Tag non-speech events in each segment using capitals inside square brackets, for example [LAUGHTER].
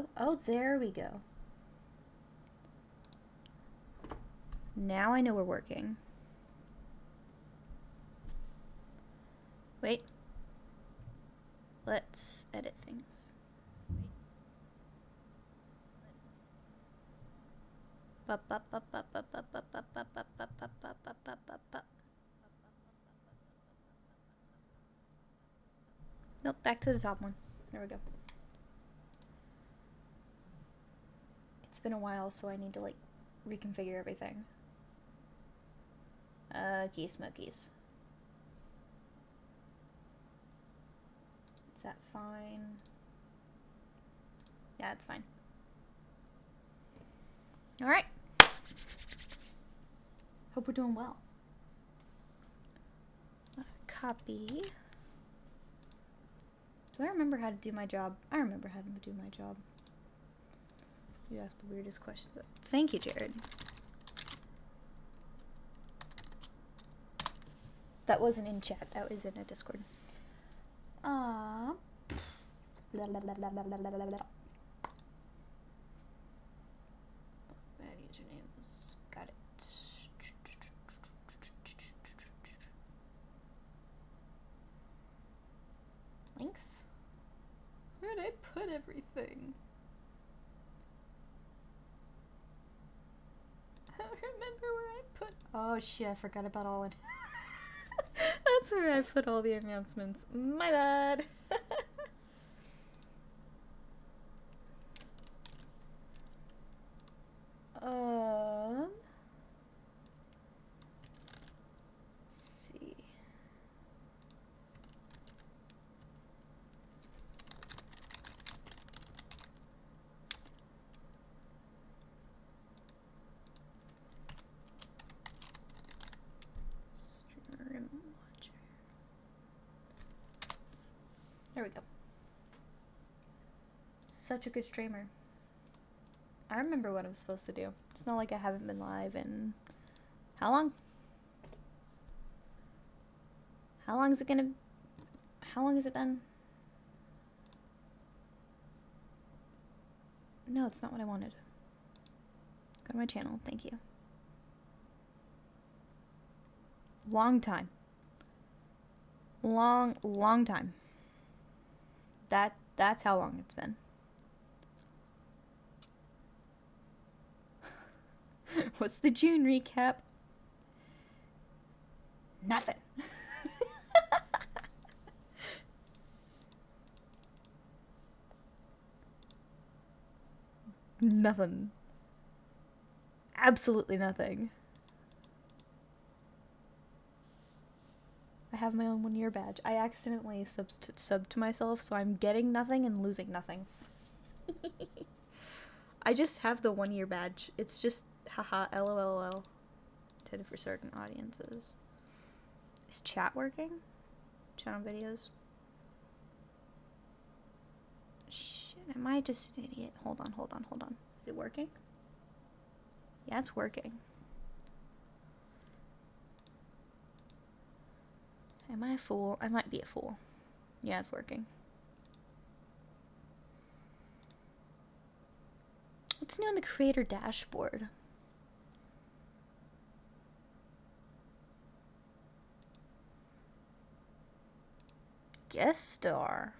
Oh, oh, there we go. Now I know we're working. Wait. Let's edit things. Nope, back to the top one. There we go. It's been a while, so I need to like reconfigure everything. Uh, key smokies. Is that fine? Yeah, it's fine. All right. Hope we're doing well. Copy. Do I remember how to do my job? I remember how to do my job. You asked the weirdest questions. Thank you, Jared. That wasn't in chat. That was in a Discord. Uh, blah, blah, blah, blah, blah, blah, blah, blah. Bad usernames. Got it. Links? Where did I put everything? I don't remember where I put. Oh shit! I forgot about all it. [LAUGHS] That's where I put all the announcements. My bad. [LAUGHS] um. see. Stream watcher. There we go. Such a good streamer. I remember what I'm supposed to do. It's not like I haven't been live in how long? How long is it gonna how long has it been? No, it's not what I wanted. Go to my channel, thank you. Long time. Long, long time. That that's how long it's been. [LAUGHS] What's the June recap? Nothing. [LAUGHS] nothing. Absolutely nothing. I have my own one year badge. I accidentally subs sub to myself, so I'm getting nothing and losing nothing. [LAUGHS] I just have the one year badge. It's just haha lol intended for certain audiences. Is chat working? Channel videos? Shit, am I just an idiot? Hold on, hold on, hold on. Is it working? Yeah, it's working. Am I a fool? I might be a fool. Yeah, it's working. What's new in the creator dashboard? Guest star.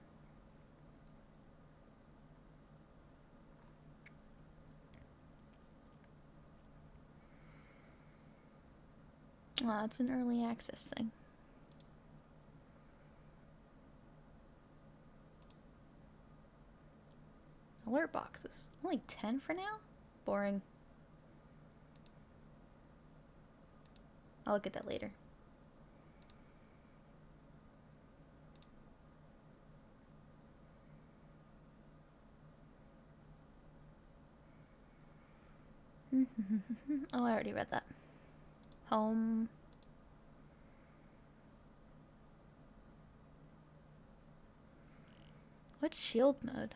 Well, it's an early access thing. Alert boxes. Only 10 for now? Boring. I'll look at that later. [LAUGHS] oh, I already read that. Home. What's shield mode?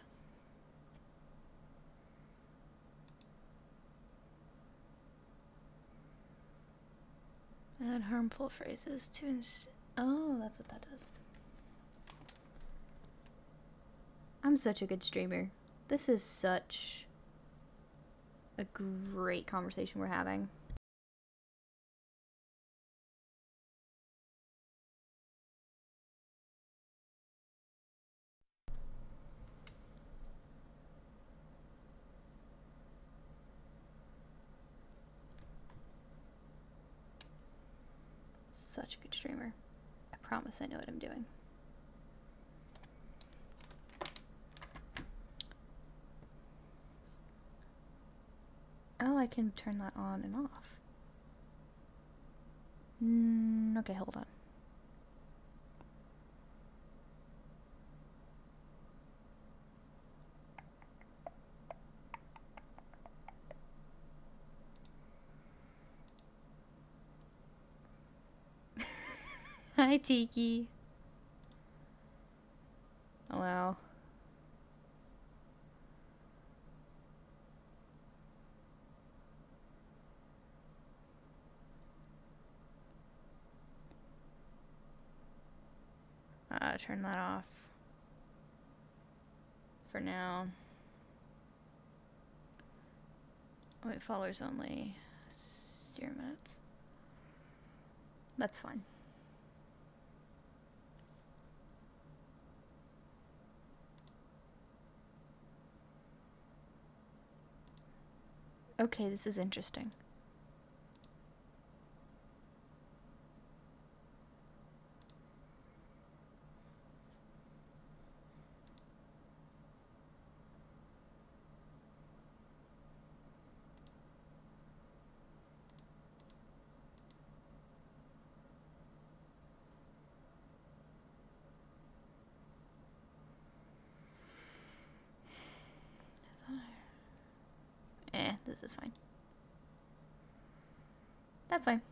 Add harmful phrases to ins- Oh, that's what that does. I'm such a good streamer. This is such a great conversation we're having. Such a good streamer. I promise I know what I'm doing. Oh, I can turn that on and off. Mm, okay, hold on. [LAUGHS] Hi, Tiki. Oh, wow. Uh, turn that off for now. Oh, Wait, followers only. Steer minutes. That's fine. Okay, this is interesting. Eh, this is fine. That's fine.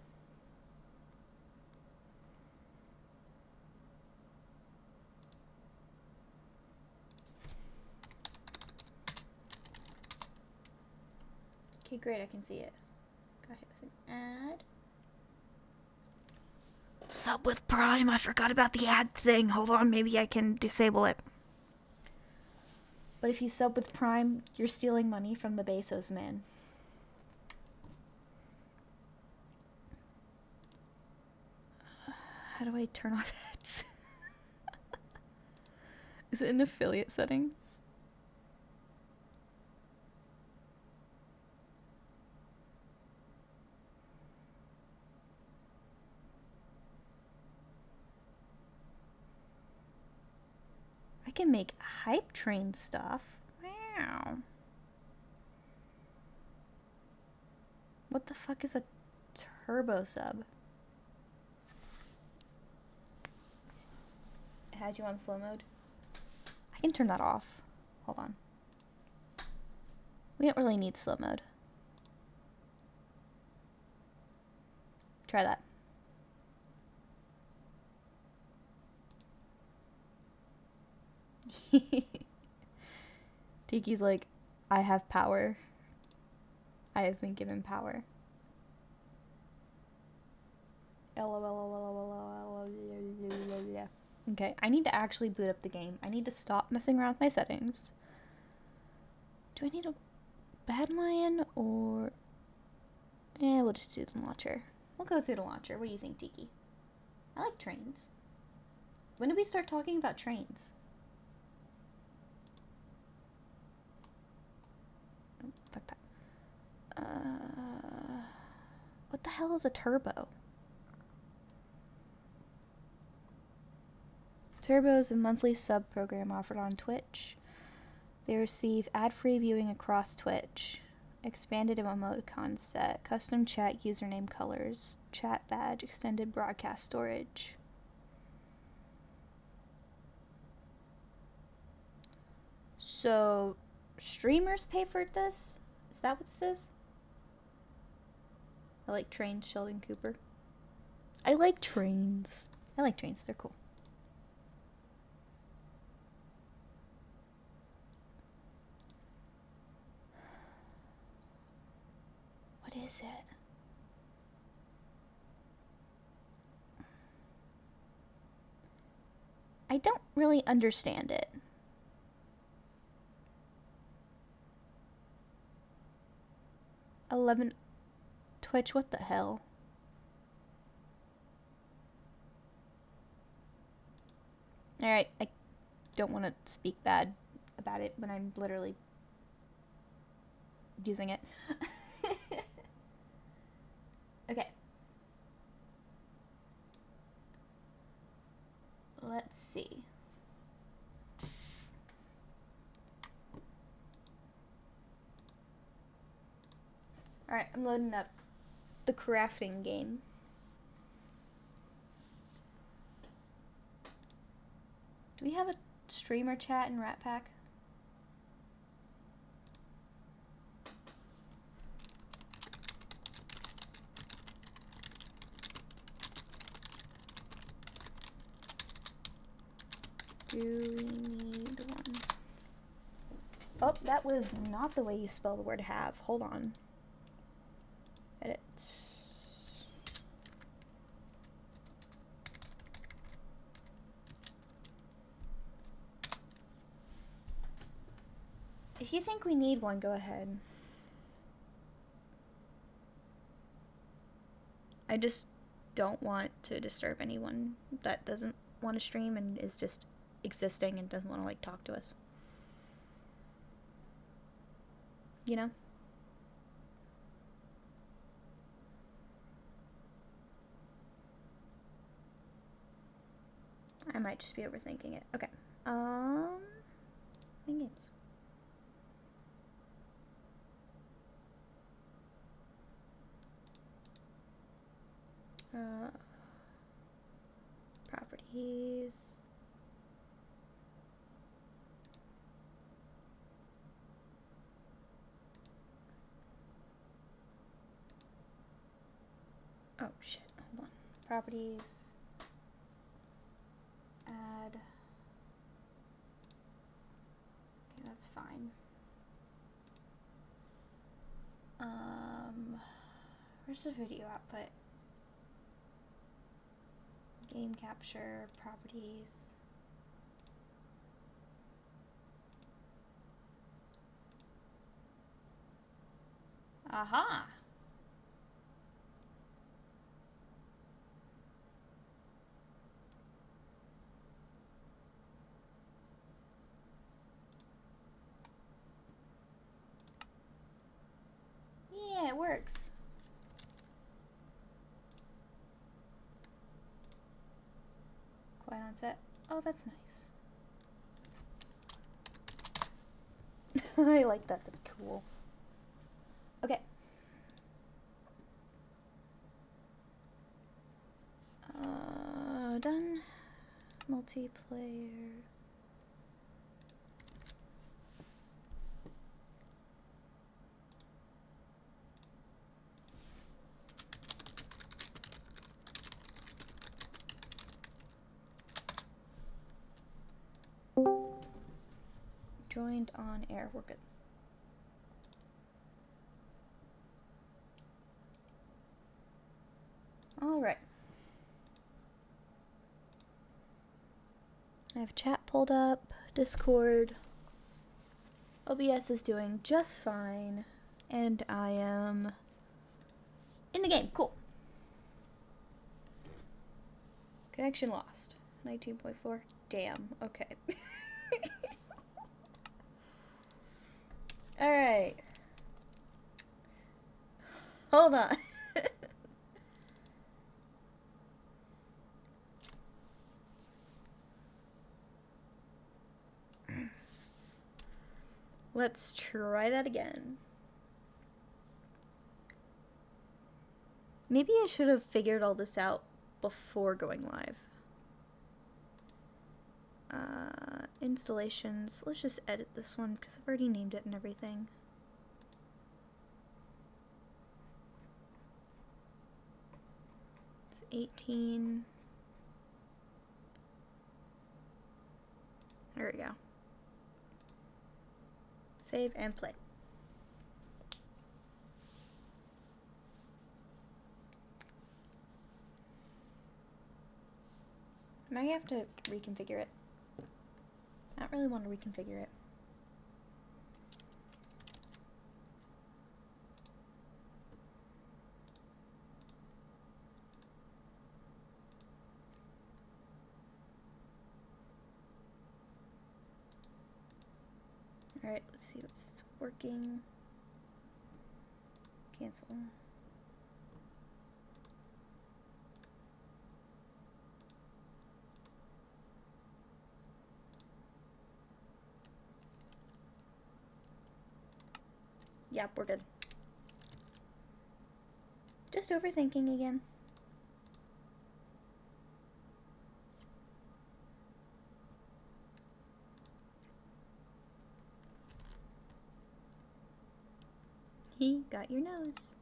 Okay, great, I can see it. Got hit with an ad. Sub with Prime, I forgot about the ad thing. Hold on, maybe I can disable it. But if you sub with Prime, you're stealing money from the Bezos man. How do I turn off ads? [LAUGHS] Is it in affiliate settings? I can make hype train stuff. Wow. What the fuck is a turbo sub? Has you on slow mode. I can turn that off. Hold on. We don't really need slow mode. Try that. Tiki's like, I have power. I have been given power. Okay, I need to actually boot up the game. I need to stop messing around with my settings. Do I need a Badlion or... Yeah, we'll just do the launcher. We'll go through the launcher. What do you think, Tiki? I like trains. When did we start talking about trains? fuck that. Uh, what the hell is a turbo? Turbo is a monthly sub program offered on Twitch. They receive ad free viewing across Twitch, expanded emoticon set, custom chat username colors, chat badge, extended broadcast storage. So, streamers pay for this? Is that what this is? I like trains, Sheldon Cooper. I like trains. I like trains, they're cool. What is it? I don't really understand it. Eleven Twitch, what the hell? Alright, I don't want to speak bad about it when I'm literally using it. [LAUGHS] Let's see. Alright, I'm loading up the crafting game. Do we have a streamer chat in Rat Pack? Do we need one? Oh, that was not the way you spell the word have. Hold on. Edit. If you think we need one, go ahead. I just don't want to disturb anyone that doesn't want to stream and is just existing and doesn't want to like talk to us. You know? I might just be overthinking it. Okay. Um, playing games. Uh, properties. Oh shit, hold on. Properties. Add. Okay, that's fine. Um, where's the video output? Game capture, properties. Aha! Yeah, it works. Quiet on set. Oh, that's nice. [LAUGHS] I like that. That's cool. Okay. Uh, done. Multiplayer. Joined on air. We're good. All right. I have chat pulled up, Discord. OBS is doing just fine, and I am in the game. Cool. Connection lost. 19.4. Damn. Okay. [LAUGHS] Alright. Hold on. [LAUGHS] Let's try that again. Maybe I should have figured all this out before going live. Uh, installations. Let's just edit this one because I've already named it and everything. It's 18. There we go. Save and play. I might have to reconfigure it. I don't really want to reconfigure it. Alright, let's see if it's working. Cancel. Yep, we're good. Just overthinking again. He got your nose.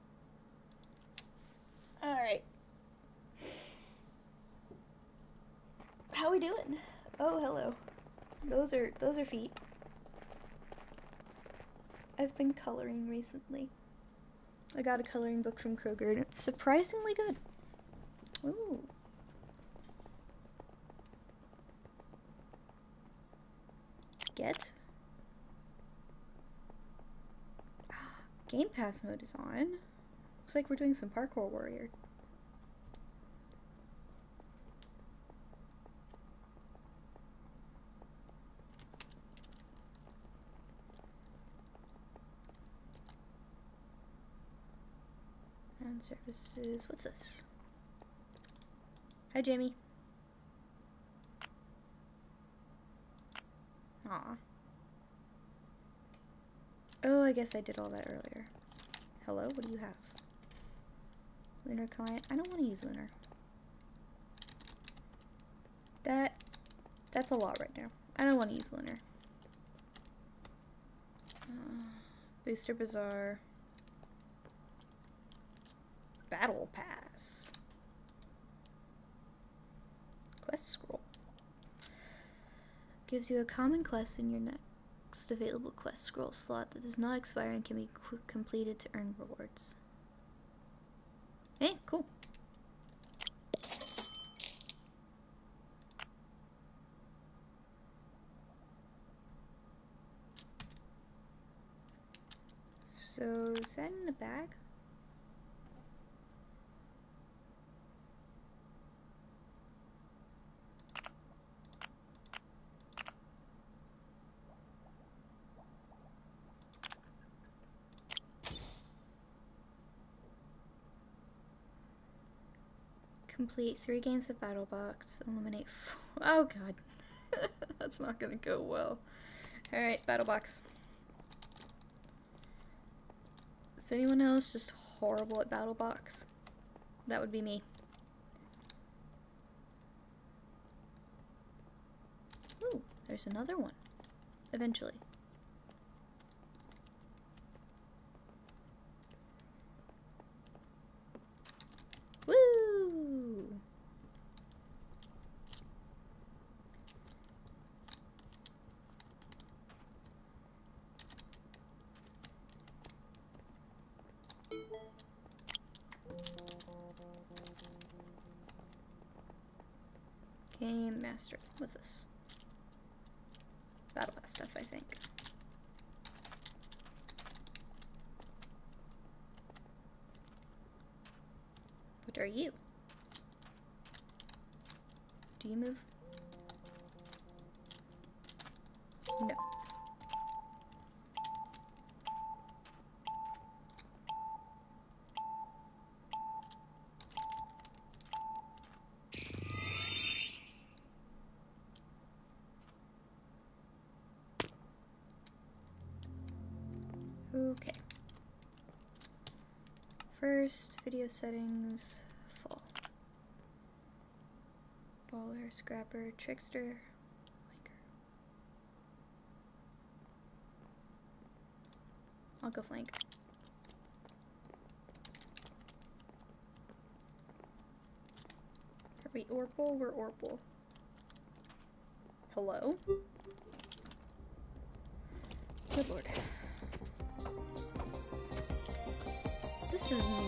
All right. How we doing? Oh, hello. Those are those are feet. I've been coloring recently. I got a coloring book from Kroger and it's surprisingly good. Ooh. Get. Game Pass mode is on. Looks like we're doing some Parkour Warrior. Services. What's this? Hi, Jamie. Aw. Oh, I guess I did all that earlier. Hello, what do you have? Lunar client. I don't want to use Lunar. That, that's a lot right now. I don't want to use Lunar. Uh, Booster Bazaar. Battle Pass. Quest scroll. Gives you a common quest in your next available quest scroll slot that does not expire and can be completed to earn rewards. Hey, cool. So, is that in the bag? Complete three games of Battle Box. Eliminate. four. oh god, [LAUGHS] that's not gonna go well. All right, Battle Box. Is anyone else just horrible at Battle Box? That would be me. Ooh, there's another one. Eventually. What's this? Battle Pass stuff, I think. What are you? Do you move? Settings, full. Baller, scrapper, trickster, flanker. I'll go flank. Are we Orpal? We're Orpal. Hello? Good lord. This is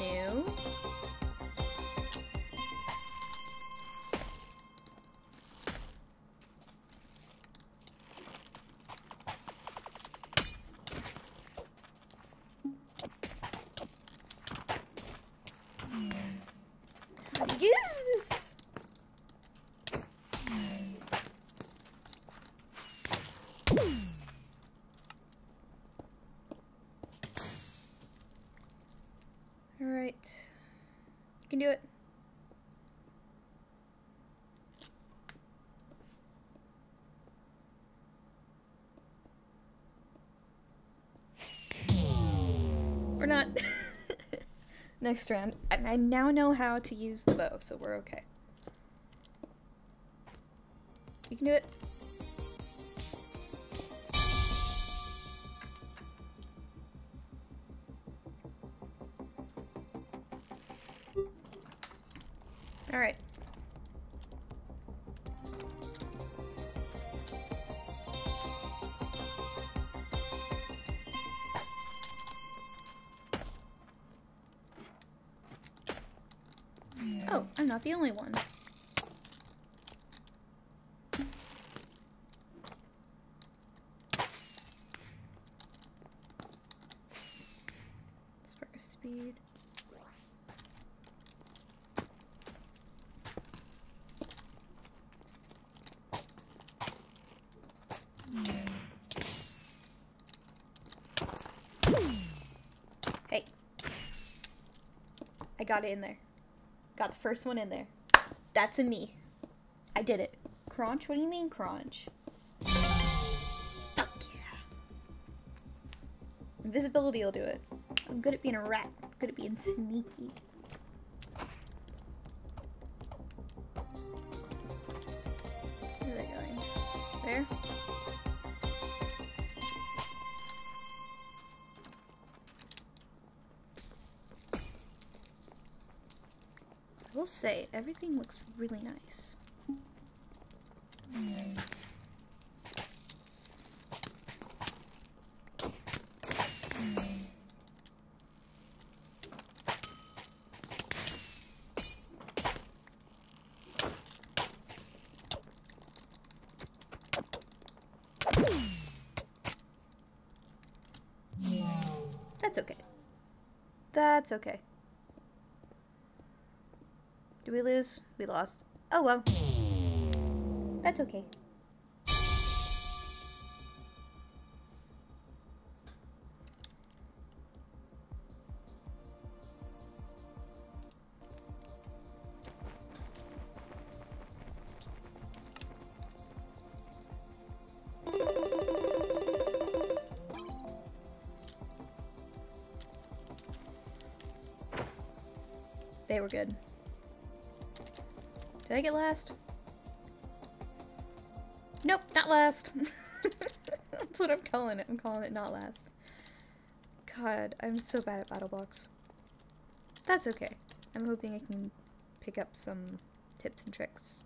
Next round. And I now know how to use the bow, so we're okay. You can do it. The only one. Spark of speed. Hey. I got it in there. Got the first one in there. That's a me. I did it. Crunch? What do you mean crunch? Fuck yeah. Invisibility will do it. I'm good at being a rat. I'm good at being sneaky. Say, everything looks really nice. That's okay. That's okay. Did we lose? We lost. Oh well. That's okay. They were good. Did I get last? Nope, not last. [LAUGHS] That's what I'm calling it. I'm calling it not last. God, I'm so bad at Battle Box. That's okay. I'm hoping I can pick up some tips and tricks.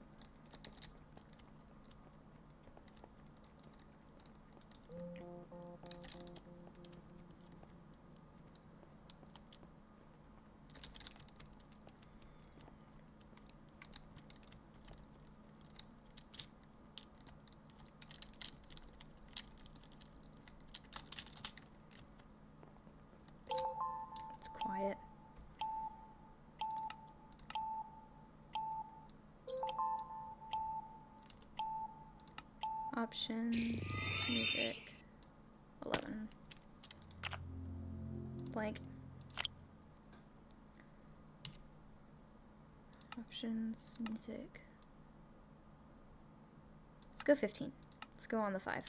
Options, music. Let's go 15. Let's go on the 5.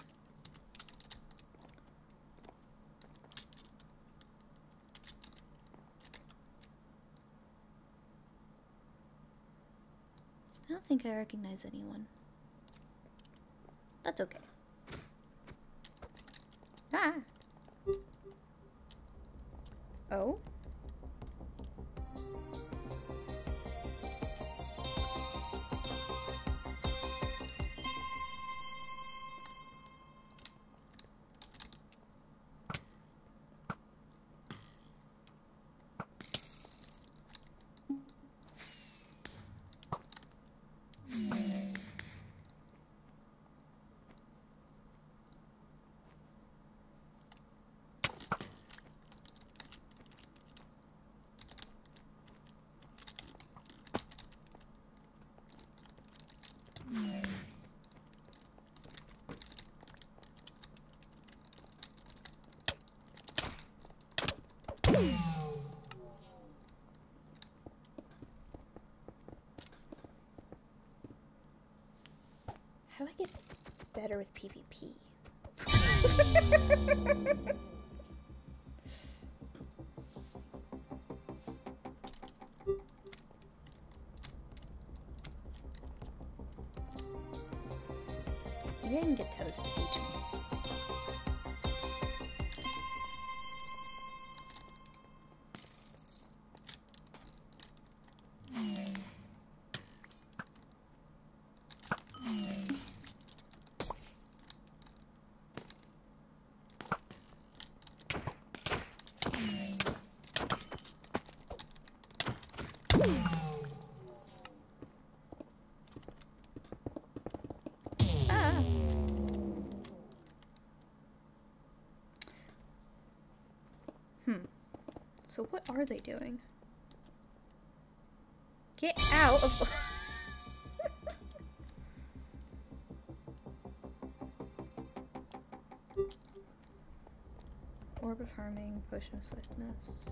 I don't think I recognize anyone. That's okay. I get better with PvP? [LAUGHS] So what are they doing? Get out of the [LAUGHS] Orb of Harming, Potion of Swiftness.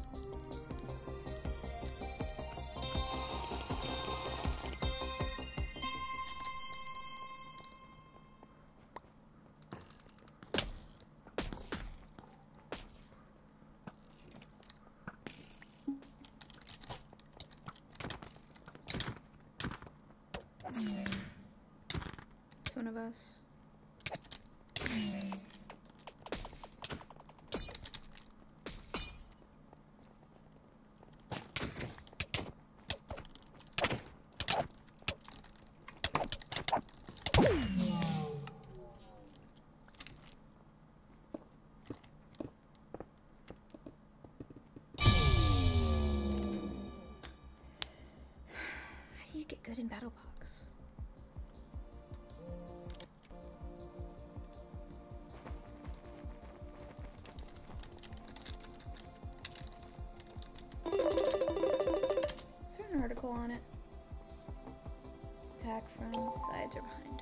One of us. [SIGHS] How do you get good in battle box? On it? Attack from sides or behind.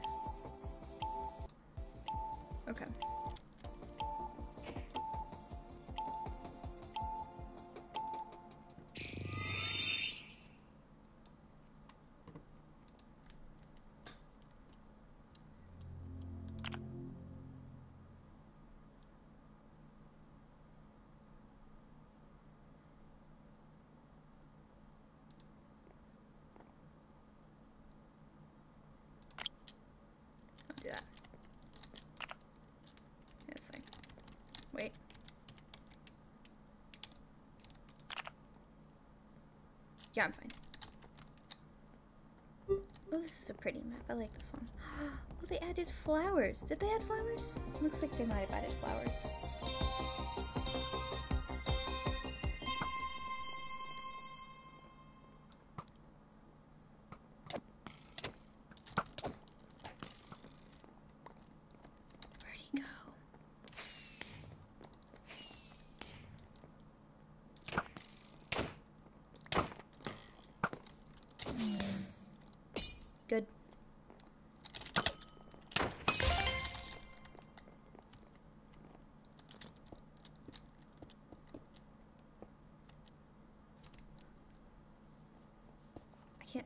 Yeah, I'm fine. Oh, this is a pretty map. I like this one. [GASPS] Oh, they added flowers. Did they add flowers? Looks like they might have added flowers.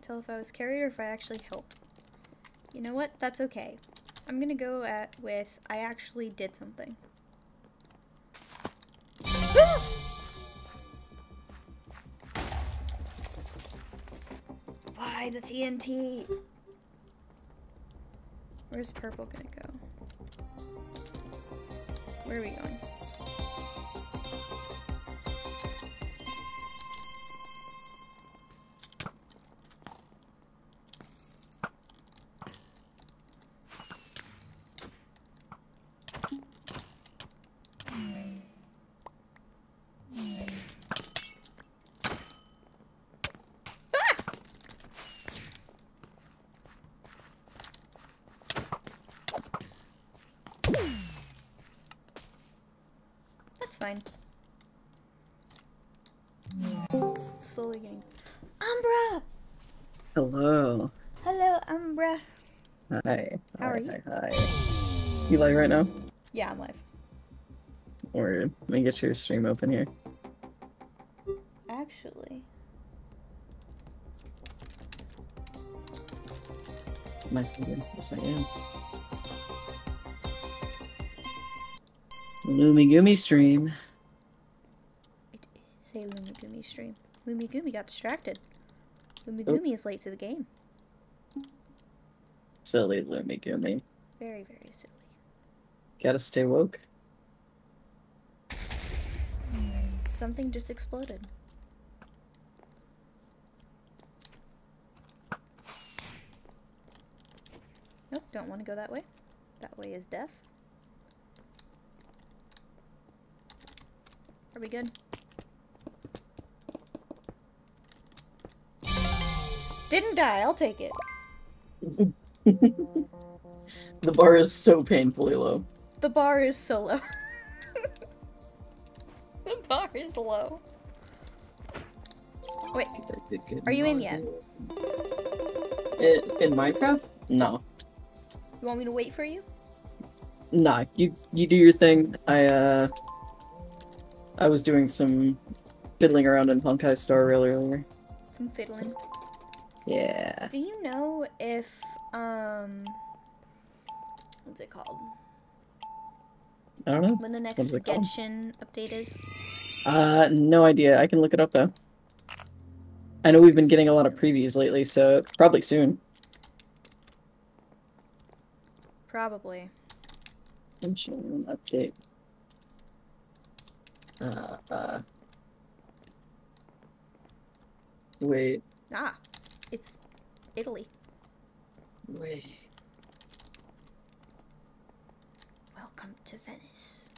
Tell if I was carried or if I actually helped. You know what? That's okay. I'm gonna go at with I actually did something. [GASPS] Why the TNT? Where's purple gonna go? Where are we going? Fine. Slowly getting. Umbra! Hello. Hello, Umbra. Hi. How hi, are you? Hi, hi. You live right now? Yeah, I'm live. Or let me get your stream open here. Actually, Am I still good? Yes, I am. Lumigumi stream. It is a Lumigumi stream. Lumigumi got distracted. Oh. Lumigumi is late to the game. Silly Lumigumi. Very, very silly. Gotta stay woke. Something just exploded. Nope, don't want to go that way. That way is death. Are we good? Didn't die, I'll take it. [LAUGHS] The bar is so painfully low. The bar is so low. [LAUGHS] the bar is low. Wait, Are you in yet? In, in Minecraft? No. you want me to wait for you? Nah, you you do your thing. I uh I was doing some fiddling around in Honkai Star Rail earlier. Some fiddling. Yeah. Do you know if um what's it called? I don't know. When the next is it called? Genshin update is? Uh no idea. I can look it up though. I know we've been getting a lot of previews lately, so probably soon. Probably. Genshin update. Uh uh Wait, Ah, it's Italy. wait. Welcome to Venice.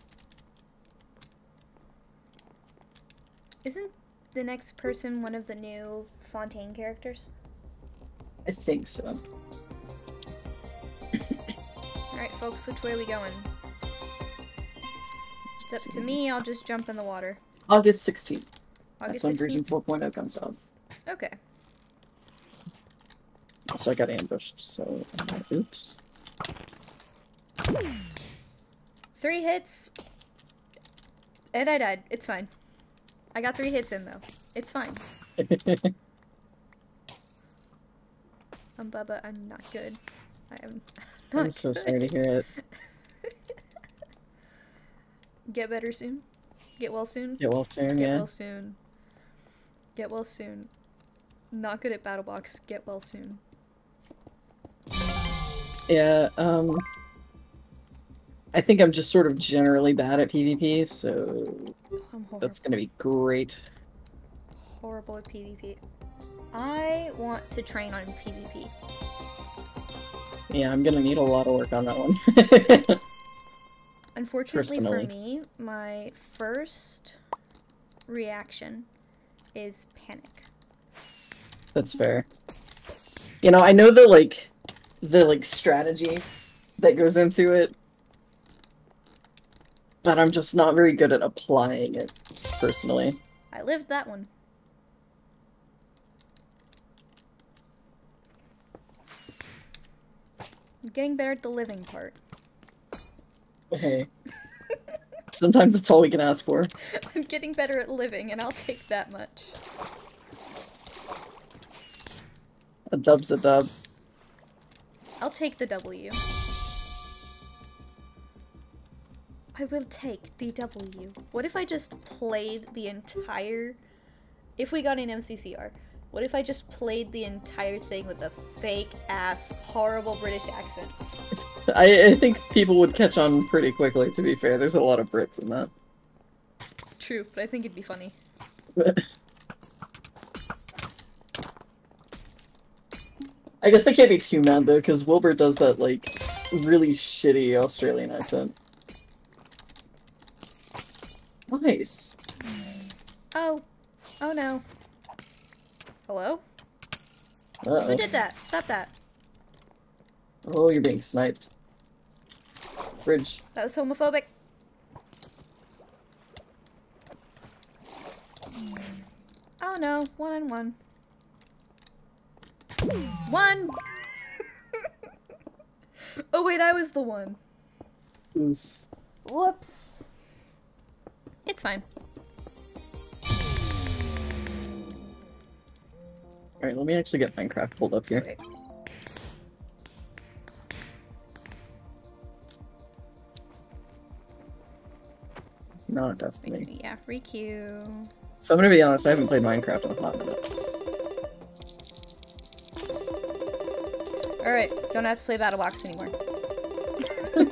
Isn't the next person one of the new Fontaine characters? I think so. Alright, folks, which way are we going? It's up to me, I'll just jump in the water. August 16th. August That's when 16th? version 4.0 comes out. Okay. So I got ambushed, so uh, oops. Three hits. And I died. It's fine. I got three hits in though. It's fine. I'm [LAUGHS] um, Bubba. I'm not good. I am [LAUGHS] not I'm so good. sorry to hear it. Get better soon. Get well soon. Get well soon, yeah. Get yeah. well soon. Get well soon. Not good at battle box. Get well soon. Yeah, um I think I'm just sort of generally bad at PvP, so I'm that's gonna be great. horrible at PvP. I want to train on PvP. Yeah, I'm gonna need a lot of work on that one. [LAUGHS] Unfortunately for me, my first reaction is panic. That's fair. You know, I know the like the like strategy that goes into it, but I'm just not very good at applying it personally. I lived that one. I'm getting better at the living part. Hey. Sometimes it's all we can ask for. [LAUGHS] I'm getting better at living, and I'll take that much. A dub's a dub. I'll take the W. I will take the W. What if I just played the entire. If we got an MCCR, what if I just played the entire thing with a fake ass, horrible British accent? I, I think people would catch on pretty quickly, to be fair. There's a lot of Brits in that. True, but I think it'd be funny. [LAUGHS] I guess they can't be too mad though, because Wilbur does that like really shitty Australian accent. Nice. Oh. Oh no. Hello? Uh Who oh. did that? Stop that. Oh, you're being sniped. Bridge. That was homophobic. Oh no, one on one. One! [LAUGHS] oh wait, I was the one. Oof. Whoops. It's fine. Alright, let me actually get Minecraft pulled up here. Wait. not Destiny. Yeah, Riku. So I'm gonna be honest, I haven't played Minecraft in a hot minute. Alright, don't have to play Battle Box anymore. [LAUGHS] I'm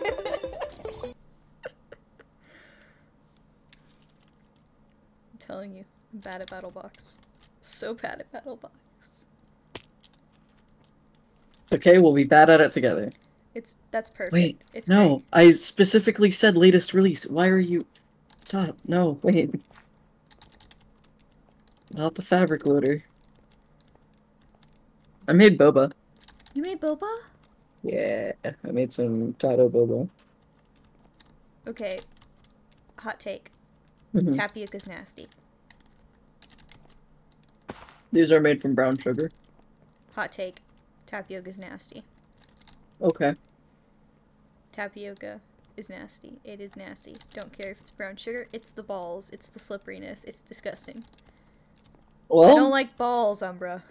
telling you, I'm bad at Battle Box. So bad at Battle Box. Okay, we'll be bad at it together. It's that's perfect. Wait, it's no, great. I specifically said latest release. Why are you? Stop. No, wait. Not the fabric loader. I made boba. You made boba? Yeah, I made some Tato boba. Okay. Hot take. Mhm. Tapioca's nasty. These are made from brown sugar. Hot take. Tapioca's nasty. Okay. Tapioca is nasty. It is nasty. Don't care if it's brown sugar. It's the balls. It's the slipperiness. It's disgusting. Well, I don't like balls, Umbra.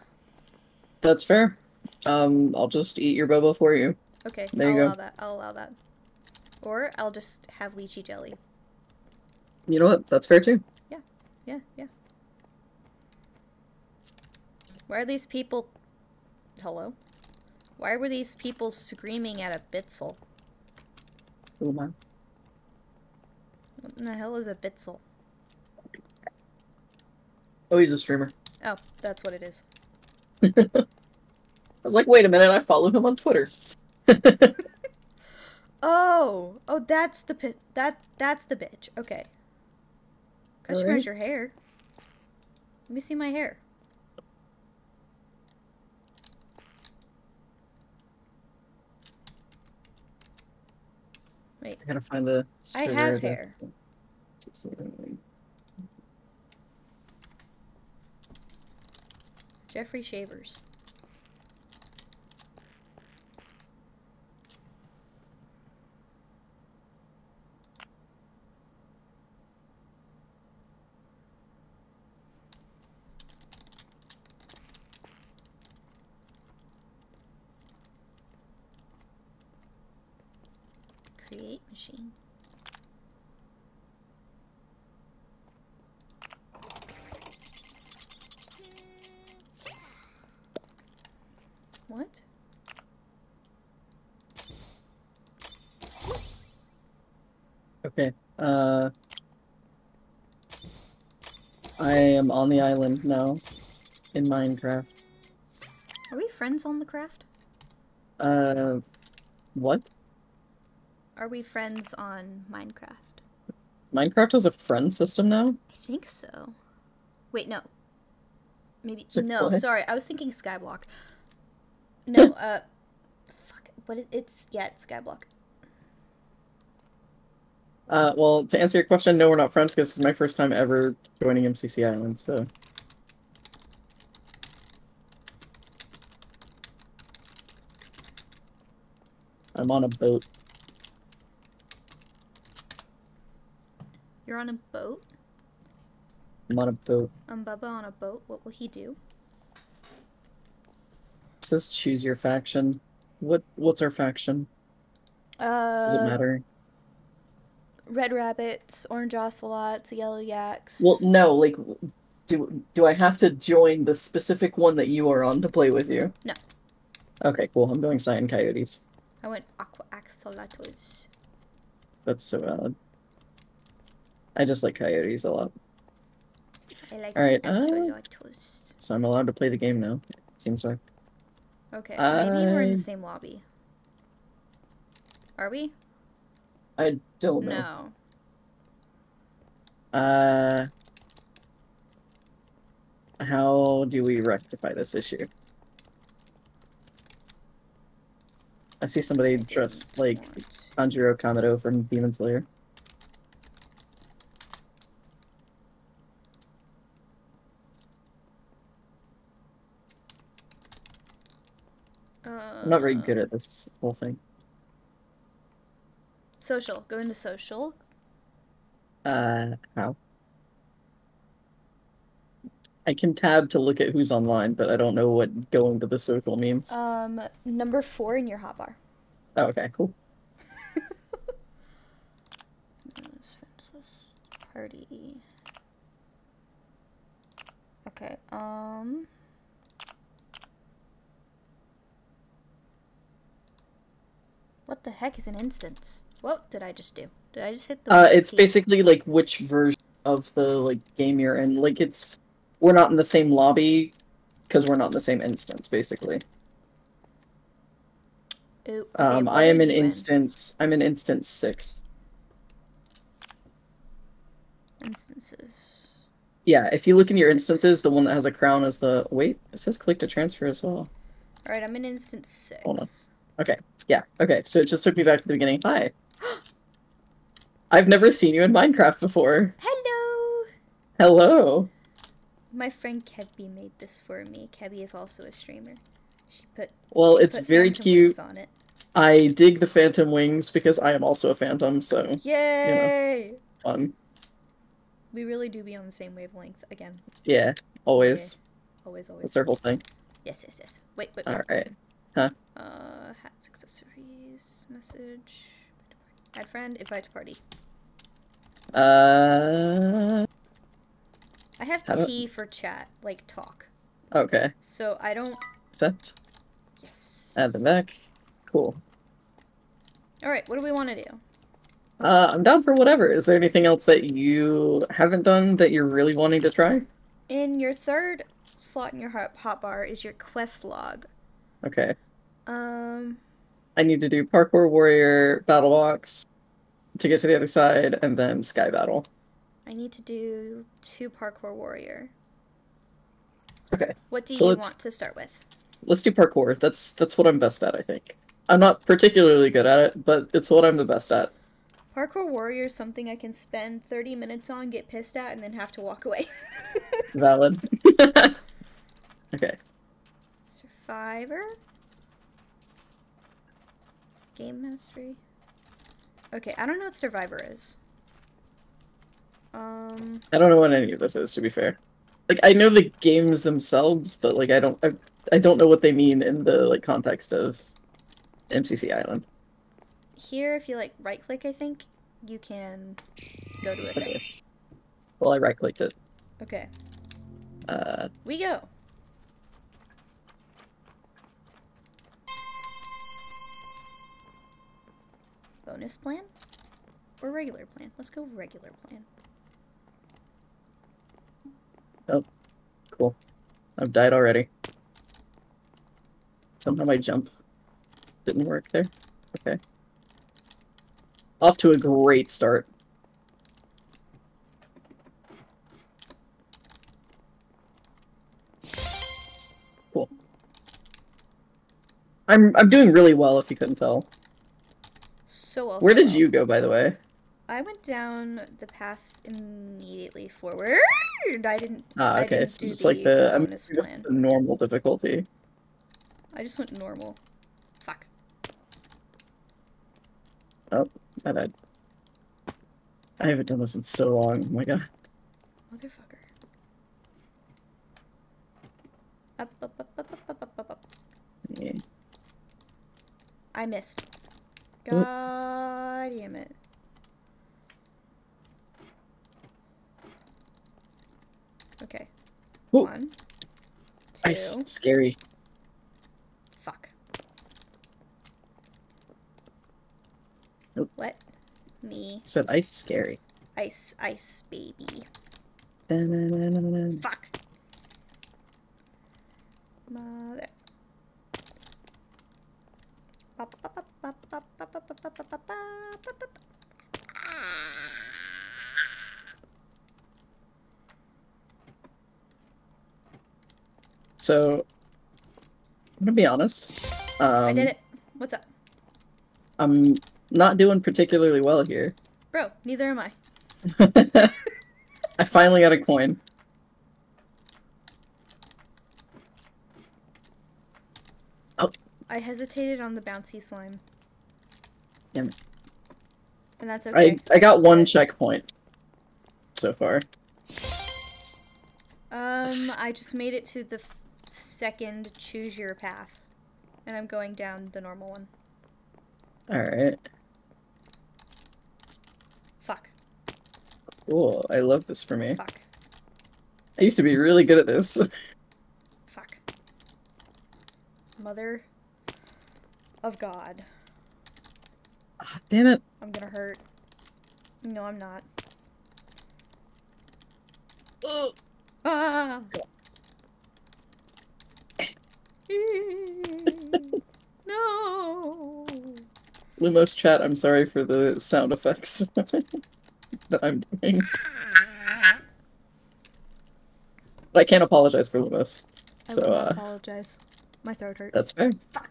that's fair. Um, I'll just eat your boba for you. Okay, There I'll you go. allow that. I'll allow that. Or I'll just have lychee jelly. You know what? That's fair too. Yeah, yeah, yeah. Why are these people... Hello? Why were these people screaming at a Bitzel? Am What in the hell is a Bitzel? Oh, he's a streamer. Oh, that's what it is. [LAUGHS] I was like, wait a minute, I follow him on Twitter. [LAUGHS] Oh! Oh, that's the pit. that that's the bitch. Okay. Customize Alright. your hair. Let me see my hair. Wait, I gotta find the. I have hair. Jeffrey Shavers. Create machine. What? Okay. Uh. I am on the island now, in Minecraft. Are we friends on the craft? Uh, what? Are we friends on Minecraft? Minecraft has a friend system now. I think so. Wait, no. Maybe Six no. play? Sorry, I was thinking Skyblock. No, [LAUGHS] uh, fuck. What is it's yeah, it's Skyblock. Uh, well, to answer your question, no, we're not friends because this is my first time ever joining MCC Island. So I'm on a boat. You're on a boat. I'm on a boat. Um, Bubba on a boat. What will he do? It says choose your faction. What what's our faction? Uh, Does it matter? Red rabbits, orange ocelots, yellow yaks. Well, no. Like, do do I have to join the specific one that you are on to play with you? No. Okay, cool. I'm going cyan coyotes. I went aqua axolotls. That's so odd. I just like coyotes a lot, I like Alright, uh, so I'm allowed to play the game now. It seems like. Okay, maybe we're in the same lobby. Are we? I don't know. No. Uh, how do we rectify this issue? I see somebody I dressed like Tanjiro Kamado from Demon Slayer. I'm not very good at this whole thing. Social. Go into social. Uh, how? I can tab to look at who's online, but I don't know what going to the social means. Um, number four in your hotbar. oh, okay, cool. [LAUGHS] party. Okay, um. What the heck is an instance? What did I just do? Did I just hit the? Uh, it's key? basically like which version of the like game you're in. Like it's we're not in the same lobby because we're not in the same instance. Basically, Ooh, okay, um, I am are in instance. I'm in instance six. Instances. Yeah, if you look in your instances, the one that has a crown is the wait. It says click to transfer as well. All right, I'm in instance six. On. Yeah. Okay. So it just took me back to the beginning. Hi. [GASPS] I've never seen you in Minecraft before. Hello. Hello. My friend Kebby made this for me. Kebby is also a streamer. She put. Well, she it's put very cute. on it. I dig the phantom wings because I am also a phantom, so Yay! fun. We really do be on the same wavelength again. Yeah, always. Always, always. That's our whole thing. Yes, yes, yes. Wait, wait, wait. All right. Uh, hats, accessories, message. Add friend, invite to party. Uh. I have T for chat, like talk. Okay. So I don't. Set. Yes. Add them back. Cool. All right. What do we want to do? Uh, I'm down for whatever. Is there anything else that you haven't done that you're really wanting to try? In your third slot in your hot hotbar is your quest log. Okay. Um. I need to do parkour warrior battle box to get to the other side, and then sky battle. I need to do two parkour warrior. Okay. What do So you want to start with? Let's do parkour. That's that's what I'm best at, I think. I'm not particularly good at it, but it's what I'm the best at. Parkour warrior is something I can spend 30 minutes on, get pissed at, and then have to walk away. [LAUGHS] Valid. [LAUGHS] okay. Survivor? Game mastery? Okay, I don't know what Survivor is. Um, I don't know what any of this is, to be fair. Like I know the games themselves, but like I don't I, I don't know what they mean in the like context of MCC Island. here, if you like right click, I think, you can go to a thing. Well, I right clicked it. Okay, Uh, we go. Bonus plan? Or regular plan? Let's go regular plan. Oh, cool. I've died already. Somehow my jump didn't work there. Okay. Off to a great start. Cool. I'm I'm doing really well if you couldn't tell. So well. Where did you go, by the way? I went down the path immediately forward. I didn't. Ah, okay. Didn't so just like the I'm just the normal difficulty. I just went normal. Fuck. Oh, I died. I haven't done this in so long. Oh my god. Motherfucker. Up, up, up, up, up, up, up, up. Yeah. I missed. God damn it. Okay. Ooh. One. Two. Ice. Scary. Fuck. Nope. Let me Said ice scary. ice ice baby. Fuck. Mother. So, I'm gonna be honest. Um, I did it. What's up? I'm not doing particularly well here. Bro, neither am I. [LAUGHS] I finally got a coin. Oh. I hesitated on the bouncy slime. Damn it. And that's okay. I I got one checkpoint so far. Um, I just made it to the f- second choose your path. And I'm going down the normal one. All right. Fuck. Cool. I love this for me. Fuck. I used to be really good at this. [LAUGHS] Fuck. Mother of God. Ah, damn it. I'm gonna hurt. No, I'm not. Ah! [LAUGHS] no! Lumos chat, I'm sorry for the sound effects [LAUGHS] that I'm doing. But I can't apologize for Lumos. I So, will uh, apologize. My throat hurts. that's fair. Fuck.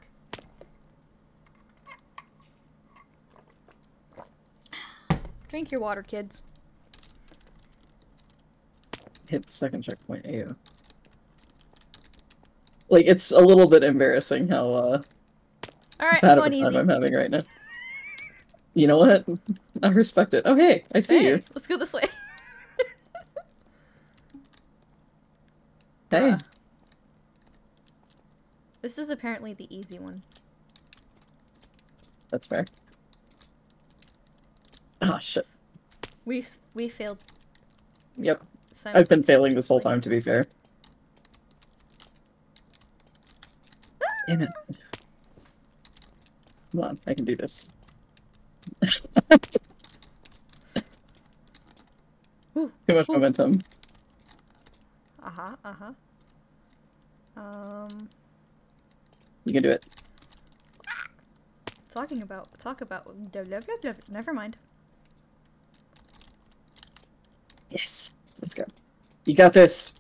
Drink your water, kids. Hit the second checkpoint. Ew. Like, it's a little bit embarrassing how uh, Alright, bad I'm of a going time easy. I'm having right now. You know what? I respect it. Oh, hey, I see Hey, you. let's go this way. [LAUGHS] Hey. Bruh. This is apparently the easy one. That's fair. Oh, shit. We we failed. Yep. I've been failing this whole time, to be fair. Damn it. Come on, I can do this. [LAUGHS] Ooh, Too much ooh. momentum. Uh huh. Uh huh. Um, You can do it. talking about talk about blah, blah, blah. Never mind. Yes. Let's go. You got this.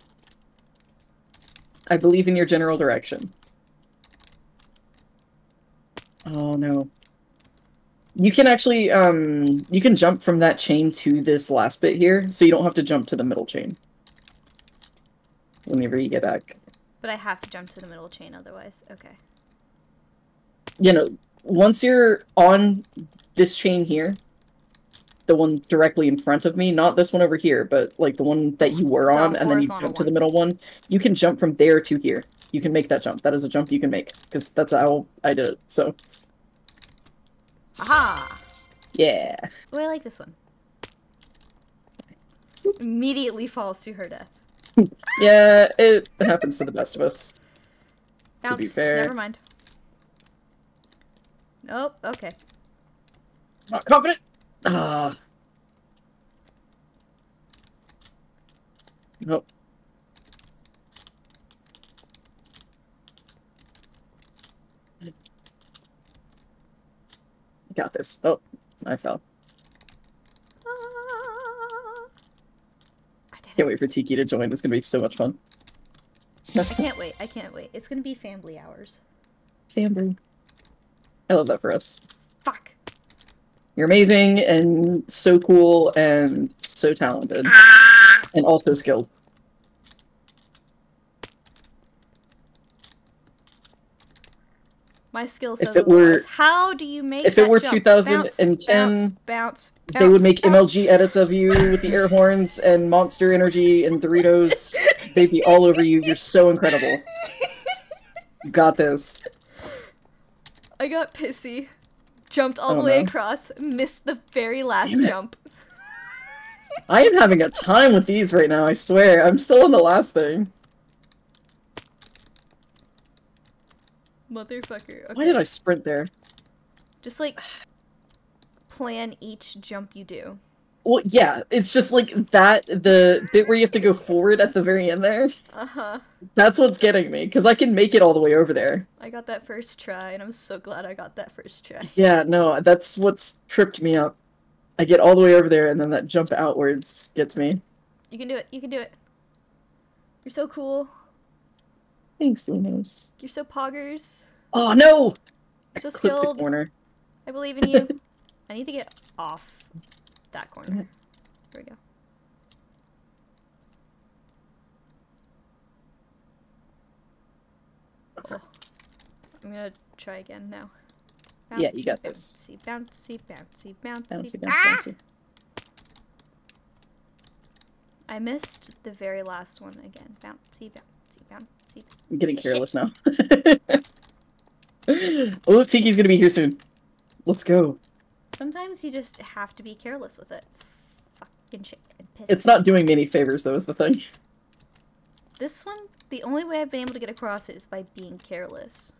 I believe in your general direction. Oh no. You can actually um you can jump from that chain to this last bit here, so you don't have to jump to the middle chain. Whenever you get back. But I have to jump to the middle chain otherwise. Okay. You know, once you're on this chain here, the one directly in front of me, not this one over here, but like the one that you were The on, and then you jump to the middle one, you can jump from there to here. You can make that jump. That is a jump you can make because that's how I did it. So Aha! yeah, Oh, I like this one. Immediately falls to her death. [LAUGHS] yeah, it happens to the best of us. Bounce. To be fair. Never mind. Nope. Okay. Not confident. Ah. Nope. Got this. Oh, I fell. Ah. I Can't it. wait for Tiki to join. It's gonna be so much fun. I can't wait. I can't wait. It's gonna be family hours. Family. I love that for us. Fuck. You're amazing and so cool and so talented and also skilled. My skill If it were- How do you make if it were jump? 2010, bounce, bounce, bounce, they would make. MLG edits of you with the air horns and Monster Energy and Doritos. They'd be all over you. You're so incredible. You [LAUGHS] got this. I got pissy. Jumped all the way across. Missed the very last jump. [LAUGHS] I am having a time with these right now, I swear. I'm still on the last thing. Motherfucker. Okay. Why did I sprint there? Just like [SIGHS] plan each jump you do. Well, yeah, it's just like that, the bit where you have to go forward at the very end there. Uh huh. That's what's getting me, because I can make it all the way over there. I got that first try, and I'm so glad I got that first try. [LAUGHS] Yeah, no, that's what's tripped me up. I get all the way over there, and then that jump outwards gets me. You can do it. You can do it. You're so cool. Thanks, Lumos. You're so poggers. Oh, no! You're so skilled. corner. I believe in you. [LAUGHS] I need to get off that corner. Mhm. Here we go. Oh. I'm gonna try again now. Yeah, you got this. bouncy, Bouncy, bouncy, bouncy, Bouncy, bouncy, Ah! bouncy. I missed the very last one again. Bouncy, bouncy, bouncy. I'm getting careless now. [LAUGHS] oh, Tiki's gonna be here soon. Let's go. Sometimes you just have to be careless with it. Fucking shit. pissed. It's not doing me any favors though, is the thing. [LAUGHS] This one, the only way I've been able to get across it is by being careless.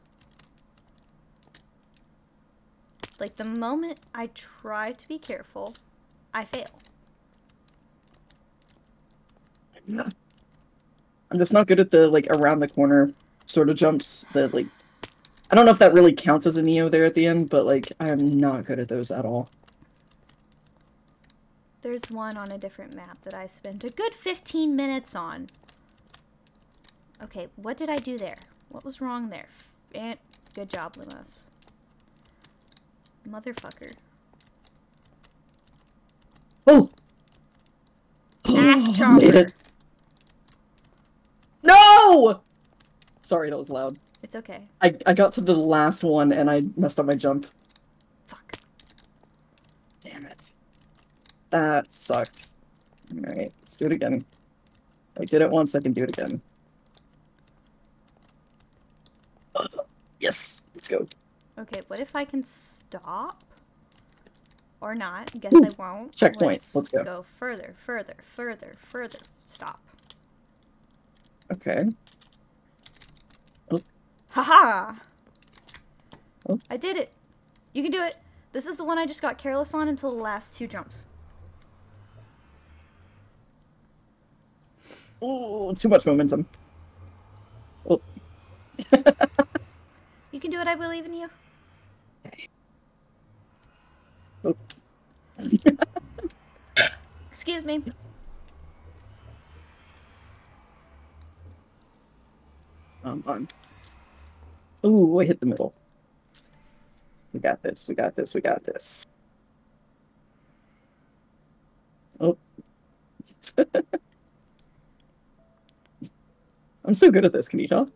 Like, the moment I try to be careful, I fail. I'm just not good at the like around the corner sort of jumps that like I don't know if that really counts as a Neo there at the end, but like I'm not good at those at all. There's one on a different map that I spent a good 15 minutes on. Okay, what did I do there? What was wrong there? Fan- good job, Lumos. Motherfucker. Oh! Ass [LAUGHS] chopper. No! Sorry, that was loud. It's okay. I, I got to the last one and I messed up my jump. Fuck. Damn it. That sucked. Alright, let's do it again. I did it once, I can do it again. [GASPS] Yes, let's go. Okay, what if I can stop? Or not? Guess Ooh, I won't. checkpoint. Let's go. Go further, further, further, further. Stop. Okay. Haha! Oh. I did it. You can do it. This is the one I just got careless on until the last two jumps. Oh, too much momentum. Oh. [LAUGHS] You can do it. I believe in you. Oh. [LAUGHS] Excuse me. Um, on. Ooh, I hit the middle. We got this, we got this, we got this. Oh. [LAUGHS] I'm so good at this, can you tell?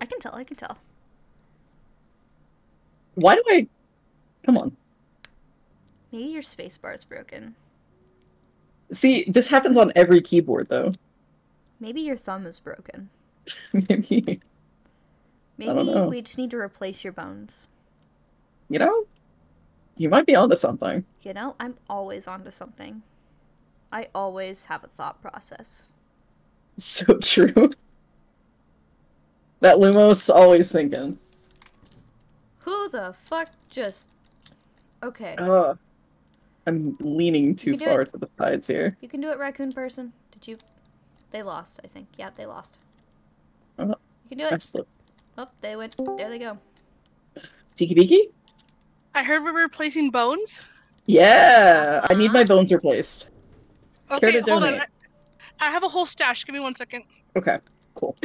I can tell. I can tell. Why do I... Come on. Maybe your spacebar is broken. See, this happens on every keyboard, though. Maybe your thumb is broken. [LAUGHS] Maybe, Maybe we just need to replace your bones. you know? You might be onto something. You know, I'm always onto something. I always have a thought process. [LAUGHS] So true. That Lumos always thinking. Who the fuck just. Okay. Uh, I'm leaning too far it. to the sides here. You can do it, raccoon person. Did you? They lost, I think. Yeah, they lost. Uh, You can do I it. slipped. Oh, they went. There they go. Tiki Biki? I heard we're replacing bones. Yeah, I need my Uh-huh. bones replaced. Care Okay, to hold on. donate? I, I have a whole stash. Give me one second. Okay, cool. [LAUGHS]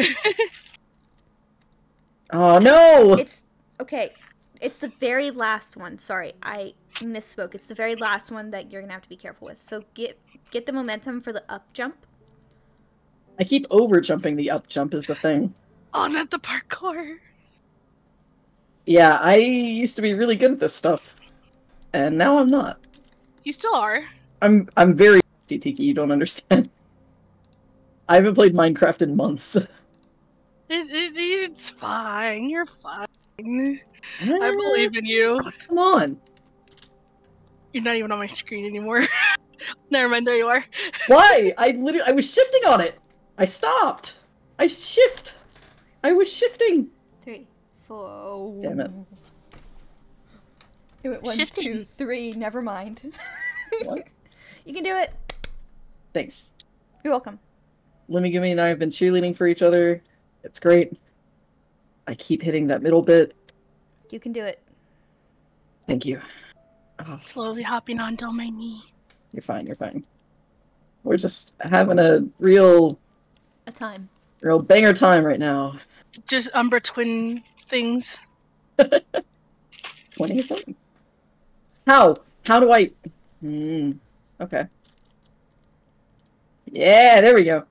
oh no! It's okay. It's the very last one. Sorry, I misspoke. It's the very last one that you're gonna have to be careful with. So get get the momentum for the up jump. I keep over jumping the up jump is the thing. Oh, at the parkour. Yeah, I used to be really good at this stuff, and now I'm not. You still are. I'm I'm very [LAUGHS] Tiki. You don't understand. I haven't played Minecraft in months. [LAUGHS] It, it, it's fine. You're fine. I ah, believe in you. Oh, come on. You're not even on my screen anymore. [LAUGHS] Never mind. There you are. Why? I literally I was shifting on it. I stopped. I shift. I was shifting. Three, four. Damn it. It went one, Shifting. two, three. Never mind. [LAUGHS] What? You can do it. Thanks. You're welcome. Lumigumi and I have been cheerleading for each other. It's great. I keep hitting that middle bit. You can do it. Thank you. Oh, Slowly hopping onto my knee. you're fine, you're fine. We're just having a real A time. real banger time right now. Just Umbra twin things. [LAUGHS] Winning is fun. How? How do I Hmm. Okay. Yeah, there we go.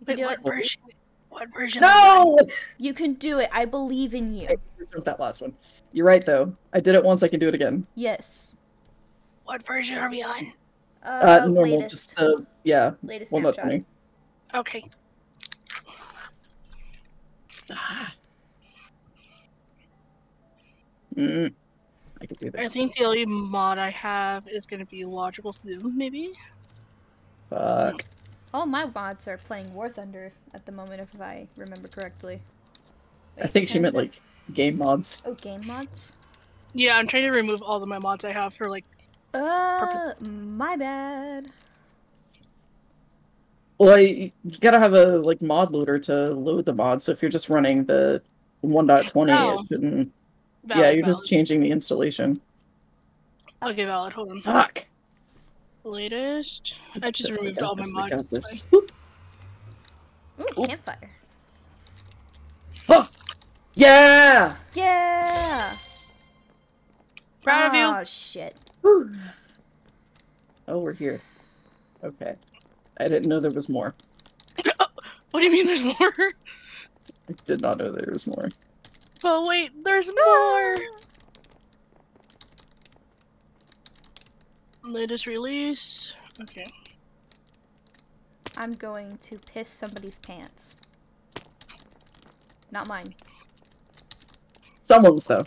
You can Wait, do what it. version? What version? are we on? No! You can do it. I believe in you. Jumped that last one. You're right though. I did it once, I can do it again. Yes. What version are we on? Uh, Uh, normal, latest. just uh, yeah. latest Well, not snapshot. funny. Okay. Mm, I could do this. I think the only mod I have is going to be Logical Zoom, maybe? Fuck. All my mods are playing War Thunder at the moment, if I remember correctly. I think she meant Hands like game mods. Oh, game mods? Yeah, I'm trying to remove all of my mods I have for like. Uh, my bad. Well, I, you gotta have a like mod loader to load the mod. So if you're just running the 1.20, Oh. it shouldn't. Valid, yeah, you're valid. just changing the installation. Okay, valid. Hold on. Fuck. Latest. I just Yes, we removed got all my this, we mods. got this. fine. [LAUGHS] Ooh, campfire. Oh! Yeah! Yeah! Proud of you. Oh, shit. Whew. [SIGHS] Oh, we're here. Okay. I didn't know there was more. [LAUGHS] What do you mean there's more? I did not know there was more. But wait, there's ah! more. Latest release. Okay. I'm going to piss somebody's pants. Not mine. Someone's though.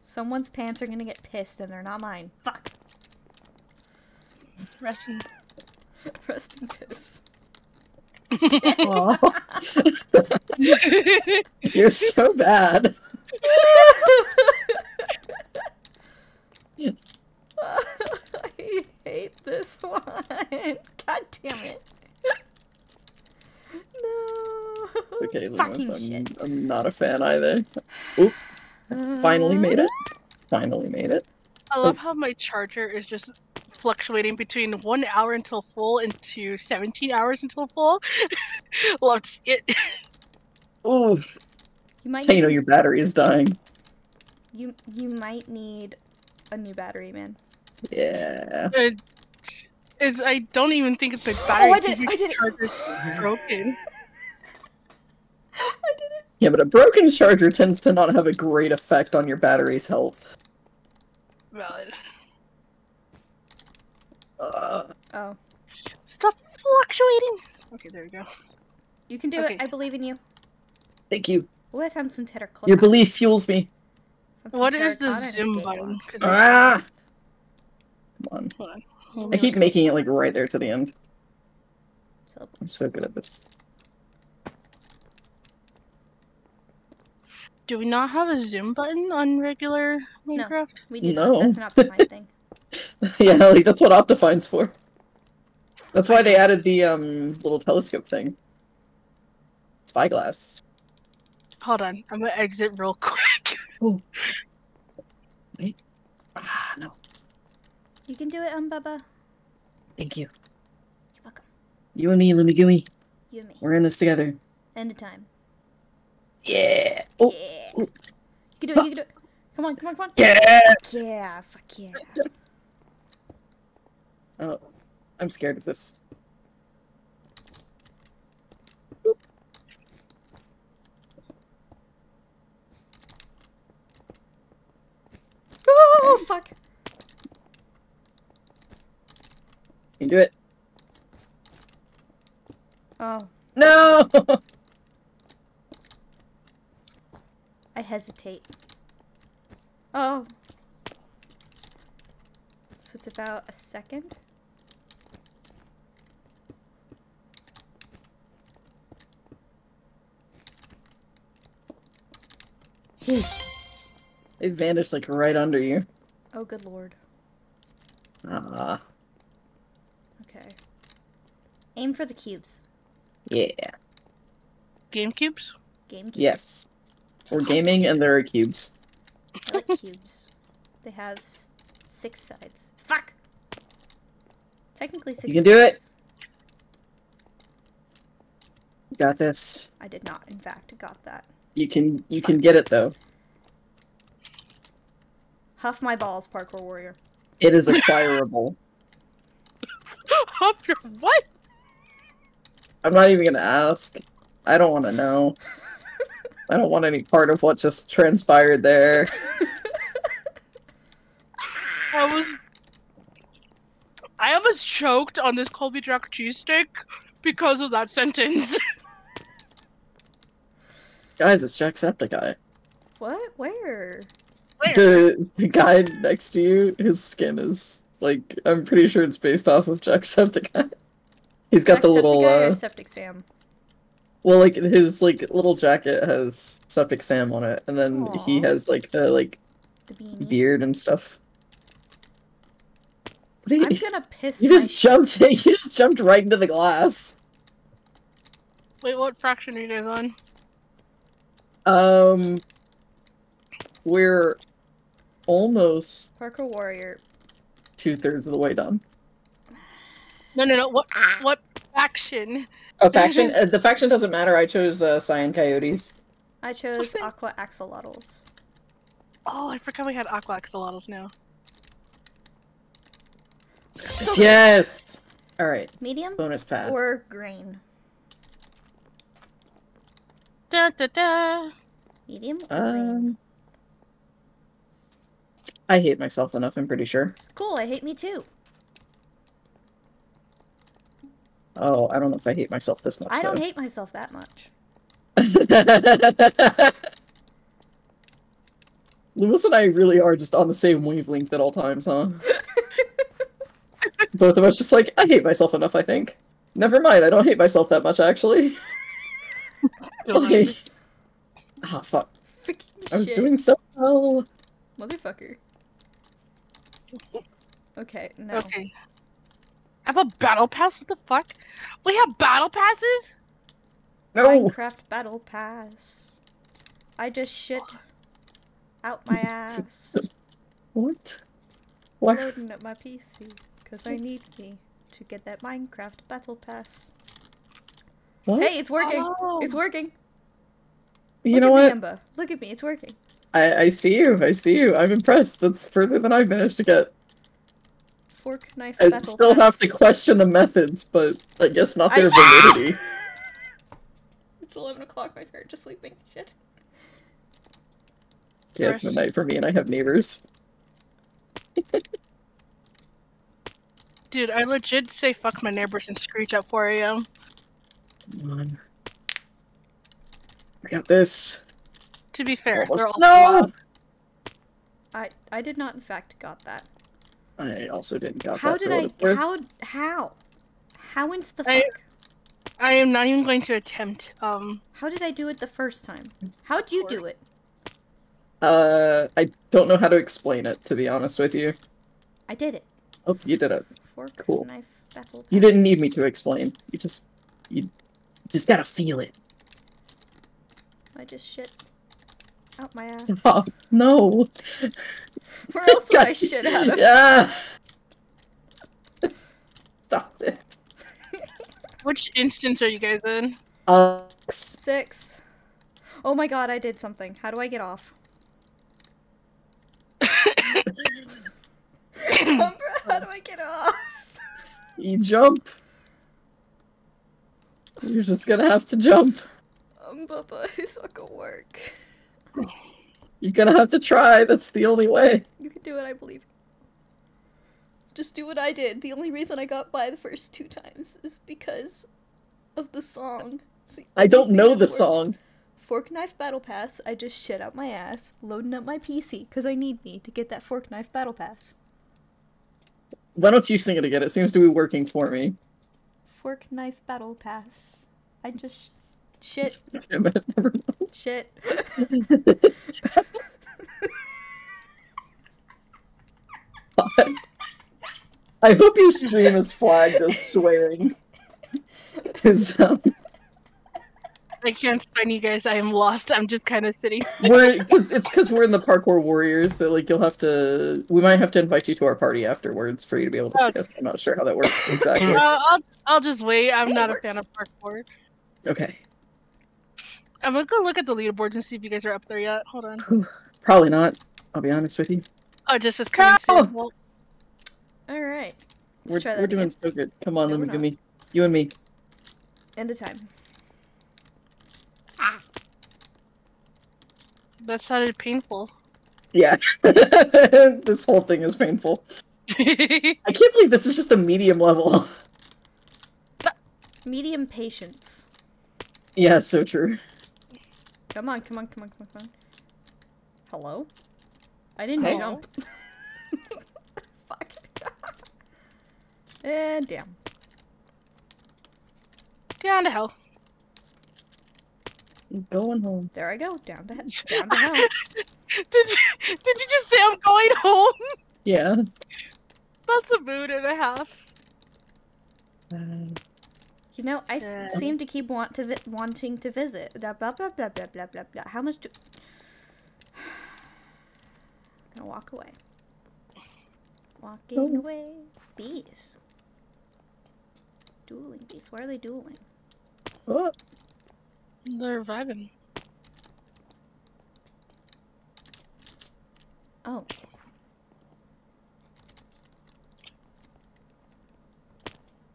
Someone's pants are gonna get pissed and they're not mine. Fuck. Rest in. [LAUGHS] Rest in piss. [LAUGHS] Aw. [LAUGHS] You're so bad. I hate this one. God damn it. No. It's okay, Fucking Lewis. I'm. I'm not a fan either. Oop, finally uh, made it. Finally made it. I love how my charger is just fluctuating between one hour until full into 17 hours until full. love to see it. Oh, You might that's you know your battery is dying. you you might need a new battery, man. Yeah. It is I don't even think it's my oh, battery. Oh, I I did- [LAUGHS] I did charger's broken. I did it. Yeah, but a broken charger tends to not have a great effect on your battery's health. Valid. Uh, Oh, Stop fluctuating. Okay, there we go. you can do Okay. it. I believe in you. thank you. Oh, I found some terracotta. Your belief fuels me. What is the terracotta in a zoom button? I- Ah! Come on. Hold on. I keep making it like right there to the end. Teleport. I'm so good at this. Do we not have a zoom button on regular Minecraft? No, We do No. not. That's an optimized thing. [LAUGHS] yeah, like that's what Optifine's for. That's why they added the um little telescope thing. Spyglass. Hold on, I'm gonna exit real quick. [LAUGHS] Wait. Ah, no. You can do it, um, Bubba. Thank you. You're welcome. You and me, Lumigumi. You and me. We're in this together. End of time. Yeah. Oh, yeah. oh. You can do it. You can do it. Come on, come on, come on. yeah. Yeah, fuck yeah. Oh, I'm scared of this. Oh, fuck. You do it. Oh, No. I hesitate. Oh. So it's about a second? They vanished like right under you. Oh, good lord. Ah, Okay. Aim for the cubes. yeah. Game cubes? Game cubes. Yes. We're gaming and there are cubes. I like cubes. They have six sides. Fuck! Technically six You can do it. got this. I did not, in fact, got that. You can you can get it though. Huff my balls, parkour warrior. It is acquirable. [LAUGHS] Up your what? I'm not even gonna ask. I don't want to know. I don't want any part of what just transpired there. [LAUGHS] I was. I almost choked on this Colby Jack cheese stick because of that sentence. [LAUGHS] Guys, it's Jacksepticeye. what? Where? Where? The the guy next to you, his skin is like I'm pretty sure it's based off of Jacksepticeye. [LAUGHS] He's got the little Jacksepticeye or uh, Septic Sam? well, like his like little jacket has Septic Sam on it, and then he has like the like The beard and stuff. What are I'm you, [LAUGHS] gonna piss you just sh- jumped. [LAUGHS] You just jumped right into the glass. Wait, what fraction are you guys on? Um, we're almost Parkour Warrior. two thirds of the way done. No, no, no. What what faction? A faction. uh, the faction doesn't matter. I chose uh, Cyan Coyotes. I chose What's that? Aqua Axolotls. Oh, I forgot we had aqua axolotls now. So- Yes. All right. Medium Bonus path. or green? Da da da. Medium? Um, I hate myself enough. I'm pretty sure. Cool, I hate me too. Oh, I don't know if I hate myself this much. I don't though. hate myself that much. [LAUGHS] Lewis and I really are just on the same wavelength at all times, huh? [LAUGHS] Both of us just like, I hate myself enough, I think. Never mind, I don't hate myself that much, actually. [LAUGHS] Okay. Ah, fuck. Freaking I was shit. doing so well. Motherfucker. Okay, no. Okay. I have a battle pass. What the fuck? We have battle passes. No! Minecraft Battle Pass. I just shit out my [LAUGHS] ass. What? Why? Loading up my PC. Because I need me to get that Minecraft Battle Pass. What? Hey, it's working! Oh. It's working! you Look know what? me, Emba. Look at me, it's working. I, I see you. I see you. I'm impressed. That's further than I've managed to get. Fork, knife, I battle still have to question the methods, but I guess not I- their [LAUGHS] validity. It's 11 o'clock, my parents are sleeping. Shit. Yeah, it's Fresh. midnight for me, and I have neighbors. Dude, I legit say fuck my neighbors and screech at 4 a.m. Come on. I got this. To be fair, Almost- they're all no! loud. I I did not in fact got that. I also didn't got that. How that did for what I it's worth. how how? How in's the I- fuck? I am not even going to attempt. Um, How did I do it the first time? How'd you do it? Uh, I don't know how to explain it, to be honest with you. I did it. Oh, you did it. Fork, Cool. knife, battle. You didn't need me to explain. You just, you just gotta feel it. I just shit out my ass. Stop. [LAUGHS] No. Where else would I [LAUGHS] shit out of? Yeah. Stop it. [LAUGHS] which instance are you guys in? Uh, Six. Oh my god, I did something. How do I get off? Umbra, how do I get off? you jump. You're just gonna have to jump. Um, Bubba, [LAUGHS] it's not gonna work. You're gonna have to try. That's the only way. You can do it, I believe. Just do what I did. The only reason I got by the first two times is because of the song. The I don't know the works. song. Fork Knife Battle Pass, I just shit out my ass, loading up my PC, because I need me to get that Fork Knife Battle Pass. Why don't you sing it again? It seems to be working for me. Knife Battle Pass. I just shit, [LAUGHS] Damn it, never shit. [LAUGHS] I hope your stream is flagged as swearing. [LAUGHS] Because um, I can't find you guys. I am lost. I'm just kind of sitting. [LAUGHS] we're cause it's because we're in the parkour warriors, so like you'll have to. We might have to invite you to our party afterwards for you to be able to see us. I'm not sure how that works exactly. Uh, I'll I'll just wait. I'm Hey, not a fan of parkour. Okay, I'm gonna go look at the leaderboards and see if you guys are up there yet. Hold on. probably not. I'll be honest with you. Oh, just as kind of well, Alright. Let's We're, try that we're doing so good. Come on, No, let me give me you and me. End of time. That sounded painful. Yeah, [LAUGHS] this whole thing is painful. [LAUGHS] I can't believe this is just a medium level. [LAUGHS] Medium patience. yeah, so true. Come on, come on, come on, come on, come on. Hello? I didn't Hey. jump. Fuck. and damn. Down to hell. I'm going home. There I go, down to [LAUGHS] down to hell. [LAUGHS] Did you did you just say I'm going home? Yeah. That's a mood and a half. Uh, You know, I Yeah. seem to keep want to wanting to visit. Blah blah blah blah blah blah blah blah. How much do? [SIGHS] gonna walk away. Walking Oh. away. Bees. Dueling bees. Why are they dueling? oh, They're vibing. Oh.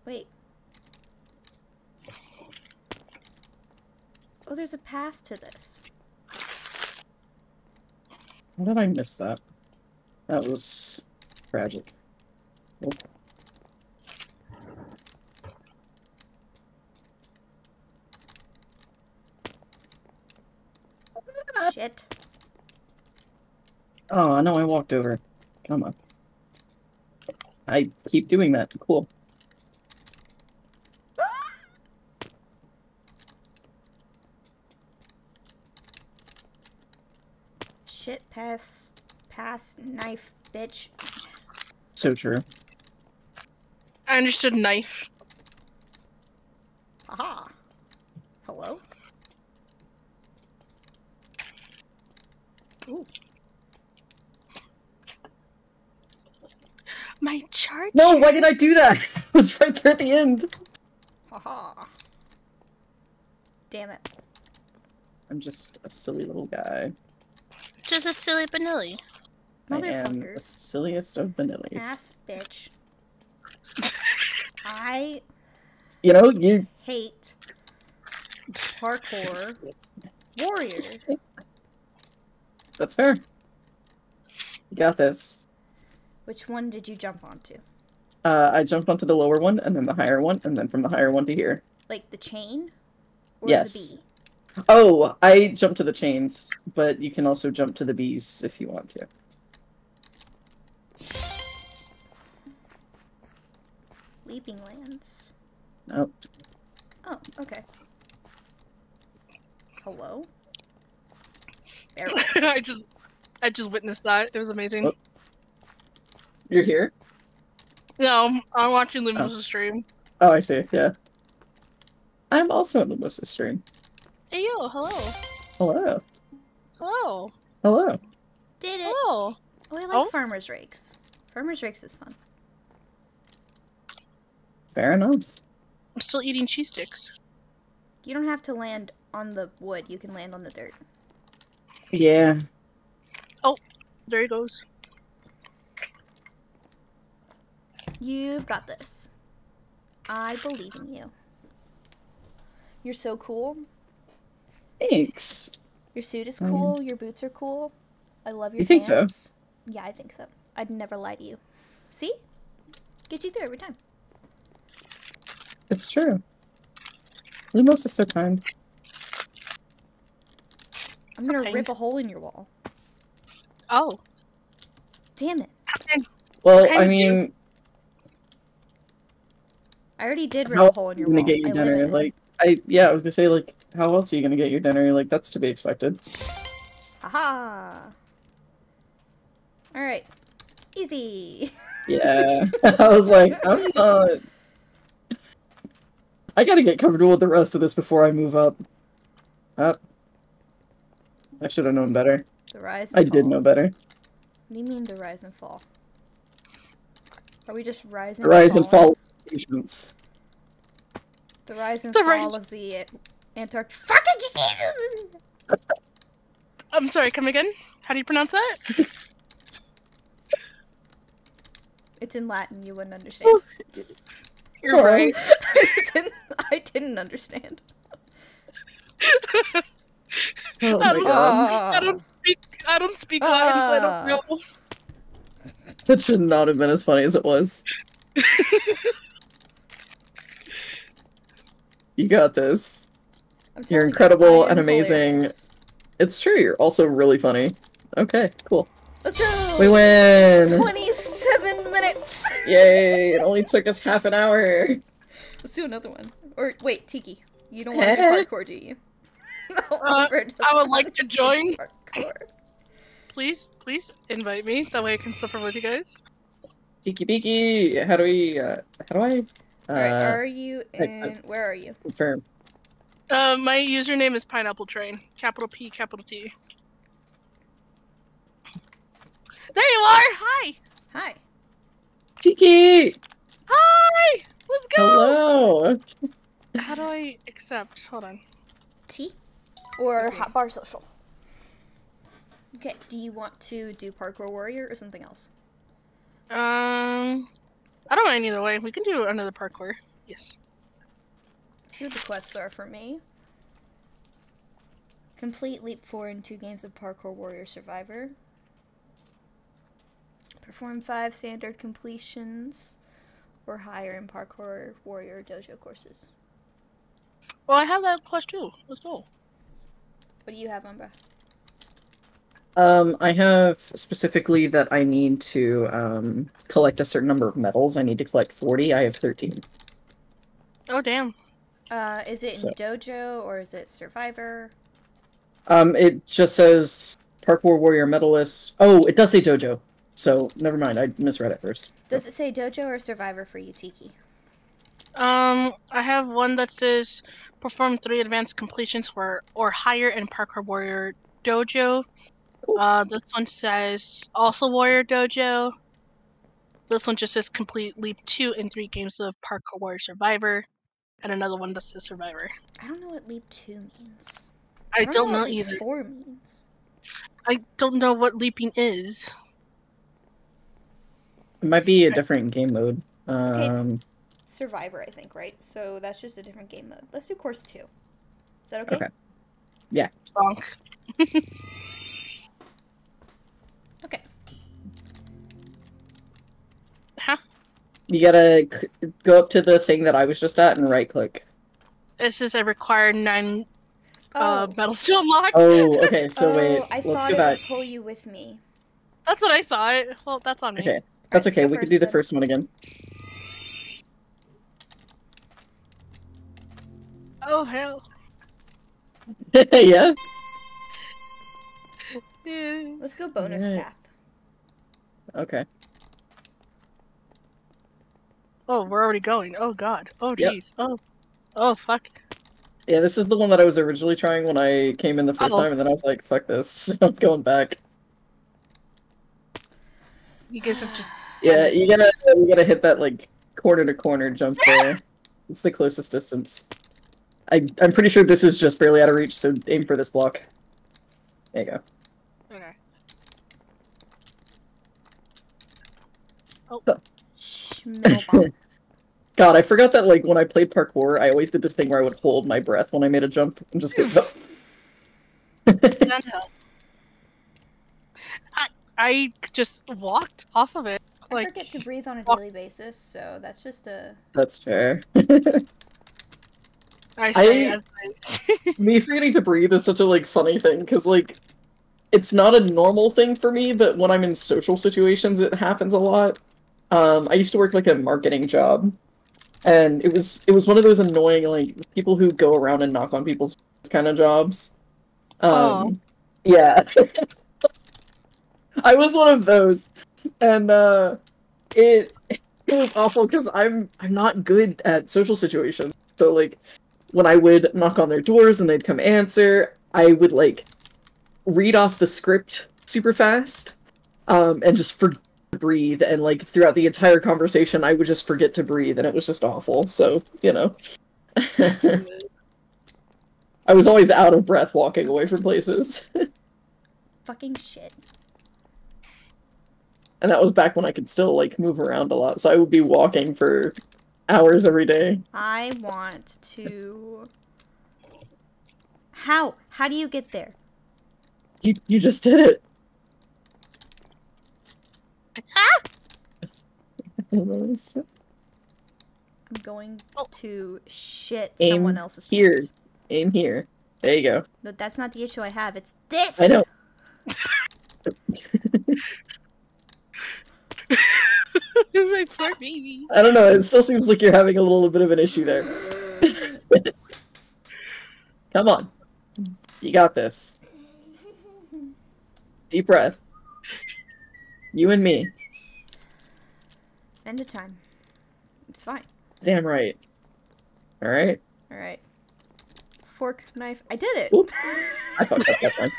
Wait. Oh, there's a path to this. how did I miss that? That was tragic. Nope. Shit. Oh no, I walked over. Come on. I keep doing that. Cool. [GASPS] Shit, pass. Pass, knife, bitch. So true. I understood knife. Aha. Hello? My charger. No, why did I do that? [LAUGHS] it was right there at the end. Haha. Damn it. I'm just a silly little guy. Just a silly Benelli. I am the silliest of vanillies. Ass bitch. I You know, you hate parkour warrior. [LAUGHS] that's fair. You got this. Which one did you jump onto? Uh, I jumped onto the lower one and then the higher one and then from the higher one to here. Like the chain? Or Yes. the bee? Oh, I jumped to the chains, but you can also jump to the bees if you want to. Leaping lands. Oh, Oh, okay. Hello? There. [LAUGHS] I just, I just witnessed that. It was amazing. Oh. you're here? No, I'm watching Lumos' oh. stream. Oh, I see. Yeah. I'm also on the Moses stream. Hey yo, hello, Hello. hello, Hello. Did it! hello. Oh, I like Oh. farmer's rakes. Farmer's rakes is fun. Fair enough. I'm still eating cheese sticks. You don't have to land on the wood, you can land on the dirt. Yeah. Oh, there he goes. You've got this. I believe in you. You're so cool. Thanks. Your suit is Um, cool. Your boots are cool. I love your You think so? Yeah, I think so. I'd never lie to you. See? Get you through every time. It's true. Lumos is so kind. I'm gonna Something. rip a hole in your wall. Oh, Damn it. Well, I of mean, I already did rip how a hole in your gonna wall. Gonna get your I dinner? Like, I yeah, I was gonna say like, how else are you gonna get your dinner? Like, that's to be expected. Haha. Alright. Easy. [LAUGHS] Yeah, [LAUGHS] I was like, I'm not. I gotta get comfortable with the rest of this before I move up. Uh, I should have known better. the rise and I fall. did know better. What do you mean the rise and fall? Are we just rising? Rise and falling? fall. Patience. The rise and The fall rise- of the Antarctic. Fucking I'm sorry. Come again? How do you pronounce that? It's in Latin. You wouldn't understand. Oh, you're Oh. right. [LAUGHS] It's in- I didn't understand. [LAUGHS] Oh I my don't- god. I don't speak. I don't speak Latin, so I Ah. don't know. That should not have been as funny as it was. [LAUGHS] You got this. I'm You're incredible and amazing. hilarious. It's true, you're also really funny. Okay, cool. Let's go. We win! 27 minutes. [LAUGHS] Yay! It only took us half an hour. Let's do another one. Or wait, Tiki, you don't want to do parkour, do you? [LAUGHS] No, Uh, I would like to join. Parkour. Please, please invite me. That way I can suffer with you guys. Tiki Biki, how do we, uh, how do I, uh, Alright, are you I- I- in? Where are you? confirm? Uh, my username is Pineapple Train. Capital P, capital T. There you are! Hi! Hi. Tiki! Hi! Let's go! Hello! How do I accept? Hold on. T or Okay. Hotbar Social. Okay. Do you want to do Parkour Warrior or something else? Um, I don't mind either way. We can do another parkour. Yes. Let's see what the quests are for me. Complete Leap 4 in two games of Parkour Warrior Survivor. Perform five standard completions or higher in Parkour Warrior Dojo courses. Well, I have that quest too. Let's go. What do you have, Umbra? Um, I have specifically that I need to, um, collect a certain number of medals. I need to collect 40. I have 13. Oh, damn. Uh, is it in So- Dojo or is it Survivor? Um, it just says Parkour Warrior Medalist. Oh, it does say Dojo. So, never mind. I misread it first. Does it say Dojo or Survivor for you, Tiki? Um, I have one that says perform three advanced completions for or higher in Parkour Warrior Dojo. Uh, this one says also Warrior Dojo. This one just says complete leap two in three games of Parkour Warrior Survivor, and another one that says Survivor. I don't know what Leap 2 means. I, don't know what Leap either. 4 means. I don't know what leaping is. It might be a different game mode. it's- Um, Survivor, I think, right? So that's just a different game mode. Let's do course 2. Is that okay? Okay. Bonk. [LAUGHS] Okay. Huh? you gotta go up to the thing that I was just at and right click. This is a required nine uh, Oh, medals to unlock. Oh, okay. [LAUGHS] So oh, wait, I let's thought go it back. would pull you with me. That's what I thought. Well, that's on me. Okay, that's Alright, okay. We could do the then. first one again. Oh hell. [LAUGHS] yeah. Yeah. Let's go bonus Alright. path. Okay. Oh, we're already going. Oh god. Oh Yep. jeez. Oh. Oh fuck. Yeah, this is the one that I was originally trying when I came in the first Uh-oh. time, and then I was like, "Fuck this! [LAUGHS] I'm going back." You guys have just. Yeah, you gotta you gotta hit that like corner to corner jump there. [LAUGHS] It's the closest distance. I I'm pretty sure this is just barely out of reach, so aim for this block. There you go. Okay. Oh. Oh. Schmilbomb. [LAUGHS] God, I forgot that like when I played parkour, I always did this thing where I would hold my breath when I made a jump and just go. [LAUGHS] None help. I I just walked off of it. I Like forget to breathe on a daily basis, so that's just a. That's fair. [LAUGHS] I I- [LAUGHS] me forgetting to breathe is such a like funny thing because like it's not a normal thing for me but when i'm in social situations it happens a lot. Um i used to work like a marketing job and it was it was one of those annoying like people who go around and knock on people's kind of jobs. Um yeah. [LAUGHS] I was one of those and uh it it was awful because i'm i'm not good at social situations. So like when I would knock on their doors and they'd come answer, I would like read off the script super fast, um, and just forget to breathe. And like throughout the entire conversation, I would just forget to breathe, and it was just awful. So you know, [LAUGHS] I was always out of breath walking away from places, [LAUGHS] Fucking shit. and that was back when I could still like move around a lot. So I would be walking for hours every day. I want to. How? How do you get there? You you just did it. Ah! I'm going Oh. to shit Aim someone else's here. pants. Aim here. There you go. No, that's not the issue I have. It's this. I know. [LAUGHS] [LAUGHS] My poor baby. I don't know. It still seems like you're having a little bit of an issue there. [LAUGHS] Come on. You got this. Deep breath. You and me. End of time. It's fine. Damn right. Alright. All right. Fork, knife. I did it. Oop. I fucked up that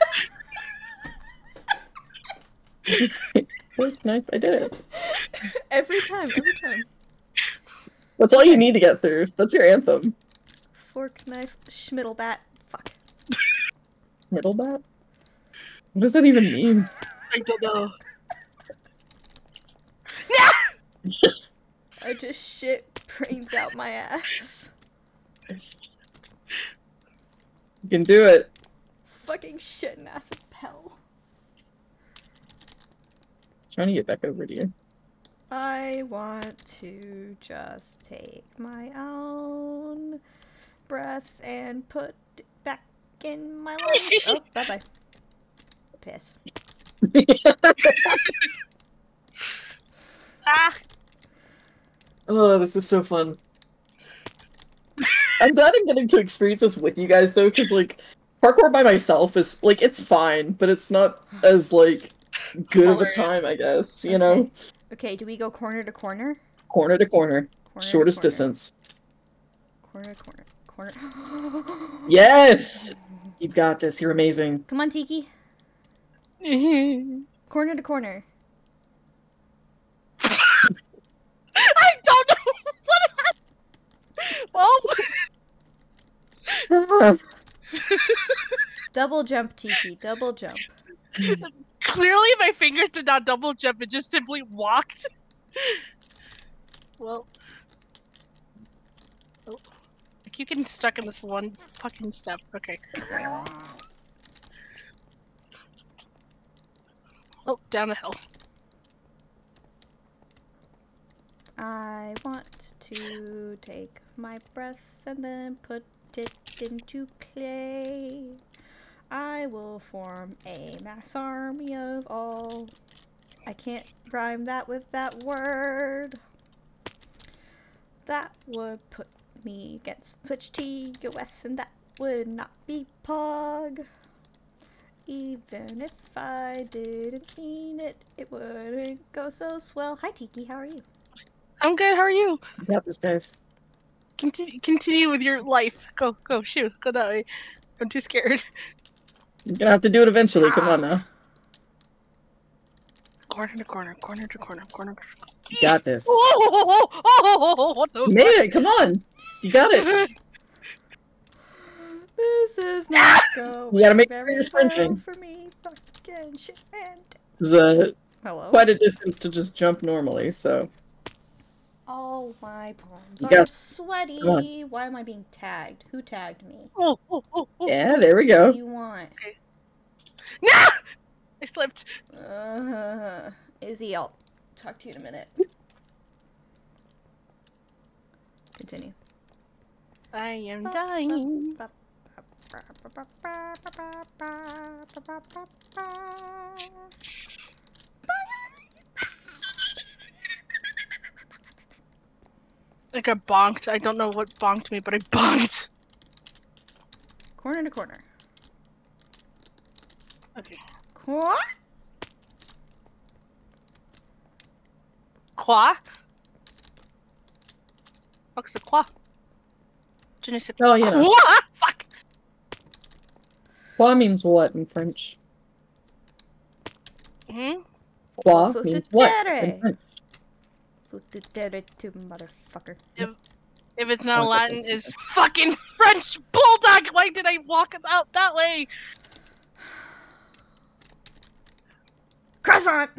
time. [LAUGHS] Fork, knife, I did it. [LAUGHS] every time, every time. That's all you need to get through. That's your anthem. Fork, knife, schmiddlebat. Fuck. Middle bat? What does that even mean? I don't know. I just shit brains out my ass. You can do it. Fucking shit an ass of hell. Trying to get back over to you. I want to just take my own breath and put it back in my lungs. oh, [LAUGHS] bye bye. Piss. [LAUGHS] Ah! oh, this is so fun. I'm glad I'm getting to experience this with you guys though, because like parkour by myself is like it's fine, but it's not as like good of a time, I guess. You know, Okay, do we go corner to corner? corner to corner, corner to shortest corner. distance. Corner to corner. Corner. [GASPS] Yes, you've got this. You're amazing. Come on, Tiki. I Corner to corner. [LAUGHS] I don't know [LAUGHS] what happened. Well, [LAUGHS] Double jump, Tiki. Double jump. Clearly my fingers did not double jump. It just simply walked. Well. Oh. I keep getting stuck in this one fucking step. Okay. Oh, down the hill. I want to take my breath and then put it into clay. I will form a mass army of all. I can't rhyme that with that word. That would put me against Twitch TOS, and that would not be Pog. Even if I didn't mean it, it wouldn't go so swell. Hi, Tiki, how are you? I'm good. How are you? You got this, guys. Continue, continue with your life. Go, go, shoot, go that way. I'm too scared. [LAUGHS] You're gonna have to do it eventually. Come on now. Corner to corner, corner to corner, corner. You got this. Oh, oh, oh, what the You made it. Come on. You got it. This is not [LAUGHS] going You gotta make sure very you're sprinting. for me. Fucking shit. This is uh, Hello. quite a distance to just jump normally, so. All my palms You are got- sweaty. Why am I being tagged? Who tagged me? Oh, oh, oh, oh. Yeah, there we go. What go. do you want? No! I slipped. Uh, Izzy, I'll talk to you in a minute. Continue. I am dying. Like I bonked. I don't know what bonked me, but I [LAUGHS] bonked. Corner to corner. Okay. Quoi? Quoi? Fuck's the quoi? Je ne sais pas. Oh, you know. Quoi? Fuck. Quoi means what in French? Hmm? Quoi Futu means what in French? To motherfucker. If it's not Latin, it's fucking [LAUGHS] French bulldog. Why did I walk out that way? Croissant!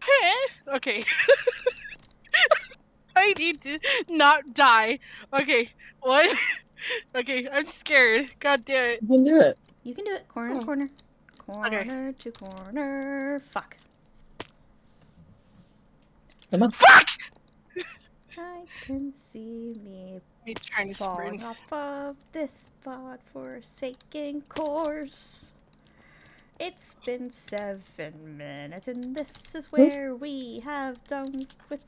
Huh? Okay. [LAUGHS] I need to not die. Okay, what? [LAUGHS] Okay, I'm scared. God damn it. You can do it. You can do it. Corner to Oh. corner. Corner to corner. Fuck. Come on. Fuck! I can see me Me trying to falling sprint. off of this forsaken course. It's been seven minutes, and this is where we have done with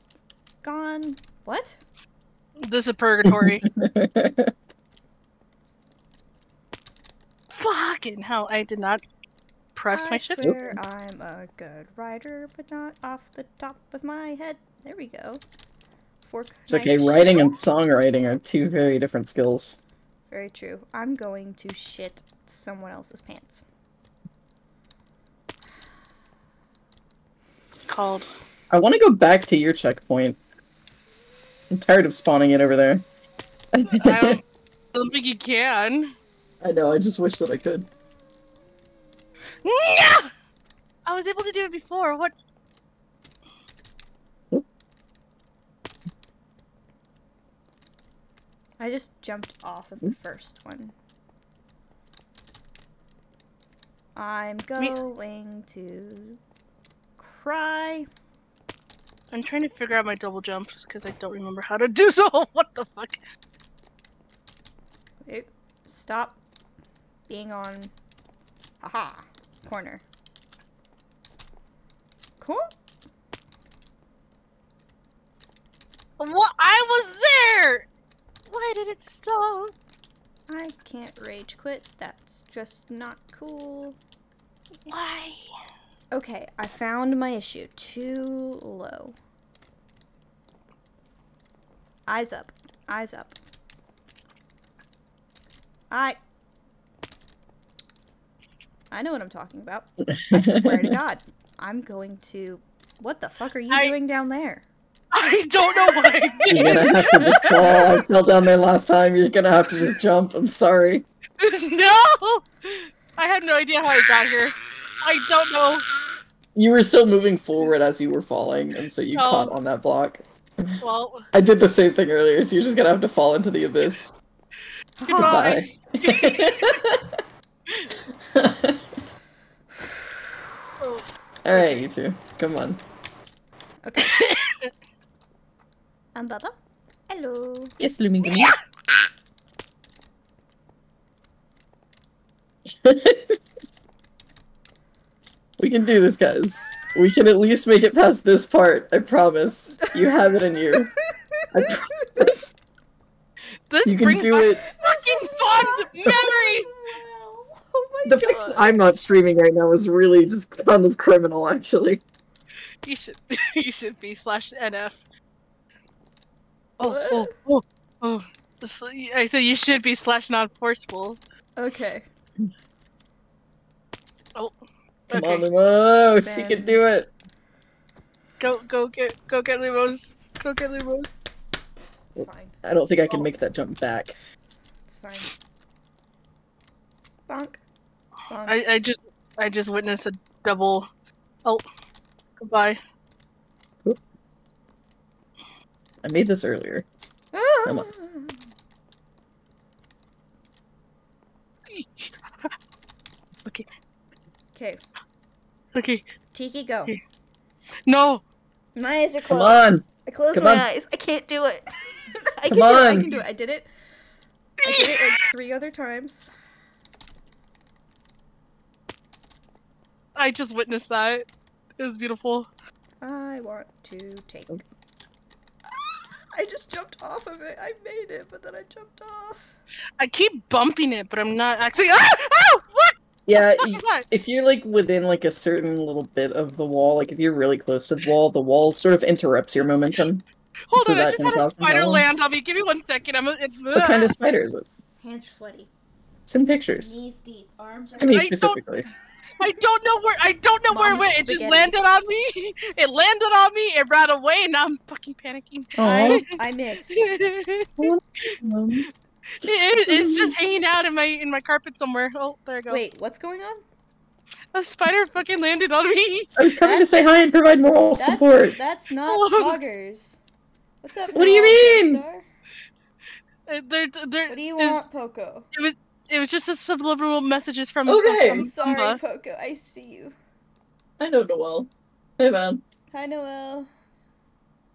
gone. What? This is purgatory. [LAUGHS] Fucking hell! I did not press I my shift. swear I'm a good writer, but not off the top of my head. There we go. Fork. it's okay, knife, writing shovel. and songwriting are two very different skills. Very true. I'm going to shit someone else's pants. It's called. I want to go back to your checkpoint. I'm tired of spawning it over there. I don't, [LAUGHS] I don't think you can. I know, I just wish that I could. No! I was able to do it before. What? I just jumped off of the hmm? first one. I'm going to cry. I'm trying to figure out my double jumps because I don't remember how to do [LAUGHS] so. What the fuck? Wait, stop being on. Aha! Corner. Cool. What? I was there. Why did it stop? I can't rage quit. That's just not cool. Why? Okay, I found my issue. Too low. Eyes up. Eyes up. I. I know what I'm talking about. [LAUGHS] I swear to God. I'm going to. What the fuck are you I- doing down there? I don't know what I [LAUGHS] You're gonna have to just fall. I fell down there last time. You're gonna have to just jump. I'm sorry. [LAUGHS] no! I had no idea how I got here. I don't know. You were still moving forward as you were falling, and so you Oh. caught on that block. Well, I did the same thing earlier, so you're just gonna have to fall into the abyss. goodbye. Oh, Alright, you two. Come on. Okay. [COUGHS] I'm Bubba. Hello. Yes, Lumingo. [LAUGHS] we can do this, guys. We can at least make it past this part. I promise. You have it in you. I [LAUGHS] promise. this You can brings do back it. fucking fond memories. Oh my The fact that I'm not streaming right now is really just kind of criminal, actually. You should, [LAUGHS] you should be slash NF. Oh, What? oh, oh, oh. So, I said you should be slash not forceful. Okay. Oh. Come Okay. on, Lumos. You can do it. Go, go get, go get Lumos. Go get Lumos. It's fine. I don't think I can Oh. make that jump back. It's fine. Bonk. Bonk. I, I just, I just witnessed a double. Oh, goodbye. I made this earlier. Come on. [LAUGHS] Okay, Okay. okay. Tiki, go. Okay. No, My eyes are closed. Come closed. on. I closed Come my on. eyes. I can't do it. [LAUGHS] I Come can do it. I can do it. I did it. I did it like three other times. I just witnessed that. It was beautiful. I want to take. I just jumped off of it. I made it, but then I jumped off. I keep bumping it, but I'm not actually. [LAUGHS] Ah! Oh, what Yeah, the fuck is that? if you're like within like a certain little bit of the wall, like if you're really close to the wall, the wall sort of interrupts your momentum. Hold so on, I just had a spider problems. land on me. Give me one second. I'm. A, it, What kind of spider is it? Hands are sweaty. Send pictures. Knees deep. Arms are. To me I don't- specifically. I don't know where. I don't know where it Mom's went. It just landed on me. [LAUGHS] It landed on me. It ran away. and Now I'm fucking panicking. Aw. I, [LAUGHS] I missed. it, it's just hanging out in my in my carpet somewhere. Oh, there I go. Wait, what's going on? a spider fucking landed on me. [LAUGHS] I was coming to say hi and provide moral That's support. that's not Hello. poggers. What's up? What do you Moral mean? Star? Uh, There, there. What do you is- want, Poco? It was just a subliminal messages from. Okay. from I'm sorry, Pumbaa. Poco. I see you. I know Noel. Hey man. Hi, Noel.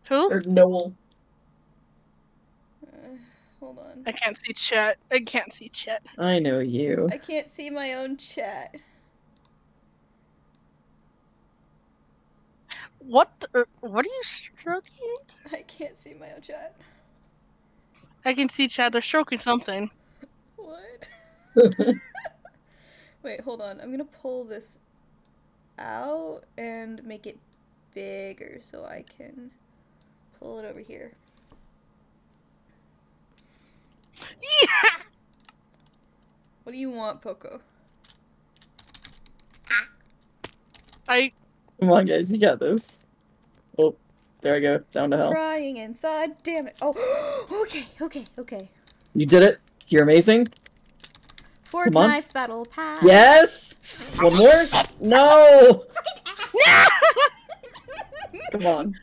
Who? Or Noel. Uh, hold on. I can't see chat. I can't see chat. I know you. I can't see my own chat. What? The, uh, what are you stroking? I can't see my own chat. I can see Chad. They're stroking something. [LAUGHS] What? [LAUGHS] Wait, hold on. I'm gonna pull this out and make it bigger so I can pull it over here. Yeah. What do you want, Poco? I. Come on, guys, you got this. Oh, there I go, down to hell. Crying inside. Damn it. Oh, [GASPS] okay, okay, okay. You did it. You're amazing. Fork Come on. knife battle pass. Yes. One more. No. [LAUGHS] Come on.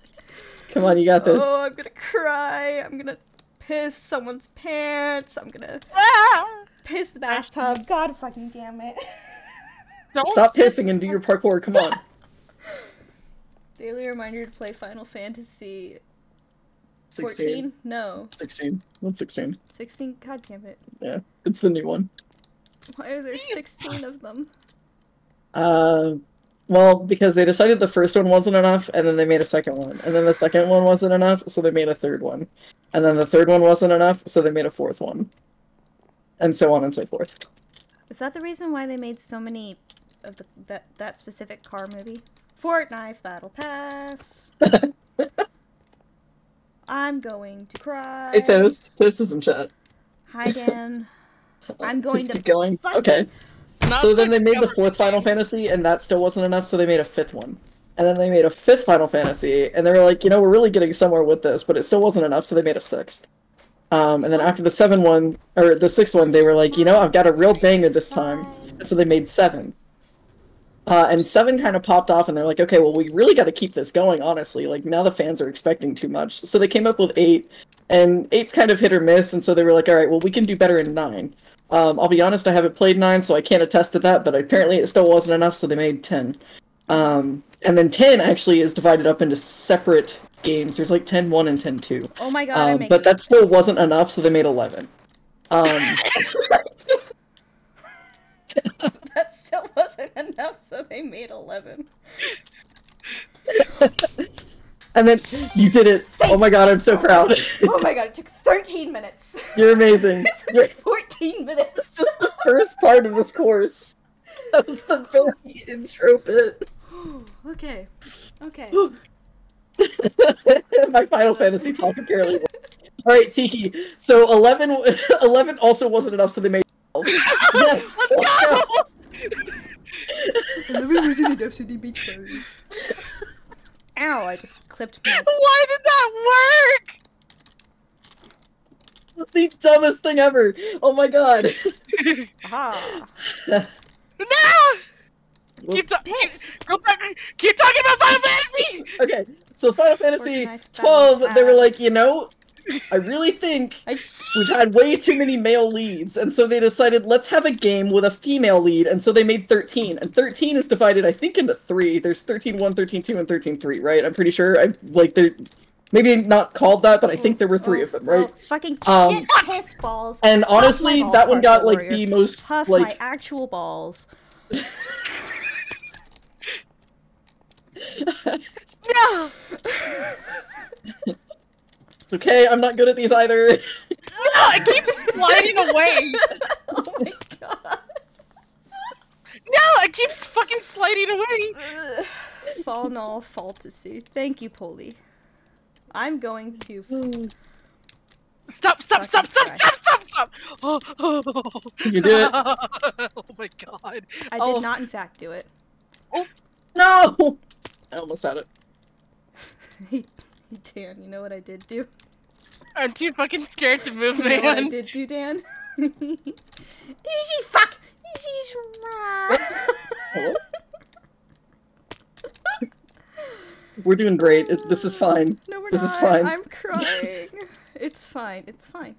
Come on, you got this. Oh, I'm gonna cry. I'm gonna piss someone's pants. I'm gonna Ah! piss the bathtub. God fucking damn it. [LAUGHS] Don't Stop pissing and do your parkour. Come on. [LAUGHS] Daily reminder to play Final Fantasy 16. 14? No. 16. What's 16? 16? God damn it. Yeah, it's the new one. Why are there 16 of them? Uh, well, because they decided the first one wasn't enough, and then they made a second one, and then the second one wasn't enough, so they made a third one, and then the third one wasn't enough, so they made a fourth one, and so on and so forth. Is that the reason why they made so many of the that that specific car movie? Fortnite Battle Pass. [LAUGHS] I'm going to cry. Hey, Toast. Toast is in chat. Hi Dan. [LAUGHS] I'm going Please to keep going. fucking- Okay. Not So then they made the fourth Final Fantasy, and that still wasn't enough, so they made a fifth one. And then they made a fifth Final Fantasy, and they were like, you know, we're really getting somewhere with this, but it still wasn't enough, so they made a sixth. Um, and then after the seven one, or the sixth one, they were like, you know, I've got a real banger this time, and so they made seven. Uh, and seven kind of popped off, and they're like, okay, well, we really got to keep this going, honestly. Like, now the fans are expecting too much. So they came up with eight, and eight's kind of hit or miss, and so they were like, all right, well, we can do better in nine. Um, I'll be honest, I haven't played nine, so I can't attest to that, but apparently it still wasn't enough, so they made ten. Um, and then ten actually is divided up into separate games. There's like 10 1 and 10 2. Oh my god, Um, but that still wasn't enough, so they made 11. Um, [LAUGHS] [LAUGHS] that still wasn't enough, so they made 11. and then you did it. Oh my god, I'm so proud. Oh my god, it took 13 minutes. [LAUGHS] You're amazing. it You're 14 minutes. it's just the first part of this course. That was the very intro bit. [GASPS] okay. Okay. [GASPS] My Final Fantasy talk apparently worked. Alright, Tiki. So 11, [LAUGHS] 11 also wasn't enough, so they made 12. Yes, [LAUGHS] Let's let's go. go! Ow, I just clipped my. Why did that work? That's the dumbest thing ever. Oh my god. [LAUGHS] Aha. [LAUGHS] No! Keep, ta- keep, go back. keep talking about Final Fantasy! Okay, so Final Fantasy 12, Battle they were like, you know, I really think we've had way too many male leads, and so they decided let's have a game with a female lead, and so they made 13. And 13 is divided, I think, into three. There's 13 1, 13 2, and 13 3, right? I'm pretty sure. I like they're maybe not called that, but I think there were three Oh, of them, right? oh, fucking Um, shit piss balls. And honestly, balls, that one got Parkour like Warrior. the most Puff my like actual balls. [LAUGHS] No! [LAUGHS] it's okay. I'm not good at these either. No! I keep sliding away! [LAUGHS] oh my god. No! it keeps fucking sliding away! Ugh. Fall null fantasy. Thank you, Polly. I'm going to. Stop, stop, stop, stop, stop, stop, stop! Oh, oh. You did it. oh my god. I did Oh. not, in fact, do it. Oh. No! I almost had it. [LAUGHS] Hey, Dan, you know what I did do? I'm too fucking scared to move, You know what I man. did do, Dan? [LAUGHS] Easy fuck! Easy Hello? We're doing great. This is fine. No, we're This not. is fine. I'm crying. [LAUGHS] it's fine. It's fine.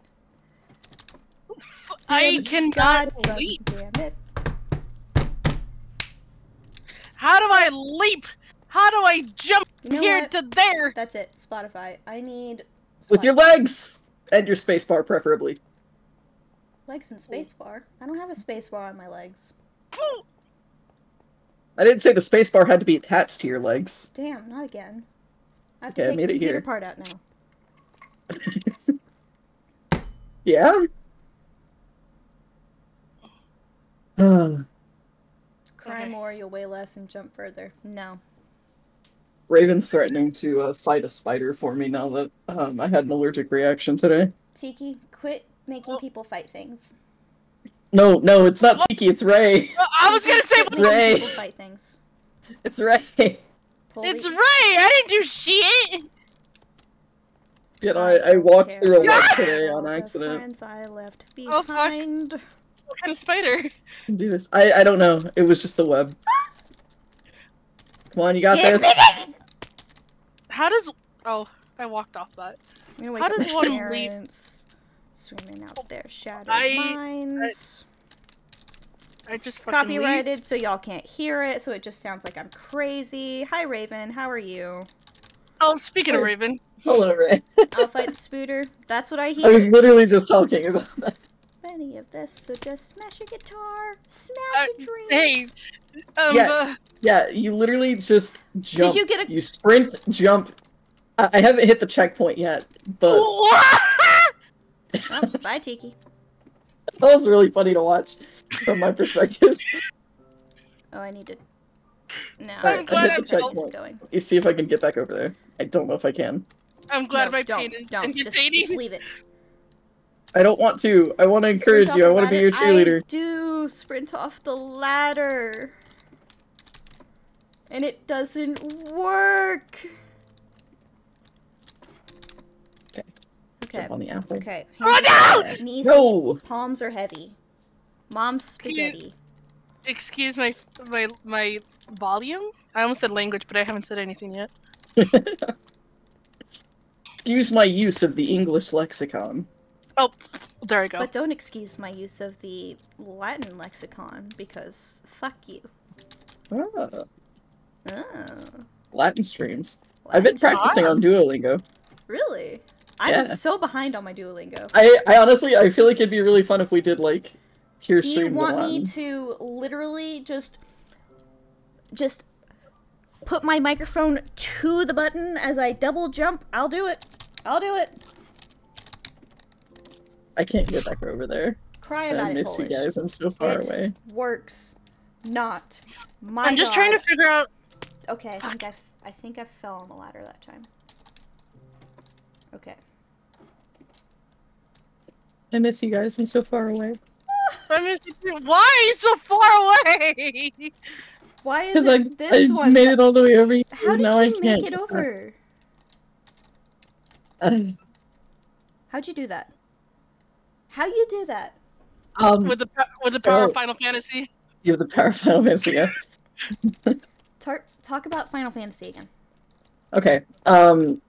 I God cannot fucking leap. Damn it. How do I leap? How do I jump You know here what? to there? That's it. Spotify. I need. With your legs! And your spacebar, preferably. legs and spacebar. I don't have a spacebar on my legs. I didn't say the spacebar had to be attached to your legs. Damn, not again. I have Okay, to I take made the it computer here. part out now. [LAUGHS] yeah? Uh, [SIGHS] Cry Okay. more, you'll weigh less, and jump further. No. Raven's threatening to uh, fight a spider for me now that um, I had an allergic reaction today. Tiki, quit making Well- people fight things. No, no, it's not Tiki, it's Ray. I was gonna say Quit Ray. people fight things. It's Ray. Pull it's Ray. I didn't do shit. You know, I, I walked care through a Yeah! web today all on the accident. friends I left Oh, fuck. behind. What kind of spider? Do this. I, I don't know. It was just the web. Come on, you got Give this. me How does? Oh, I walked off that. I'm gonna How does my one leave- parents, Swimming out their shattered I- minds. I just It's fucking leave. copyrighted, so y'all can't hear it, so it just sounds like I'm crazy. Hi, Raven. How are you? Oh, speaking of Raven, Hello, Ray. I'll fight the Spooter. That's what I hear. I was literally just talking about that. Any of this, so just smash your guitar, smash Uh, your dreams. hey, um, Yeah. uh, Yeah, you literally just jump. you get a- You sprint, jump. I, I haven't hit the checkpoint yet, but [LAUGHS] Oh, bye, Tiki. [LAUGHS] that was really funny to watch from my perspective. Oh, I need to. No, Alright, I'm glad I I'm the helped. checkpoint. going. You see if I can get back over there. I don't know if I can. I'm glad no, my don't, pain is don't. Just, entertaining. just leave it. I don't want to. I want to encourage off you. I want to be your cheerleader. I do sprint off the ladder. And it doesn't work. Okay. Okay. Jump on the apple. Okay. Oh, hands are- Knees No! Palms are heavy. Mom's Can spaghetti. Excuse my my my volume. I almost said language, but I haven't said anything yet. [LAUGHS] Excuse my use of the English lexicon. Oh, there I go. But don't excuse my use of the Latin lexicon because fuck you. Ah, Oh, Latin streams. I've been Latin practicing on Duolingo. Really? I'm Yeah. so behind on my Duolingo. I, I honestly, I feel like it'd be really fun if we did like pure Do you want on. me to literally just just put my microphone to the button as I double jump? I'll do it. I'll do it. I can't get back over there. Cry I about it, miss you guys. I'm so far It away. Works not. My I'm just trying to figure out. Okay, I think Fuck. I, f- I think I fell on the ladder that time. Okay. I miss you guys. I'm so far away. I miss you too. Why are you so far away? Why is Because I, it this I one? made that- it all the way over here. How did now you I make can't. it over? Uh, How'd you do that? How you do that? um, with the with the power So- of Final Fantasy. you have the power of Final Fantasy. Yeah. Tar- talk about Final Fantasy again. Okay. Um,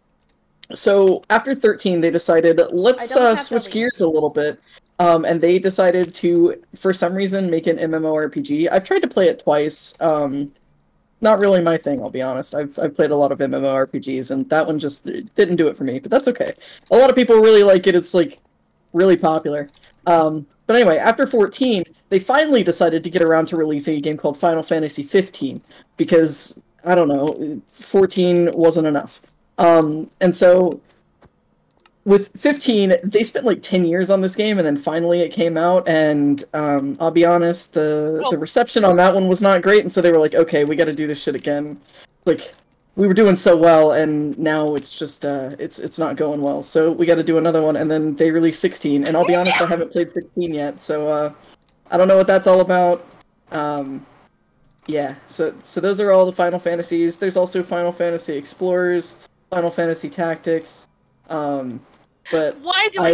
so after 13, they decided let's uh, switch gears a little bit. Um, and they decided to, for some reason, make an MMORPG. I've tried to play it twice. Um, not really my thing, I'll be honest. I've I've played a lot of MMORPGs, and that one just didn't do it for me. But that's okay. A lot of people really like it. It's like really popular. Um, but anyway, after 14, they finally decided to get around to releasing a game called Final Fantasy 15 because I don't know, 14 wasn't enough. Um, and so with 15, they spent like 10 years on this game, and then finally it came out. And um, I'll be honest, the Well- the reception on that one was not great, and so they were like, okay, we got to do this shit again. Like we were doing so well, and now it's just uh, it's it's not going well. So we got to do another one, and then they released 16. And I'll be honest, I haven't played 16 yet, so uh, I don't know what that's all about. Um, yeah, so so those are all the Final Fantasies. There's also Final Fantasy Explorers, Final Fantasy Tactics. Um, but Why do I?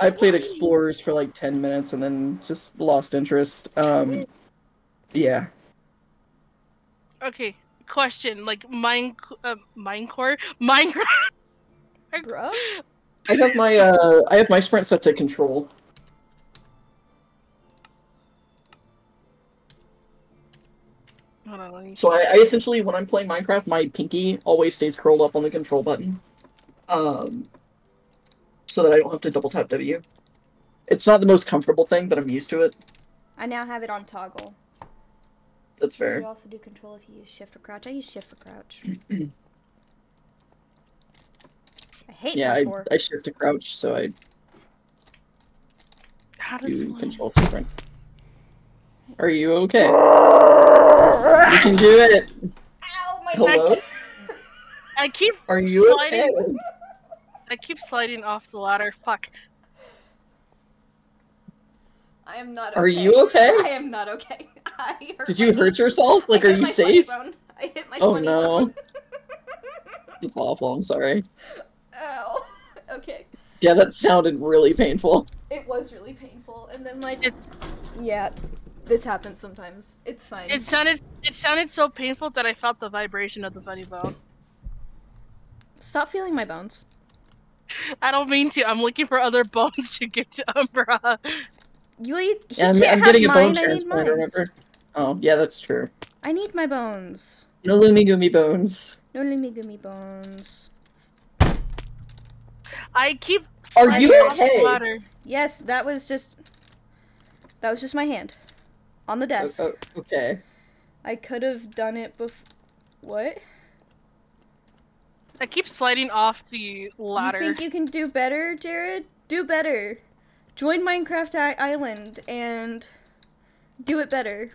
I I played? Explorers for like 10 minutes and then just lost interest. Um, yeah. Okay, question. Like mine, uh, Minecore, Minecraft. Bro? I have my uh I have my sprint set to control. On, let me- So I, I essentially when I'm playing Minecraft, my pinky always stays curled up on the control button. Um so that I don't have to double tap W. It's not the most comfortable thing, but I'm used to it. I now have it on toggle. That's fair. You also do control if you use shift or crouch. I use shift for crouch. [CLEARS THROAT] I hate Yeah, I. I shift to crouch, so I How does do one... control to sprint. Are you okay? [LAUGHS] You can do it. Ow, my Hello? neck. I keep Are you okay? I keep sliding off the ladder. Fuck. I am not. Are you okay? I am not okay. [LAUGHS] I hurt Did my you knee. hurt yourself? Like, I are hit you my safe? bone. I hit my Oh, no. bone. [LAUGHS] It's awful. I'm sorry. Ow. Okay. Yeah, that sounded really painful. It was really painful, and then like It's yeah, this happens sometimes. It's fine. it sounded it sounded so painful that I felt the vibration of the funny bone. Stop feeling my bones. I don't mean to. I'm looking for other bones to get to Umbra. You, he Yeah, I'm, can't I'm have getting a mine. bone I transplant, remember? Oh, yeah, that's true. I need my bones. No Lumigumi bones. No Lumigumi bones. I keep Are you okay? ladder. Yes, that was just that was just my hand on the desk. Oh, oh, okay. I could have done it before. What? I keep sliding off the ladder. You think you can do better, Jared? Do better. Join Minecraft I- Island and do it better.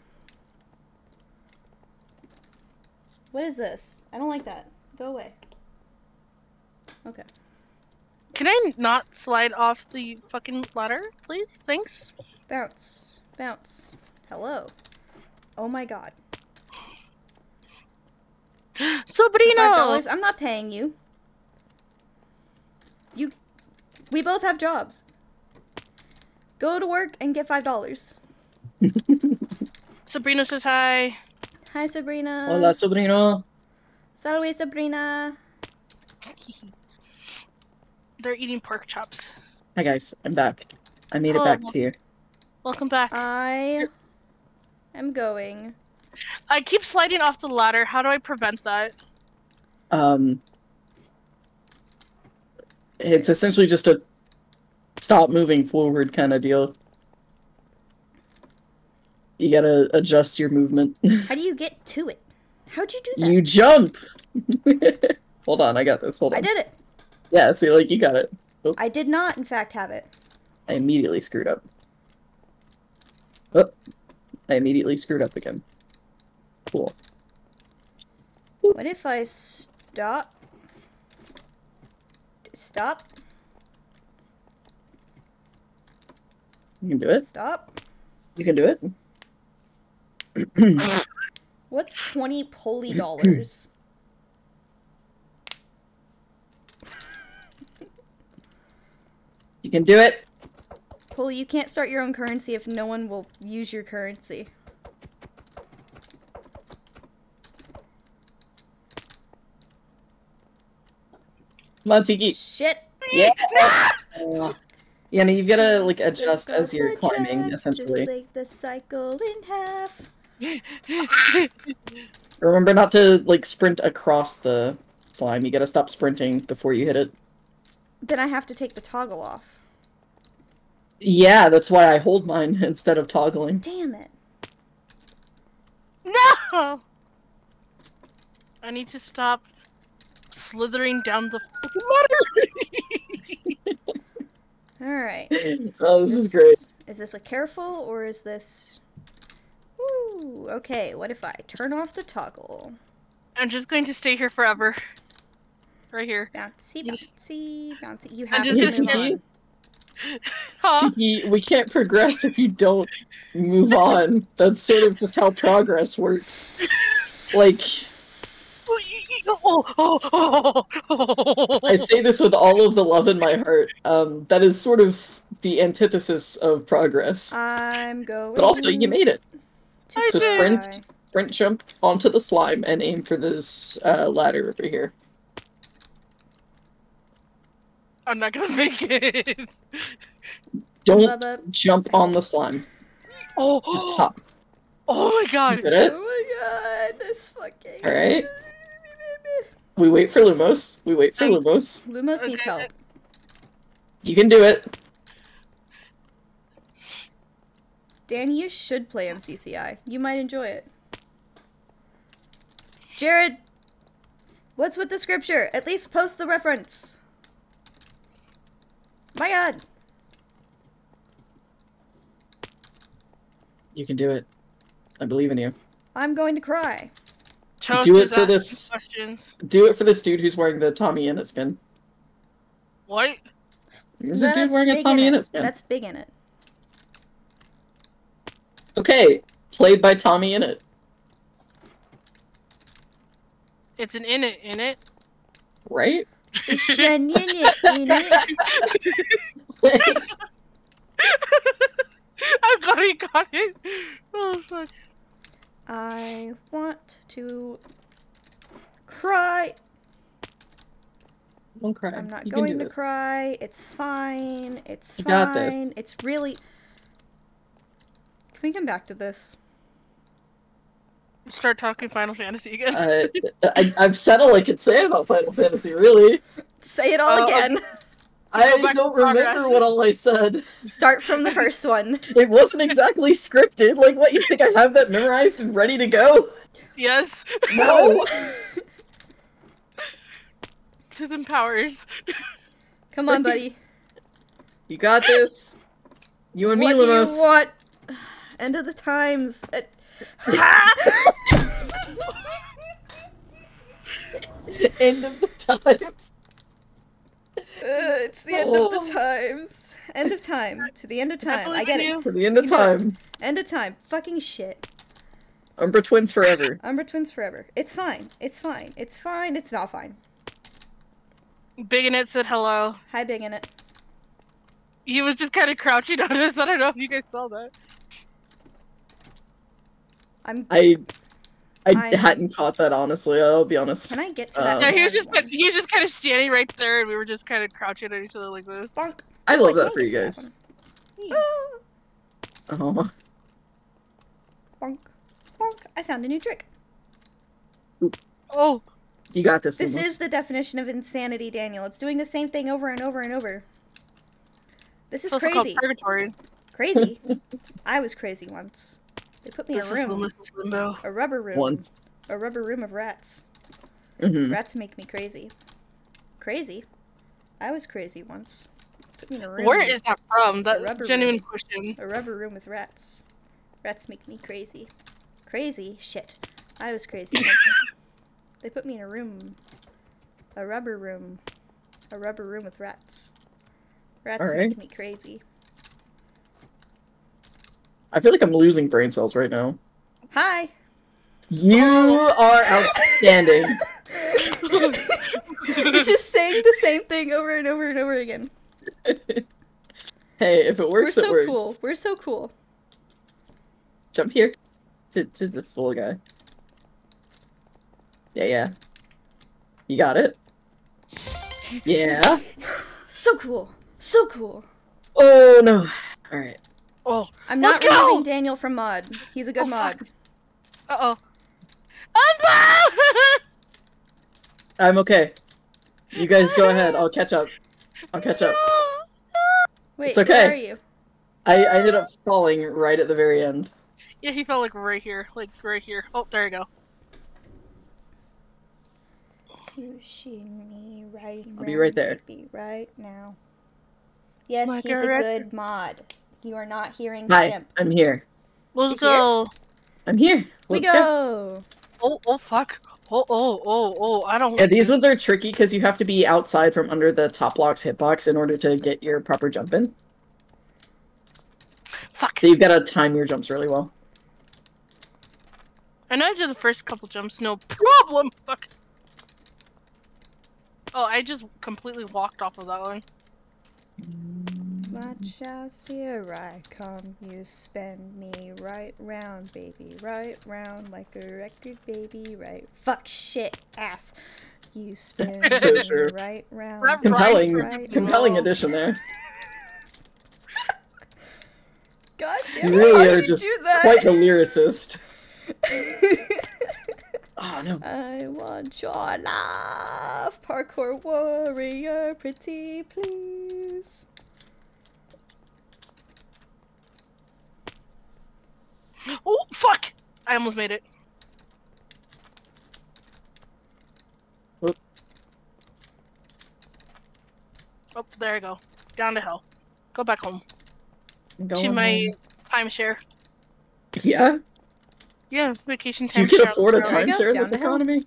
What is this? I don't like that. Go away. Okay. Can I not slide off the fucking ladder, please? Thanks. Bounce. Bounce. Hello. Oh my god. [GASPS] Five Sabrina! dollars. I'm not paying you. You. We both have jobs. Go to work and get five dollars. [LAUGHS] Sabrina says hi. Hi, Sabrina. Hola, sobrino. Salve, Sabrina. [LAUGHS] They're eating pork chops. Hi, guys. I'm back. I made it Oh. back to you. Welcome back. I am going. I keep sliding off the ladder. How do I prevent that? Um, it's essentially just a stop moving forward kind of deal. You gotta adjust your movement. [LAUGHS] How do you get to it? How'd you do that? you jump. [LAUGHS] Hold on, I got this. Hold on. I did it. Yeah, see, like you got it. I did not, in fact, have it. I immediately screwed up. Oh, I immediately screwed up again. Cool. What if I stop? Stop. You can do it. Stop. You can do it. [COUGHS] What's 20 poly dollars? [COUGHS] You can do it. Poly, you can't start your own currency if no one will use your currency. Come on, Tiki. Shit. Yeah. Uh, yeah, no, you've gotta like adjust Circle as you're climbing, track, essentially. Just like the cycle in half. [LAUGHS] Remember not to like sprint across the slime. You gotta stop sprinting before you hit it. Then I have to take the toggle off. Yeah, that's why I hold mine [LAUGHS] instead of toggling. Damn it. No! I need to stop slithering down the fucking ladder. Alright. [LAUGHS] Oh, this is great. Is this a careful or is this. Ooh, okay, what if I turn off the toggle? I'm just going to stay here forever. Right here. Bouncy, Yes. bouncy, bouncy. You I'm have just to gonna move on. Huh? Tiki, we can't progress if you don't move on. That's sort of just how progress works. Like, oh, oh, oh. I say this with all of the love in my heart. Um, that is sort of the antithesis of progress. I'm going. But also, you made it. to So sprint, sprint, jump onto the slime, and aim for this uh, ladder over here. I'm not gonna make it. Don't Bubba. jump on the slime. Oh, Just hop. oh my god. did it. Oh my god, this fucking. Alright. We wait for Lumos. We wait for I'm- Lumos. Lumos needs help. You can do it. Dan, you should play MCCI. You might enjoy it. Jared, what's with the scripture? At least post the reference. My god. You can do it. I believe in you. I'm going to cry. Chose Do it for this- Questions. Do it for this dude who's wearing the Tommy Innit skin. What? There's a dude wearing a Tommy in Innit it. skin. That's big in it. Okay, played by Tommy Innit. It's an in it in it. Right? It's an in it, in it. I'm got it. Oh fuck. I want to cry. Don't cry. I'm not You going to this. cry. It's fine. It's You fine. got this. It's really. Can we come back to this? Start talking Final Fantasy again. Uh, [LAUGHS] I, I've said all I could say about Final Fantasy, really. Say it all Oh, again. I [LAUGHS] don't remember progress. what all I said. Start from the first one. [LAUGHS] It wasn't exactly scripted. Like, what, you think I have that memorized and ready to go? yes. No! Susan Powers. Come on, buddy. You got this. You and me, what do you want? [SIGHS] End of the times. Uh, End of the times. Uh, it's the end of Oh. the times. End of time. To the end of time. I believe get it. you. For the end of You time. End of time. Fucking shit. Umbra Twins forever. Umbra twins forever. It's fine. It's fine. It's fine. It's not fine. Big in it said hello. Hi, big in it. He was just kind of crouching on us. I don't know if you guys saw that. I'm. I I I'm- hadn't caught that honestly, I'll be honest. Can I get to Um, that? Yeah, he was just kind he was just kind of standing right there, and we were just kind of crouching at each other like this. Bonk. I love Wait, that for you guys. that one? Oh. Bonk. Bonk. I found a new trick. Oh, You got this. This Lumos. is the definition of insanity, Daniel. It's doing the same thing over and over and over. This is it's crazy. Crazy. [LAUGHS] I was crazy once. They put me in This a is room. Limbo. A rubber room. once. A rubber room of rats. hmm Rats make me crazy. Crazy? I was crazy once. Put me in a room. Where is that from? The That genuine room. question. A rubber room with rats. Rats make me crazy. Crazy? Shit. I was crazy once. [LAUGHS] They put me in a room. A rubber room. A rubber room with rats. Rats Alright. make me crazy. I feel like I'm losing brain cells right now. Hi! You are outstanding. [LAUGHS] it's just saying the same thing over and over and over again. [LAUGHS] hey, if it works, We're works, it so works. cool. We're so cool. Jump here. To, to this little guy. Yeah, yeah. You got it? Yeah. [LAUGHS] So cool. So cool. Oh no. Alright. Oh, I'm not Let's go! removing Daniel from mod. He's a good Oh, mod. fuck. uh oh. I'm I'm okay. You guys go ahead. [LAUGHS] I'll catch up. I'll catch up. Wait, It's okay. where are you? I, I ended up falling right at the very end. Yeah, he felt like right here, like right here. Oh, there you go. You see me right I'll be right there. Be right now. Yes, Like he's a a good mod. You are not hearing Hi, Simp. I'm here. Let's You here? go. I'm here. We Let's go. Oh, oh, fuck. Oh, oh, oh, oh. I don't. Yeah, these ones are tricky because you have to be outside from under the top block's hitbox in order to get your proper jump in. Fuck. So you've got to time your jumps really well. I know I did the first couple jumps, no problem. Fuck. Oh, I just completely walked off of that one. Mm. Watch out, mm-hmm. here I come. You spin me right round, baby. Right round like a record, baby. Right. Fuck, shit, ass. You spin [LAUGHS] So me true. right round. Right, Compelling, right, compelling right. addition there. [LAUGHS] God damn You it, really how are you just quite the lyricist. [LAUGHS] Oh no. I want your love, parkour warrior, pretty please. Oh, fuck! I almost made it. Oop. Oh, there I go. Down to hell. Go back home. To my timeshare. Yeah? Yeah, vacation timeshare. You can afford a timeshare in this economy?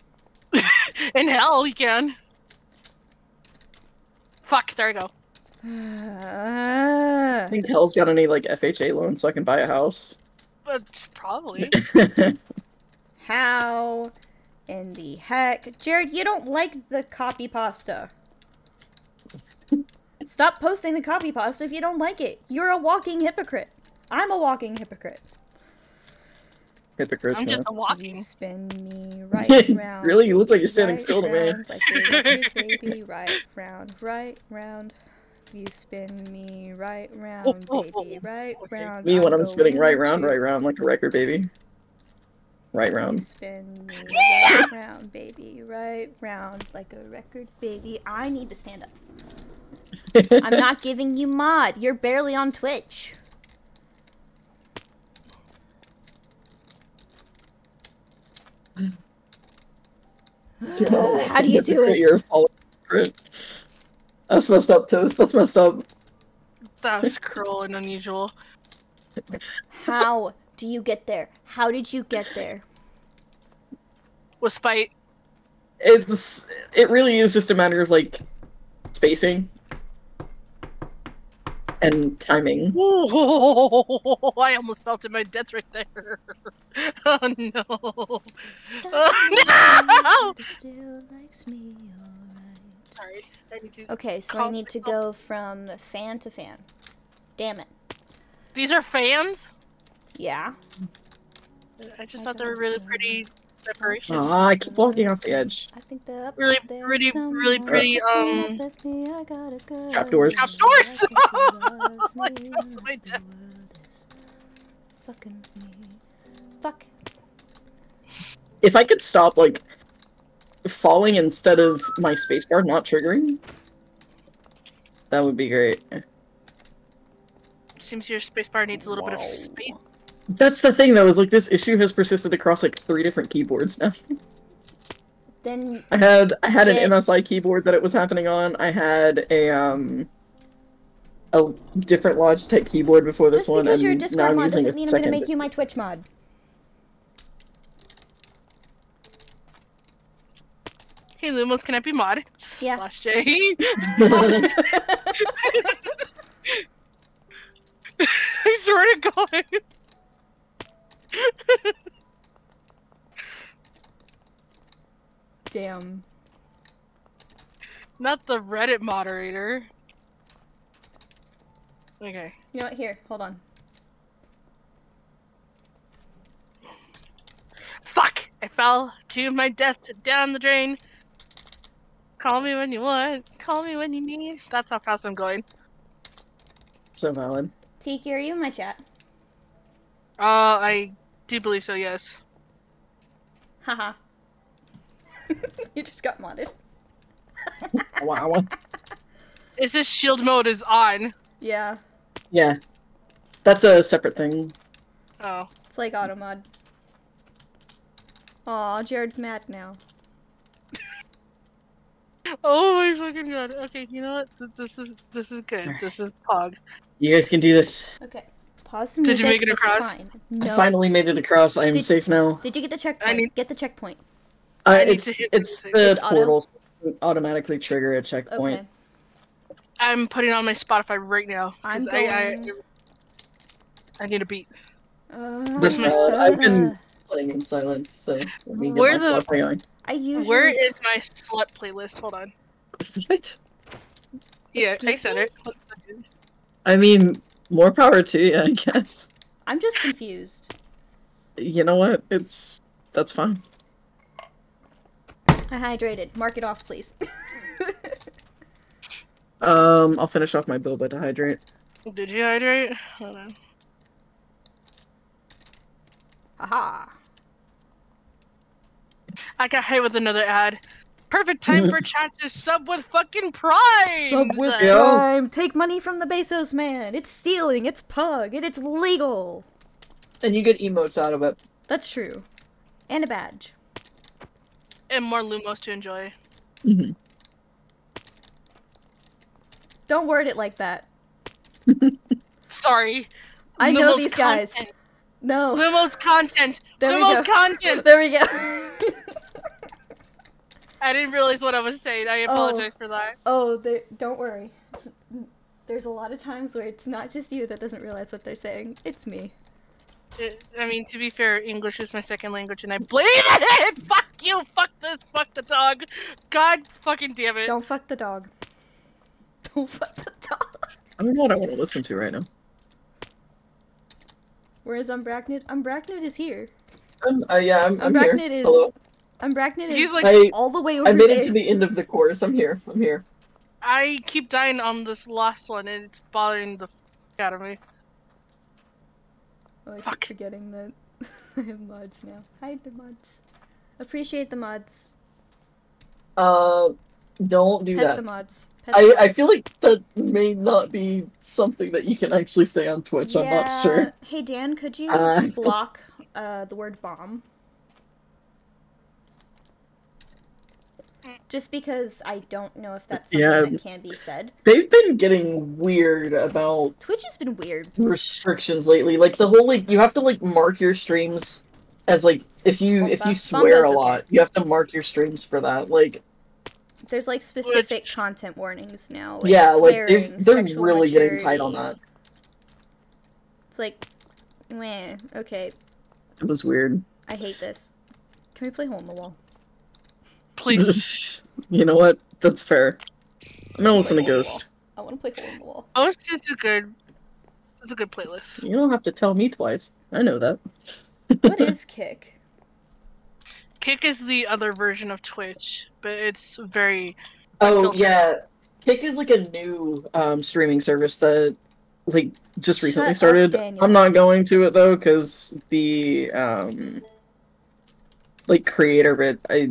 [LAUGHS] in hell, you can. Fuck, there I go. [SIGHS] I think hell's got any, like, FHA loans so I can buy a house. But probably. [LAUGHS] How in the heck? Jared, you don't like the copy pasta. Stop posting the copy pasta if you don't like it. You're a walking hypocrite. I'm a walking hypocrite. Hypocrite. I'm just a You walking. spin me right [LAUGHS] round. Really? You look like you're standing right still to me. Like a rocket [LAUGHS] baby, right round, right round. You spin me right oh, oh, round, oh, baby, oh, right okay. round. Me when I'm spinning right round, right round like a record baby. Right You round. spin me right round, baby, right round like a record, baby. I need to stand up. I'm not [LAUGHS] giving you mod. You're barely on Twitch. [LAUGHS] How do you do it? You're a fallen hypocrite. That's messed up, Toast. That's messed up. That was cruel and unusual. How do you get there? How did you get there? With spite. It's it really is just a matter of like spacing and timing. [LAUGHS] Whoa, I almost fell to my death right there. [LAUGHS] Oh no. [LAUGHS] Oh, no! Still likes me, alright. Sorry. I need to... Okay, so I need to yourself. go from fan to fan. Damn it. These are fans? Yeah. I just thought they were really pretty decorations. Aw, I keep walking off the edge. I think that up Really there's pretty- really someone pretty, looking um, up at me, I go. Trapdoors. Trapdoors! Oh my God, my death. Fucking me. Fuck. If I could stop like falling instead of my spacebar not triggering, that would be great. Seems your spacebar needs a little bit of space. That's the thing though, is like this issue has persisted across like three different keyboards now. Then I had I had an MSI keyboard that it was happening on. I had a um a different Logitech keyboard before this just one, because and you're a now Discord I'm mod using doesn't a mean I'm gonna make you my Twitch mod. Hey Lumos, can I be mod? Yeah. Slash J. [LAUGHS] I swear to God. Damn. Not the Reddit moderator. Okay. You know what? Here, hold on. Fuck! I fell to my death down the drain. Call me when you want. Call me when you need. That's how fast I'm going. so valid. Tiki, are you in my chat? Uh, I do believe so, yes. Haha. [LAUGHS] you just got modded. [LAUGHS] Wow. Is this shield mode is on? Yeah, Yeah. That's a separate thing. Oh. it's like auto mod. Aw, Jared's mad now. Oh my fucking god. Okay, you know what? This is this is good. This is pog. You guys can do this. Okay, pause the music. Did you make it across? fine. No. I finally made it across. I am Did- safe now. Did you get the checkpoint? I need- Get the checkpoint. Uh, I need it's the it's music. the It's auto? portal so it automatically trigger a checkpoint. Okay. I'm putting on my Spotify right now. I'm I, I, going- I need a beat. Uh, That's valid. I've been [LAUGHS] playing in silence, so let me get Where my the- Spotify going. I usually. Where is my slut playlist? Hold on. What? Yeah, I Excuse said me? it. I mean, more power to you, [LAUGHS] I guess. I'm just confused. You know what? It's that's fine. I hydrated. Mark it off, please. [LAUGHS] Um, I'll finish off my boba to hydrate. Did you hydrate? Hold on. Aha. I got hit with another ad. Perfect time for [LAUGHS] chat to sub with fucking Prime. Sub with Yo. Prime. Take money from the Bezos man. It's stealing. It's pug. And it's legal. And you get emotes out of it. That's true. And a badge. and more Lumos to enjoy. Mm -hmm. Don't word it like that. [LAUGHS] Sorry. I know Lumos these guys. Content. No. Lumos content. There we Lumos go. content. There we go. I didn't realize what I was saying. I Oh. apologize for that. oh, there, don't worry. It's, there's a lot of times where it's not just you that doesn't realize what they're saying. It's me. It, I mean, to be fair, English is my second language, and I blame it. [LAUGHS] Fuck you. Fuck this. Fuck the dog. God fucking damn it. Don't fuck the dog. Don't fuck the dog. I don't know what I want to listen to right now. Whereas Umbrachnid, Umbrachnid is here. Um, uh, yeah, I'm, I'm here. Umbrachnid. Hello. Umbrachnid He's is like- I all the way over I made there. it to the end of the course. I'm here. I'm here. I keep dying on this last one, and it's bothering the f out of me. Oh, I keep Fuck. forgetting that [LAUGHS] I have mods now. Hi, the mods. Appreciate the mods. Uh, don't do Pet that. the mods. I, I feel like that may not be something that you can actually say on Twitch. I'm not sure. Hey Dan, could you Uh, [LAUGHS] block uh, the word bomb? Just because I don't know if that's something Yeah. that can be said. They've been getting weird about Twitch has been weird. restrictions lately. Like the whole like you have to like mark your streams as like if you if you swear a lot, you have to mark your streams for that. Like There's like specific Which- content warnings now. Like yeah, like swearing, they've, they're sexual really getting tight on that. It's like, meh, okay, It was weird. I hate this. Can we play hole in the wall? Please. [LAUGHS] you know what? That's fair. I'm gonna listen to Hole in the Ghost. I want to play hole in the wall. Oh, it's just a good. It's a good playlist. You don't have to tell me twice. I know that. What is [LAUGHS] kick? Kick is the other version of Twitch, but it's very. Oh yeah, Kick is like a new um, streaming service that like just recently up, started. Daniel. I'm not going to it though because the um, like creator of it, I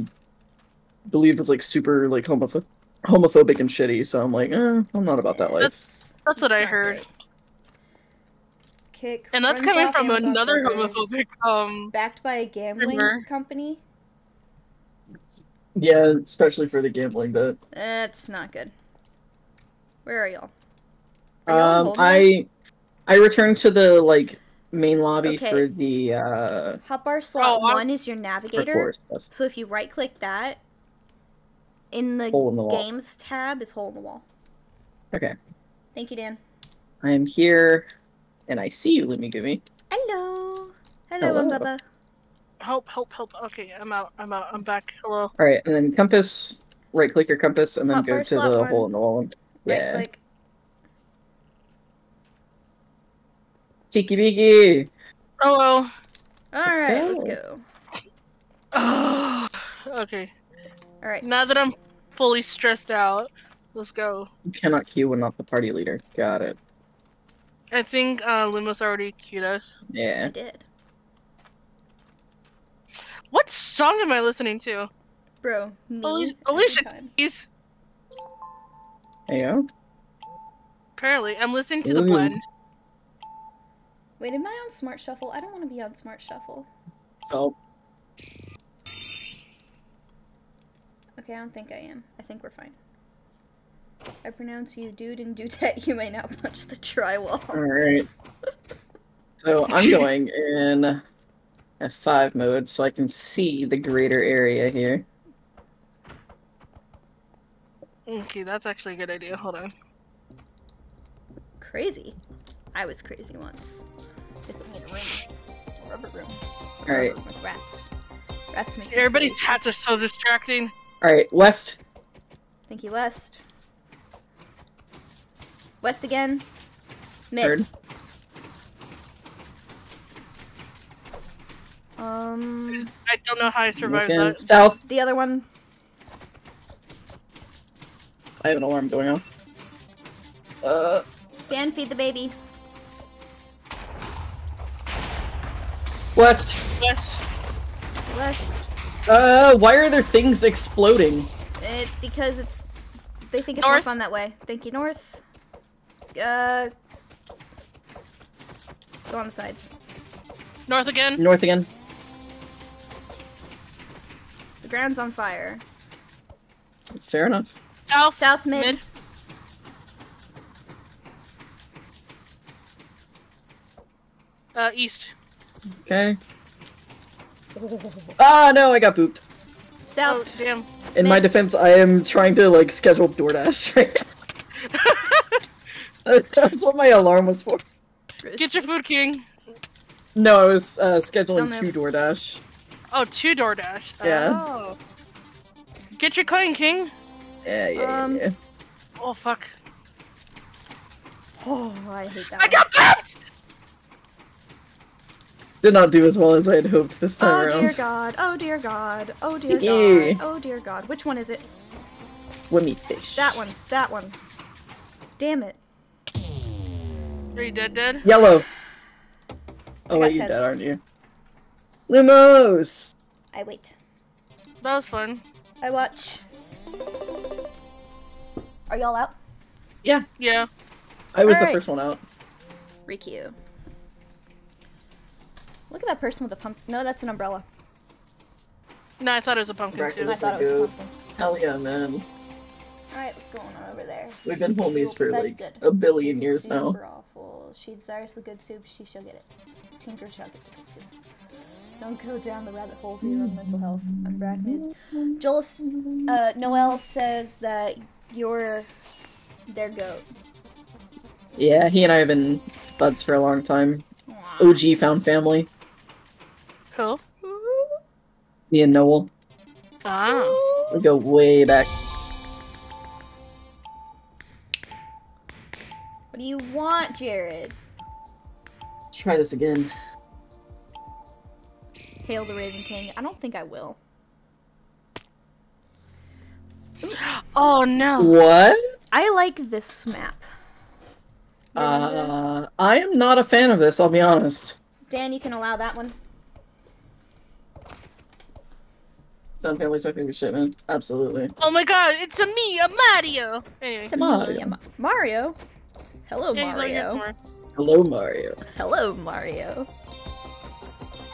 believe is like super like homopho- homophobic and shitty. So I'm like, eh, I'm not about that life. That's- That's what It's I heard. great. Kick. And that's coming from Amazon another servers, homophobic. Um. Backed by a gambling Rumor. company. Yeah, especially for the gambling bit. That's not good. Where are y'all? Are y'all in Um, Golden I I returned to the like main lobby Okay. for the uh Hotbar slot Oh, I'm- one is your navigator. parkour stuff. So if you right click that, in the, in the wall. games tab is hole in the wall. Okay. Thank you, Dan. I am here, and I see you, Lumigumi. Hello. Hello, Hello. Bubba. Help! Help! Help! Okay, I'm out. I'm out. I'm back. Hello. All right, and then compass. Right click your compass, and then go to the one. hole in the wall. Right Yeah. click. Tiki Biki. Hello. All Let's right, go. let's go. [SIGHS] okay. All right. Now that I'm fully stressed out, let's go. You cannot queue when not the party leader. Got it. I think uh, Lumos already queued us. I Yeah. did. What song am I listening to? Bro, me. Alicia, every Alicia. Keys. There you go. Apparently, I'm listening to the blend. Wait, am I on Smart Shuffle? I don't want to be on Smart Shuffle. Oh, Okay, I don't think I am. I think we're fine. I pronounce you dude and dudette. [LAUGHS] You may now punch the drywall. all right. So I'm going [LAUGHS] in F5 mode, so I can see the greater area here. Okay, that's actually a good idea. Hold on. Crazy. I was crazy once. They put me in a room. A rubber room. All right. rubber room with rats. Rats make me Everybody's crazy. hats are so distracting. All right, west. Thank you, West. West again. Mid. Third. Um, I don't know how I survived Looking that. south. the other one. I have an alarm going off. Uh, Dan, feed the baby. west. West. West. Uh, why are there things exploding? It because it's they think it's more fun that way. Thank you, North. Uh, go on the sides. North again. North again. The ground's on fire. Fair enough. South, South mid. mid. Uh, east. Okay. Ah, oh, no, I got booped. South. Oh, damn. In mid. my defense, I am trying to, like, schedule DoorDash [LAUGHS] right [LAUGHS] That's what my alarm was for. Get your food, King. No, I was uh, scheduling two. DoorDash. Oh, two DoorDash. Yeah. Oh. Get your coin, King. Yeah, yeah, Um, yeah. Oh, fuck. Oh, I hate that. I one. got popped! Did not do as well as I had hoped this time Oh around. Oh, dear God! Oh dear God! Oh dear God! Oh dear God! Which one is it? Swimmy fish. That one. That one. Damn it! Are you dead, dead? Yellow. Oh got wait, you ten. dead, aren't you? Lumos. I wait. That was fun. I watch. Are y'all out? Yeah, Yeah. I was the Alright. first one out. Rikyu. Look at that person with a pump. No, that's an umbrella. No, I thought it was a pumpkin, Right, too. I thought it was a pumpkin. Hell yeah, man. Alright, what's going on over there? We've been homies for like good. a billion years now. Super awful. She desires the good soup, she shall get it. Tinker shall get the good soup. Don't go down the rabbit hole for your own mental health. I'm Brackman. Joel, uh, Noel says that you're their goat. Yeah, he and I have been buds for a long time. OG found family. Cool. Me and Noel. Ah. We go way back. What do you want, Jared? Let's try this again. Hail the Raven King. I don't think I will. Oh, no. What? I like this map. Uh, I am not a fan of this, I'll be honest. Dan, you can allow that one. Found family's my favorite shit, man. Absolutely. Oh my god, it's a me, a Mario! Anyway. Mario. Mario. Mario. Hello, Yeah, he's over here Mario. Hello, Mario. Hello, Mario.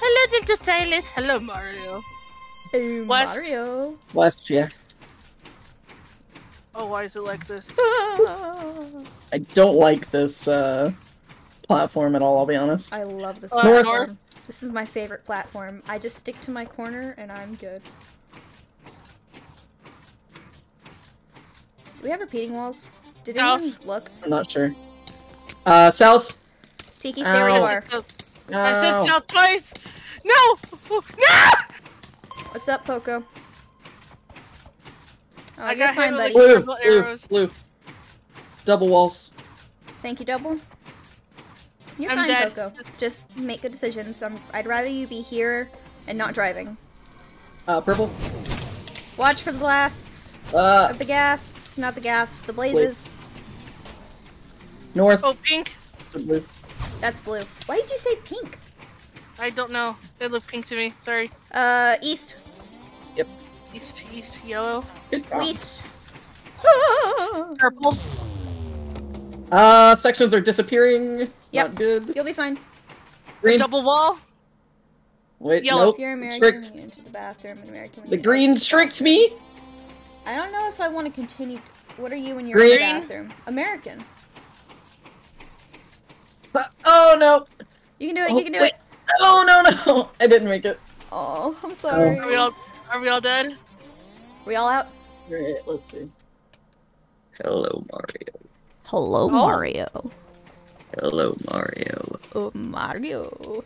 Hello, Dr. Silas. Hello, Mario. Hey, West. Mario. West, yeah. Oh, why is it like this? [LAUGHS] I don't like this uh, platform at all, I'll be honest. I love this Uh, platform. North. This is my favorite platform. I just stick to my corner and I'm good. Do we have repeating walls? Did South. anyone look? I'm not sure. Uh, south. Tiki, stay where you Ow. Are. I said No. south twice! No! No! What's up, Poco? Oh, I you're got hit with, Blue, Purple blue, arrows. blue. Double walls. Thank you, Double. You're I'm fine, dead. Poco. Just make good decisions. I'm, I'd rather you be here and not driving. Uh, purple. Watch for the blasts Uh, of the ghasts, not the gas, the blazes. north. Oh, pink? So blue. That's blue. Why did you say pink? I don't know. It looked pink to me. Sorry. Uh, east. Yep. East, east, yellow. Good [LAUGHS] job. East. [LAUGHS] Purple. Uh, sections are disappearing. Yep. Not good. You'll be fine. Green. Double wall. Wait, Yellow. nope. If you're American, Strict. you into the bathroom. and American. The you- green strict me. I don't know if I want to continue. What are you when you're in Green. bathroom? American. Oh no. You can do it. Oh, you can do wait. it. Oh no no. [LAUGHS] I didn't make it. Oh, I'm sorry. Are we all? Are we all dead? We all out? Alright, let's see. Hello Mario. Hello, oh. Mario. Hello Mario. Oh, Mario.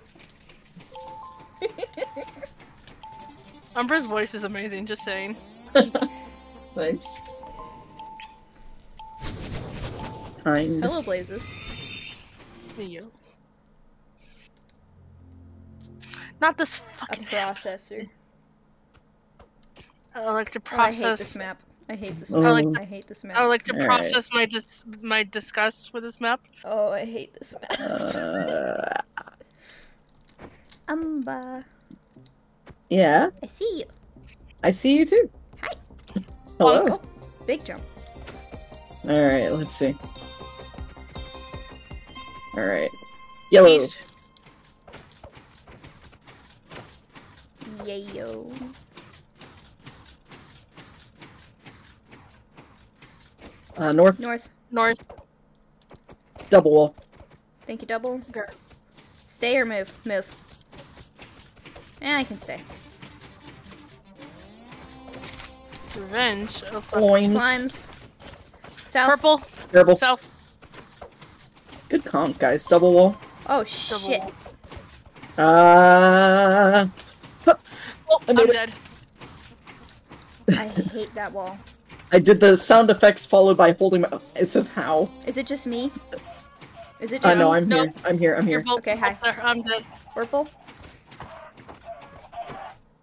[LAUGHS] Umbra's voice is amazing. Just saying. [LAUGHS] Thanks. Kind. Hello, Blazes. You. Not this fucking. app. processor. I like to Oh, I hate process. this map. I hate this map. I like I hate this map. I like to Alright. process my dis- my disgust with this map. Oh, I hate this map. Uh, [LAUGHS] Amba. yeah, I see you. I see you too. Hi. Hello. Oh, big jump. Alright, let's see. Alright. Yellow. East. Yayo. Uh, north. North. North. Double wall. Thank you, double. Gar- Stay or move? Move. Yeah, I can stay. Revenge. Oh, fuck. Coins. Slimes. South. Purple. Terrible. South. Good comms, guys. Double wall. Oh Double. shit. Uh, Oh, I I'm it. dead. I hate that wall. I did the sound effects followed by holding my. It says how. Is it just me? Is it I just know. me? I'm No. here. I'm here. I'm here. both Okay, hi. I'm dead. Purple?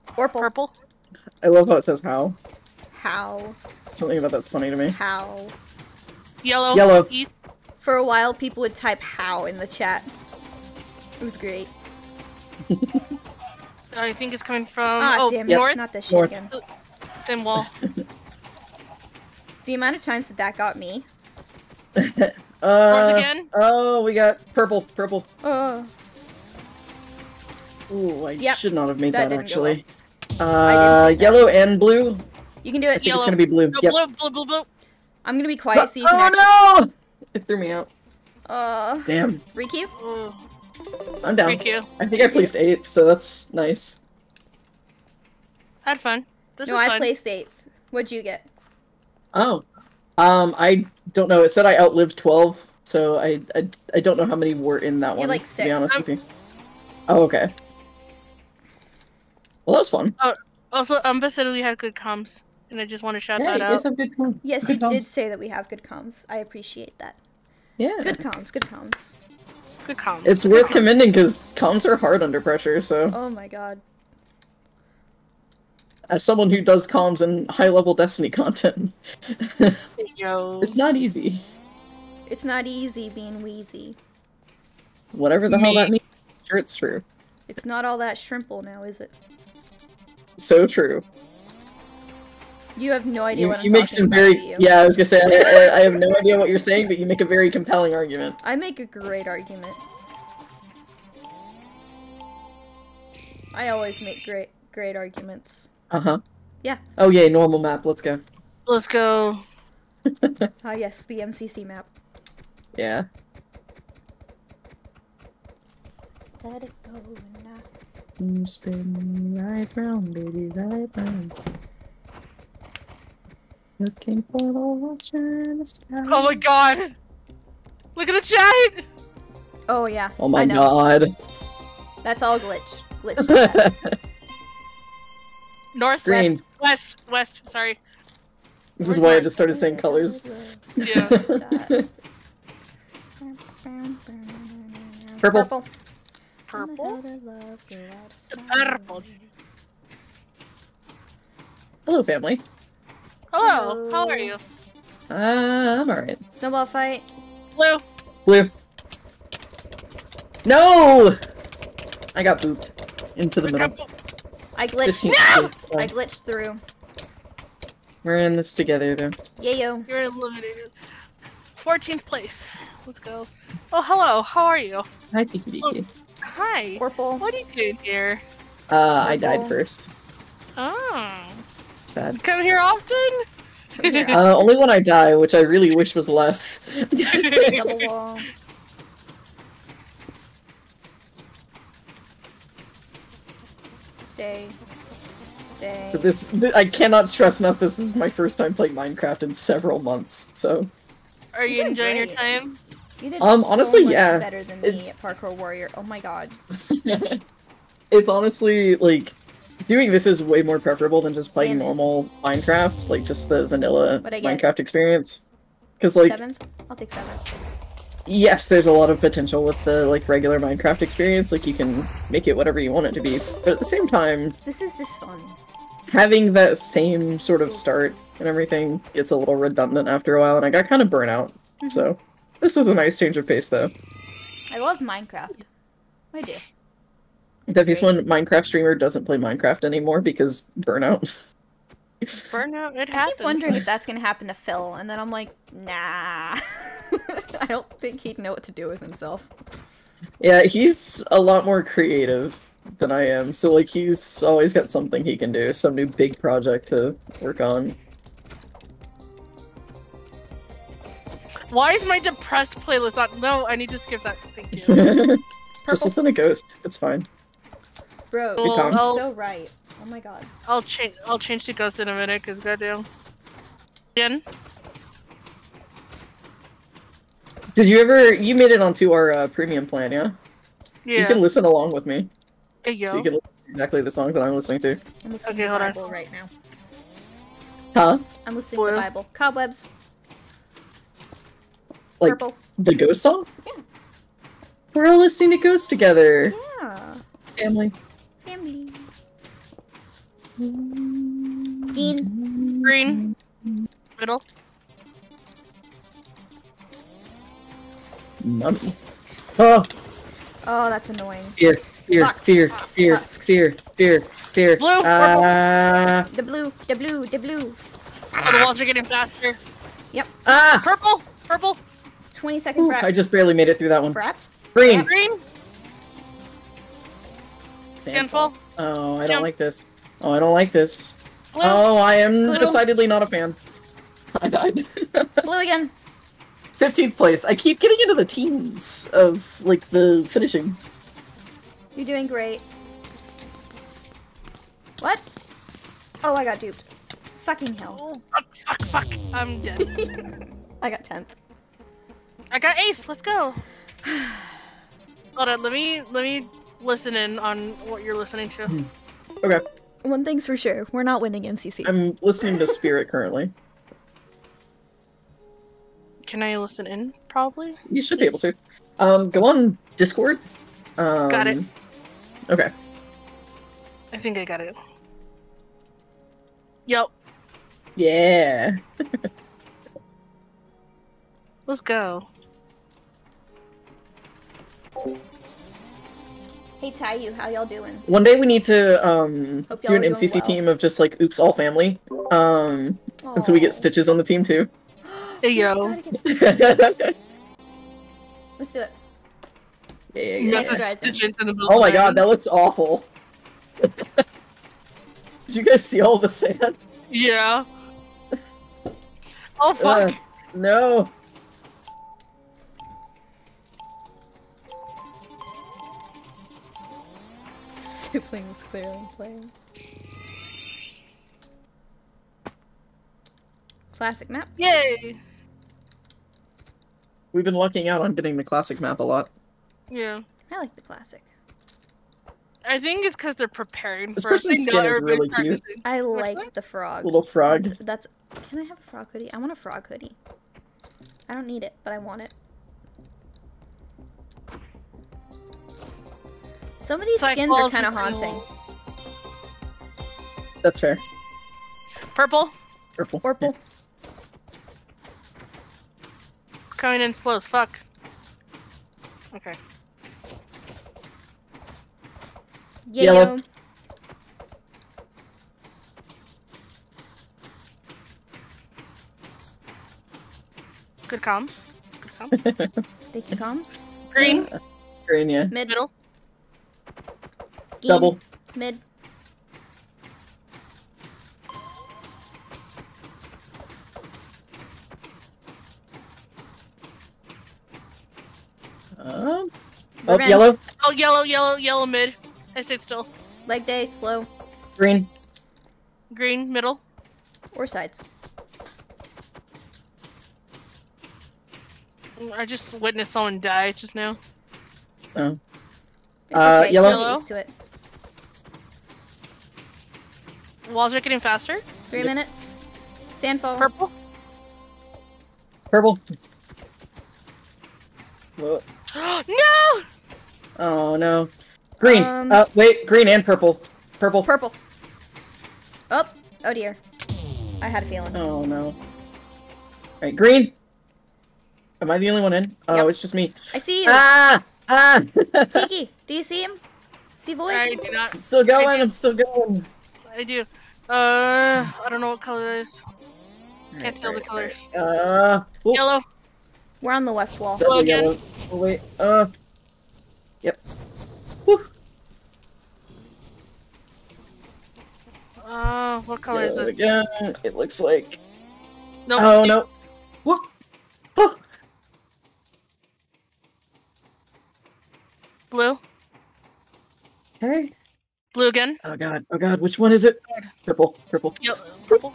Purple. Purple. I love how it says how. How? Something about that's funny to me. How? Yellow. Yellow. East. For a while, people would type how in the chat. It was great. [LAUGHS] I think it's coming from. Ah, oh, damn it. north. Not this shit North. again. Same wall. [LAUGHS] The amount of times that that got me. [LAUGHS] North Uh, again. oh, we got purple. Purple. Oh. Ooh, I Yep. should not have made That that, actually. I Uh, didn't. yellow and blue. You can do I it. think Yellow. it's gonna be blue. No, yep. blue, blue, blue, blue. I'm gonna be quiet so you can oh actually. no! It threw me out. Uh, Damn. Riku? Ooh, I'm down. thank you. I think I placed 8th, so that's nice. Had fun. This no, is I fun. placed eighth. What'd you get? Oh. Um, I don't know. It said I outlived twelve, so I I, I don't know how many were in that You're one. like To be six. honest with you. Oh, okay. Well, that was fun. Also, Umba said we had good comms, and I just want to shout Yeah, that out. guys have good comms. Yes, good you did say that we have good comms. I appreciate that. Yeah. Good comms, good comms. Good comms. It's good worth comms. commending because comms are hard under pressure. So, Oh my god. as someone who does comms and high-level Destiny content, [LAUGHS] Yo. it's not easy. It's not easy being wheezy. Whatever the hell that means. Sure, it's true. It's not all that shrimple now, is it? So true. You have no idea You, what I'm you make some about, very you? yeah. I was gonna say I, I, I have no idea what you're saying, but you make a very compelling argument. I make a great argument. I always make great great arguments. Uh huh. Yeah. Oh yeah, normal map. Let's go. Let's go. [LAUGHS] Ah yes, the MCC map. Yeah. Let it go now. You spin me right round, baby, right round. Looking for the watcher in the sky. Oh my god! Look at the chat! Oh yeah. Oh my I know. god. That's all glitch. Glitch. [LAUGHS] North, Green. west, west, west, sorry. This is why I just started saying colors. Yeah. [LAUGHS] Purple. Purple? The oh Purple. Hello, family. Hello, how are you? Uh, I'm alright. Snowball fight. Blue. Blue. No! I got booped into the middle. I glitched. No! I glitched through. We're in this together, though. Yayo. You're eliminated. 14th place. Let's go. Oh, hello, how are you? Hi, Tiki Diki. Hi. Purple. What are you doing here? Uh, I died first. Oh. Sad. Come here often? Yeah. [LAUGHS] Uh, only when I die, which I really wish was less. Double [LAUGHS] wall. Stay. Stay. But this, th- I cannot stress enough. This is my first time playing Minecraft in several months. So, Are you You're enjoying your time? You did Um, so honestly, much yeah. better than me It's- at Parkour Warrior. Oh my god. [LAUGHS] it's honestly like doing this is way more preferable than just playing Damn normal Minecraft, like just the vanilla What'd I get? Minecraft experience. Because like, seventh? I'll take seventh. yes, there's a lot of potential with the like regular Minecraft experience. Like you can make it whatever you want it to be, but at the same time, This is just fun. having that same sort of start and everything gets a little redundant after a while, and I got kind of burnt out. Mhm. So this is a nice change of pace, though. I love Minecraft. I do. That this one Minecraft streamer doesn't play Minecraft anymore because burnout. Burnout, it I happens. keep wondering if [LAUGHS] that's gonna happen to Phil, and then I'm like, nah. [LAUGHS] I don't think he'd know what to do with himself. Yeah, he's a lot more creative than I am, so like he's always got something he can do, some new big project to work on. Why is my depressed playlist on? No, I need to skip that. Thank you. [LAUGHS] Just listen to Ghost. It's fine. Bro, Well, comms. you're I'll- so right. Oh my god. I'll change. I'll change to Ghost in a minute, cause goddamn. Jen, Did you ever? You made it onto our uh, premium plan, yeah? Yeah. You can listen along with me, There you so you can listen to exactly the songs that I'm listening to. I'm listening Okay, to the hold on. Bible right now. Huh? I'm listening to the Bible. Cobwebs. Like Purple. the Ghost song? Yeah. We're all listening to Ghost together. Yeah. Family. Family. Bean. Green. Middle. Mummy. Oh, Oh, that's annoying. fear, fear, Fuck. fear, fear, Husks. fear, fear, fear. Blue, purple. Ah, The blue, the blue, the blue. Oh, the walls are getting faster. Yep. Ah! Purple. Purple. 20 second Ooh, frap. I just barely made it through that one. frap? Green. Green. Sandfall. Sandfall. Oh, I don't Jump. like this. Oh, I don't like this. Blue. Oh, I am Blue. decidedly not a fan. [LAUGHS] I died. [LAUGHS] Blue again. 15th place. I keep getting into the teens of, like, the finishing. You're doing great. What? Oh, I got duped. Fucking hell. Oh, fuck, fuck, fuck. I'm dead. [LAUGHS] I got 10th. I got eighth. Let's go. [SIGHS] Hold on. Let me let me listen in on what you're listening to. Hmm. Okay, One thing's for sure, we're not winning MCC. I'm listening to Spirit currently. Can I listen in? Probably. You should be able to. Um, go on Discord. Um, Got it. Okay. I think I got it. Yep. Yeah. [LAUGHS] Let's go. Hey Tayu, how y'all doing? One day we need to um do an MCC well. team of just like oops all family. Um, and so we get stitches on the team too. [GASPS] Hey, yo. Gotta get [LAUGHS] Stitches. yeah, Let's do it. yeah, You yeah. got Next the stitches in the middle. Oh my god, that looks awful. [LAUGHS] Did you guys see all the sand? Yeah. [LAUGHS] Oh fuck. Uh, no. [LAUGHS] Sibling was clearly playing. Classic map. Yay. We've been lucking out on getting the classic map a lot. Yeah. I like the classic. I think it's because they're preparing This for it. They person's know skin is really cute. practicing. I Which like one? the frog. Little frog. That's, that's. Can I have a frog hoodie? I want a frog hoodie. I don't need it, but I want it. Some of these Psych skins are kind of haunting. That's fair. Purple Purple. Orpal. coming in slow as fuck. Okay. Yellow. Yellow. Good comms. Good comms. [LAUGHS] Thank you, comms. Green. Green, yeah. Mid. Middle. Geen. Double. Mid. Um, oh, Revenge. yellow. Oh, yellow, yellow, yellow mid. I stayed still. Leg day. Slow. Green. Green, middle. Or sides. I just witnessed someone die just now. Oh. Uh, okay. yellow. You'll Walls are getting faster. Three Yep. minutes. Sandfall. Purple. Purple. Whoa. [GASPS] no! Oh no. Green. Um, uh, wait. Green and purple. Purple. Purple. Oh. Oh dear. I had a feeling. Oh no. Right. Green. Am I the only one in? Oh, Yep. it's just me. I see you. Ah! Ah! [LAUGHS] Tiki. Do you see him? See Void? I do not. I'm still going. I'm still going. I do. Uh, I don't know what color it is. Can't Right, tell the colors. right. Uh. whoop, Yellow. We're on the west wall. double again. yellow. Oh wait. Uh. Yep. Whew. Uh, what color is it? again. It looks like. Nope. Oh dude, no. Whoop. Oh. Blue. Okay. Blue again. Oh god. Oh god. Which one is it? Purple. Purple. Yep. Purple.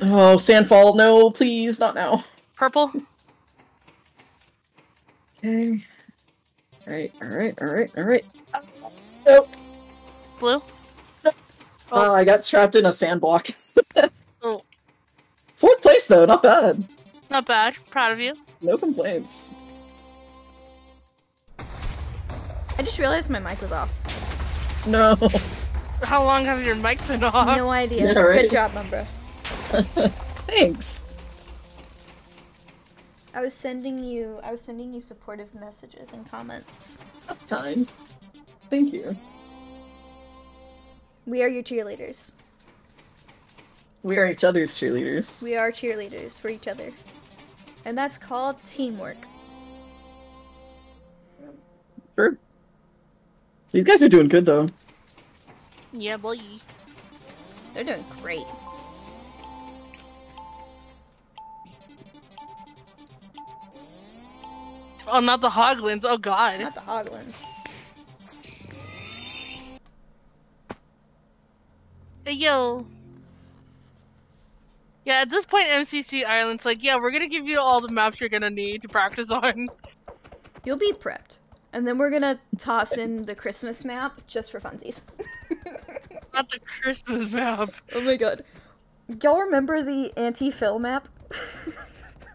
Oh, Sandfall. No, please, not now. Purple. Okay. All right. All right. All right. All right. Nope. Blue. Oh, I got trapped in a sand block. [LAUGHS] Oh. Fourth place though, not bad. Not bad. Proud of you. No complaints. I just realized my mic was off. No. How long has your mic been off? No idea. Yeah, right? Good job, Umbra. [LAUGHS] Thanks. I was sending you I was sending you supportive messages and comments. That's kind. Thank you. We are your cheerleaders. We are each other's cheerleaders. We are cheerleaders for each other. And that's called teamwork. Sure. These guys are doing good though. Yeah, boy. They're doing great. Oh, not the Hoglins. Oh God. Not the Hoglins. Hey, yo. Yeah, at this point, MCC Island's like, yeah, we're gonna give you all the maps you're gonna need to practice on. You'll be prepped. And then we're gonna toss in the Christmas map just for funsies. [LAUGHS] Not the Christmas map. oh my god. Y'all remember the anti-fill map?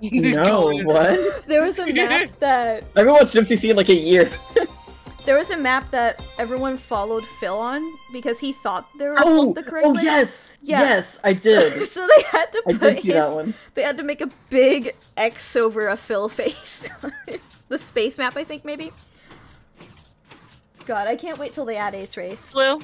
No, [LAUGHS] what? there was a map [LAUGHS] that I haven't watched MCC in like a year. there was a map that everyone followed Phil on because he thought they were Oh, spelled the correct oh way. yes, Yeah. yes, I did. So, they had to I put did see his, that one. They had to make a big X over a Phil face. the space map, I think, maybe. God, I can't wait till they add Ace Race. Blue.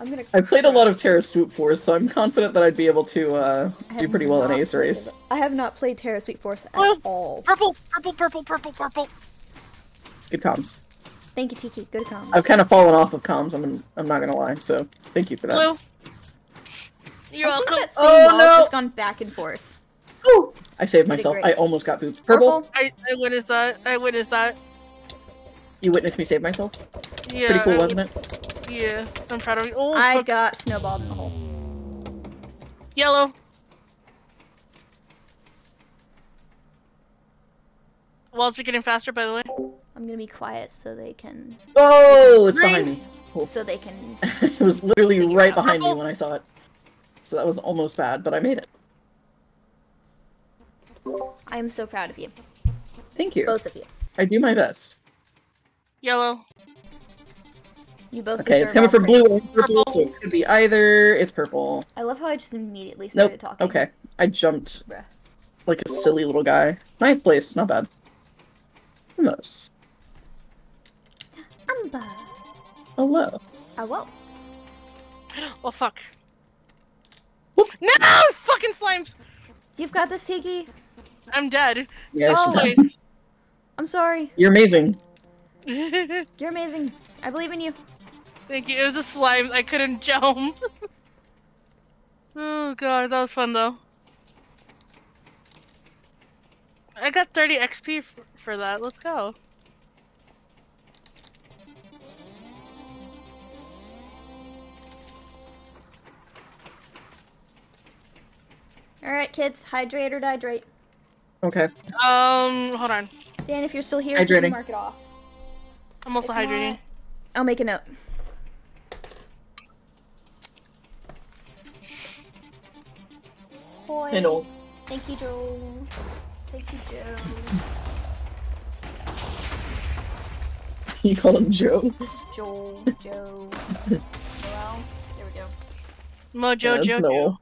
I'm gonna. I played a lot of Terra Swoop Force, so I'm confident that I'd be able to uh, do pretty well in Ace Race. it. I have not played Terra Swoop Force at Well- all. Purple. Purple. Purple. Purple. Purple. Good comms. Thank you, Tiki. Good comms. I've kind of fallen off of comms. I'm I'm not gonna lie. So thank you for that. Blue. You're think welcome. that same Oh, wall's no! just gone back and forth. Woo! I saved Pretty myself. I almost got booped. Purple. I, I witnessed that. I witnessed that. You witnessed me save myself. Yeah. Pretty cool, I- wasn't it? Yeah. I'm proud of you. Oh, I fuck. got snowballed in the hole. yellow. Walls are getting faster, by the way. I'm gonna be quiet so they can. Oh, it's Green. behind me. Cool. So they can. [LAUGHS] it was literally Thank you, right Purple. behind me when I saw it. So that was almost bad, but I made it. I am so proud of you, Thank you. both of you. I do my best. Yellow. You both. Okay, it's coming all from blue praise. or purple, Purple. so it could be either. It's purple. I love how I just immediately started Nope. talking. Okay. I jumped Bruh. like a silly little guy. Ninth place, not bad. Almost. Amber. Hello. Oh well. Oh fuck. Whoop. No! Fucking slimes! You've got this, Tiki. I'm dead. Yeah, Oh. she's I'm sorry. You're amazing. [LAUGHS] You're amazing. I believe in you. Thank you. It was a slime. I couldn't [LAUGHS] jump. [LAUGHS] oh god, that was fun though. I got 30 XP f- for that. Let's go. All right, kids. Hydrate or dihydrate. Okay. Um, hold on. Dan, if you're still here, could you Hydrating. mark it off. I'm also If hydrating. not, I'll make a note. Boy. I know. Thank you, Joe. Thank you, Joe. [LAUGHS] You call him Joe. Joel, Joe. [LAUGHS] Hello? There we go. Mojo That's Jojo.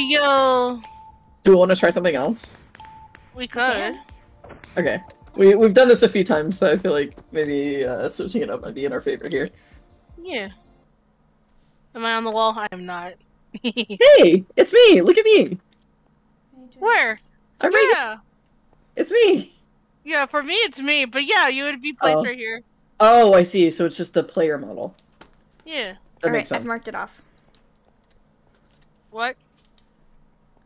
Yo, Do we want to try something else? we could. can. Okay. We, we've done this a few times, so I feel like maybe uh, switching it up might be in our favor here. Yeah. Am I on the wall? I am not. [LAUGHS] Hey! It's me! Look at me! Where? I'm right here! It's me! Yeah, for me it's me, but yeah, you would be placed Oh. right here. Oh, I see. So it's just a player model. Yeah. That All makes right, sense. I've marked it off. What?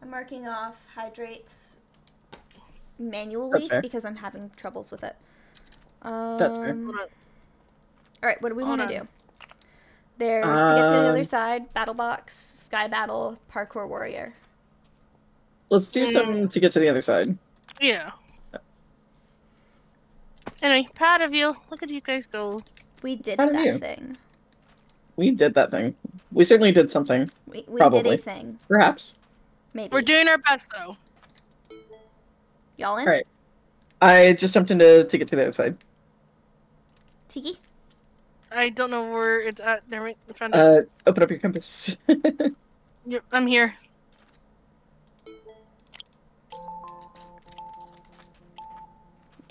I'm marking off hydrates manually because I'm having troubles with it. Um, That's fair. All right, what do we want to do? There's to get to the other Um, side, battle box, sky battle, parkour warrior. Let's do Mm. something to get to the other side. Yeah. Anyway, proud of you. Look at you guys go. We did Proud that thing. We did that thing. We certainly did something. We, we did Probably. a thing. Perhaps. Maybe. We're doing our best though. Y'all in? All right. I just jumped into to get to the outside. Tiki? I don't know where it's at. They're right in front of. Uh, open up your compass. [LAUGHS] Yep, I'm here.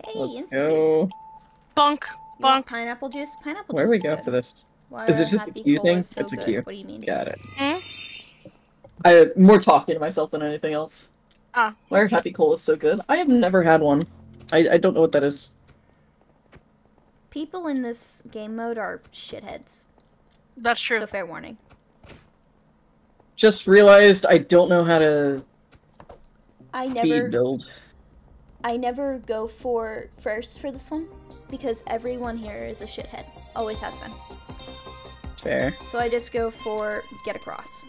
Hey, Let's instant. go. Bonk, bonk. Pineapple juice? Pineapple juice. Where do we go good. for this? Why Is it just a Happy thing? so It's a good? Q. What do you mean? Got it. Hmm? I more talking to myself than anything else. Ah. Why are Happy Colas so good? I have never had one. I, I don't know what that is. People in this game mode are shitheads. That's true. So fair warning. Just realized I don't know how to I speed never build. I never go for first for this one because everyone here is a shithead. Always has been. Fair. So I just go for get across.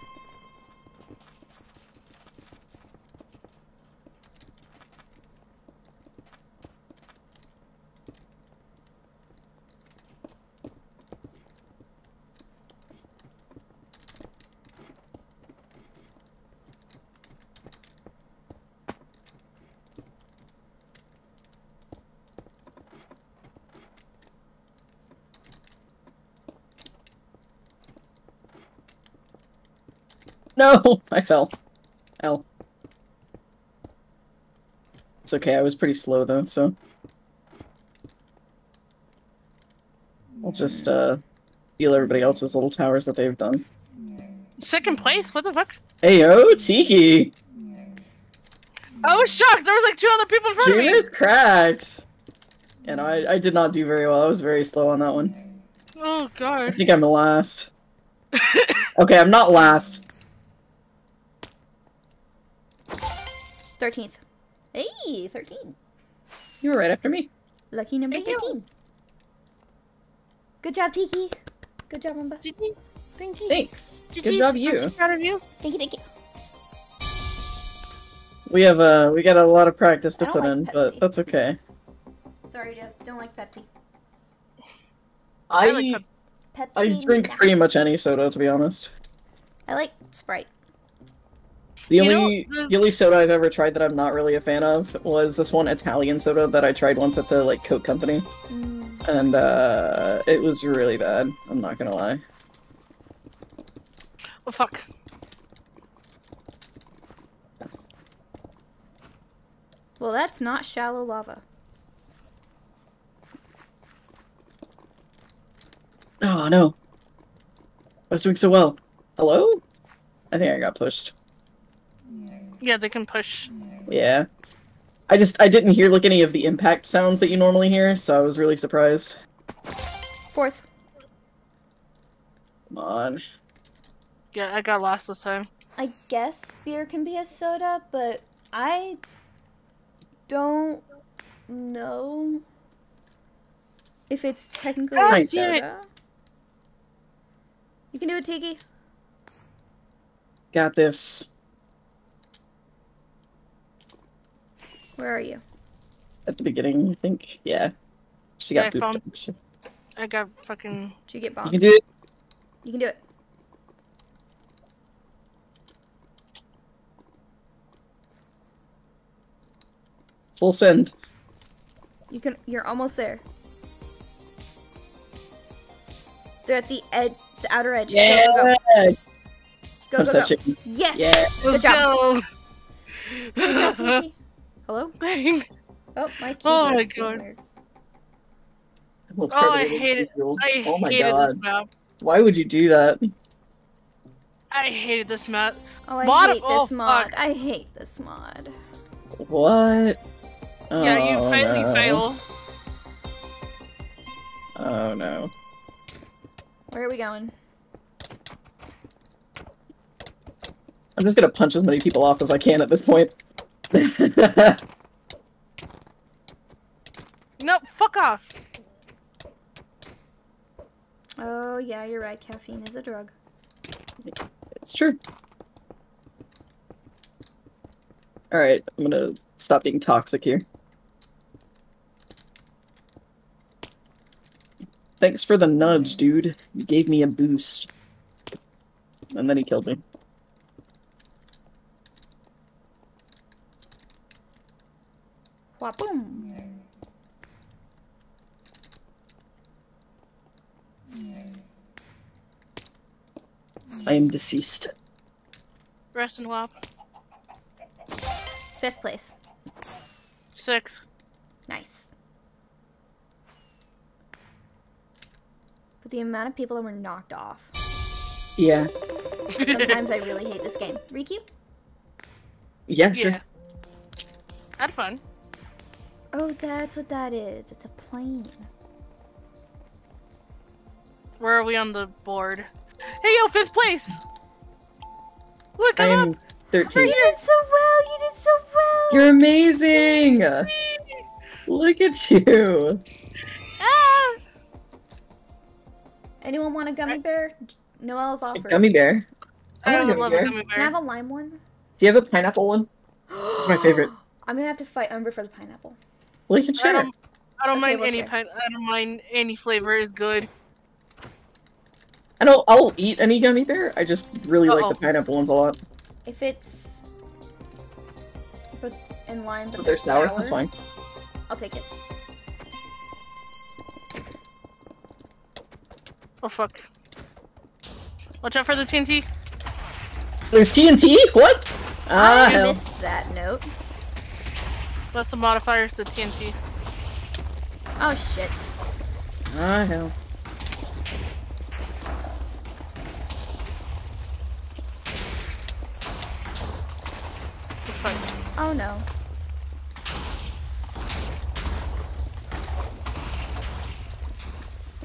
No, [LAUGHS] I fell. L. It's okay. I was pretty slow though, so I'll just uh steal everybody else's little towers that they've done. Second place? What the fuck? Hey yo, Tiki! I was shocked. There was like two other people in front of me. Is cracked. And I I did not do very well. I was very slow on that one. Oh God. I think I'm the last. [LAUGHS] Okay, I'm not last. Thirteenth. Hey, thirteen. You were right after me. Lucky number Hey, yo. thirteen. Good job, Tiki. Good job, Rumba. Thank you. Thanks. Thank Good job, I'm you. so proud of you. Thank you, thank you. We have uh we got a lot of practice to put like in, Pepsi. but that's okay. Sorry, Jeff. Don't like Pepsi. I I like Pepsi. I drink pretty much any soda to be honest. I like Sprite. The You know, only the- the only soda I've ever tried that I'm not really a fan of was this one Italian soda that I tried once at the like Coke company, Mm, and uh it was really bad. I'm not gonna lie. Oh fuck. well, that's not shallow lava. Oh no, I was doing so well. Hello? I think I got pushed. Yeah, they can push. Yeah. I just I didn't hear like any of the impact sounds that you normally hear, so I was really surprised. Fourth. Come on. Yeah, I got lost this time. I guess beer can be a soda, but I don't know if it's technically a ah, God damn it. soda. You can do it, Tiki. Got this. Where are you? At the beginning, I think. Yeah. She got I booped. found- up. She- I got fucking. Did you get You can do it. You can do it. Full send. You can. You're almost there. They're at the edge, the outer edge. Yeah. Go, go, go. Go, go, go. Yes. Yeah. Let's job. go. Good job, Tiki. [LAUGHS] Hello. [LAUGHS] Thanks. Oh, my keyboard's Oh my God. weird. Let's Oh, I credit hate it. I oh my hated god. this map. Why would you do that? I hated this map. Oh, I Mod- hate oh, this mod. fuck. I hate this mod. What? yeah, you Oh, finally no. fail. Oh no. Where are we going? I'm just gonna punch as many people off as I can at this point. [LAUGHS] No, fuck off. Oh, yeah, you're right. Caffeine is a drug. it's true. Alright, I'm gonna stop being toxic here. Thanks for the nudge, dude. You gave me a boost. And then he killed me. Waboom. I am deceased. Rest and wop. Fifth place. Six. Nice. But the amount of people that were knocked off. Yeah. Sometimes I really hate this game. Riki? Yeah, sure. Yeah. Had fun. Oh, that's what that is. It's a plane. Where are we on the board? Hey yo, fifth place! Look, I I'm up! 13. You did so well! You did so well! You're amazing! Look at you! Ah! Anyone want a gummy bear? Noelle's A gummy bear. I I want gummy love bear. a gummy Can I have a lime one? Do you have a pineapple one? It's my favorite. [GASPS] I'm gonna have to fight Umber for the pineapple. Well, you can I don't, I don't Okay, mind we'll any share. pine. I don't mind any flavor is good. I don't. I'll eat any gummy bear. I just really like Uh-oh. the pineapple ones a lot. If it's but in line, but But they're they're sour. sour, That's fine. I'll take it. Oh fuck! Watch out for the TNT. There's TNT? What? Ah, I hell. missed that note. That's the modifiers to TNT. Oh shit. Ah, hell. Oh, fuck. Oh no.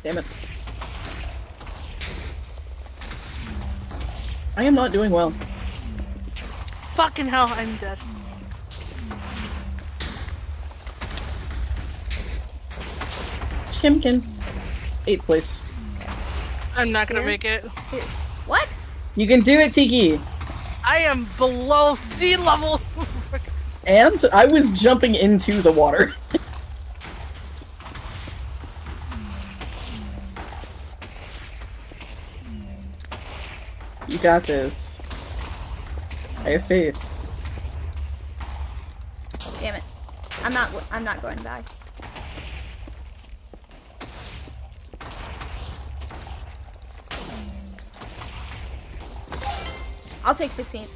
Damn it. I am not doing well. Fucking hell, I'm dead. Chimkin. Eighth place. I'm not gonna Here? make it. Two. What? You can do it, Tiki! I am below sea level. And I was jumping into the water. [LAUGHS] you got this. I have faith. Damn it. I'm not. I'm not going back. I'll take 16th.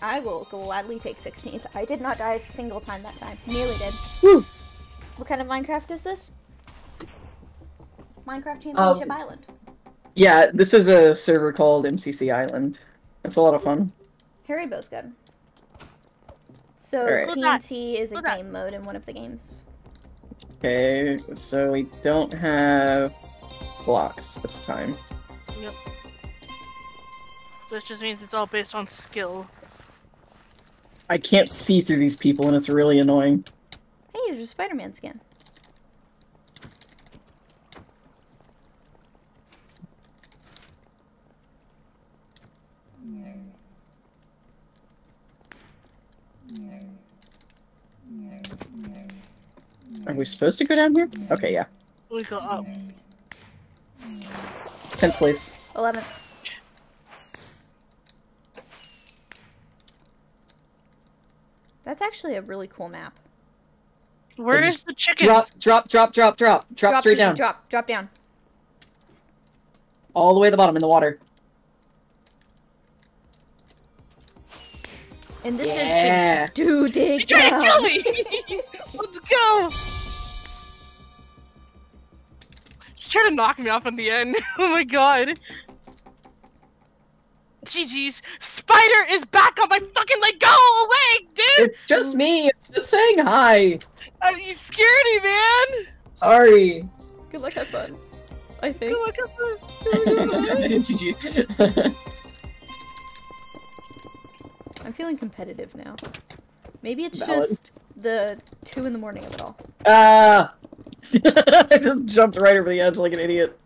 I will gladly take 16th. I did not die a single time that time. Nearly did. Woo! What kind of Minecraft is this? Minecraft Championship Um, Island. Yeah, this is a server called MCC Island. It's a lot of fun. Haribo's good. So Alright. Look at- TNT is a look at- game mode in one of the games. Okay, so we don't have blocks this time. Yep. Which just means it's all based on skill. I can't see through these people and it's really annoying. Hey, there's your Spider-Man skin. Are we supposed to go down here? Okay, yeah. We go up. 10th place. 11th. That's actually a really cool map. Where is the chicken? Drop, drop, drop, drop, drop. Drop, straight down. Drop, drop down. All the way to the bottom in the water. In this Yeah. instance, do dig He's trying to kill me! [LAUGHS] Let's go! She's trying to knock me off in the end. [LAUGHS] oh my god. GG's. Spider is back on my fucking leg. Go away, dude! It's just me. I'm just saying hi. Uh, you scared me, man! Sorry. Good luck, have fun. I think. Good luck, everyone. [LAUGHS] GG. [LAUGHS] [LAUGHS] I'm feeling competitive now. Maybe it's Valid. just the two in the morning of it all. Ah! I just jumped right over the edge like an idiot.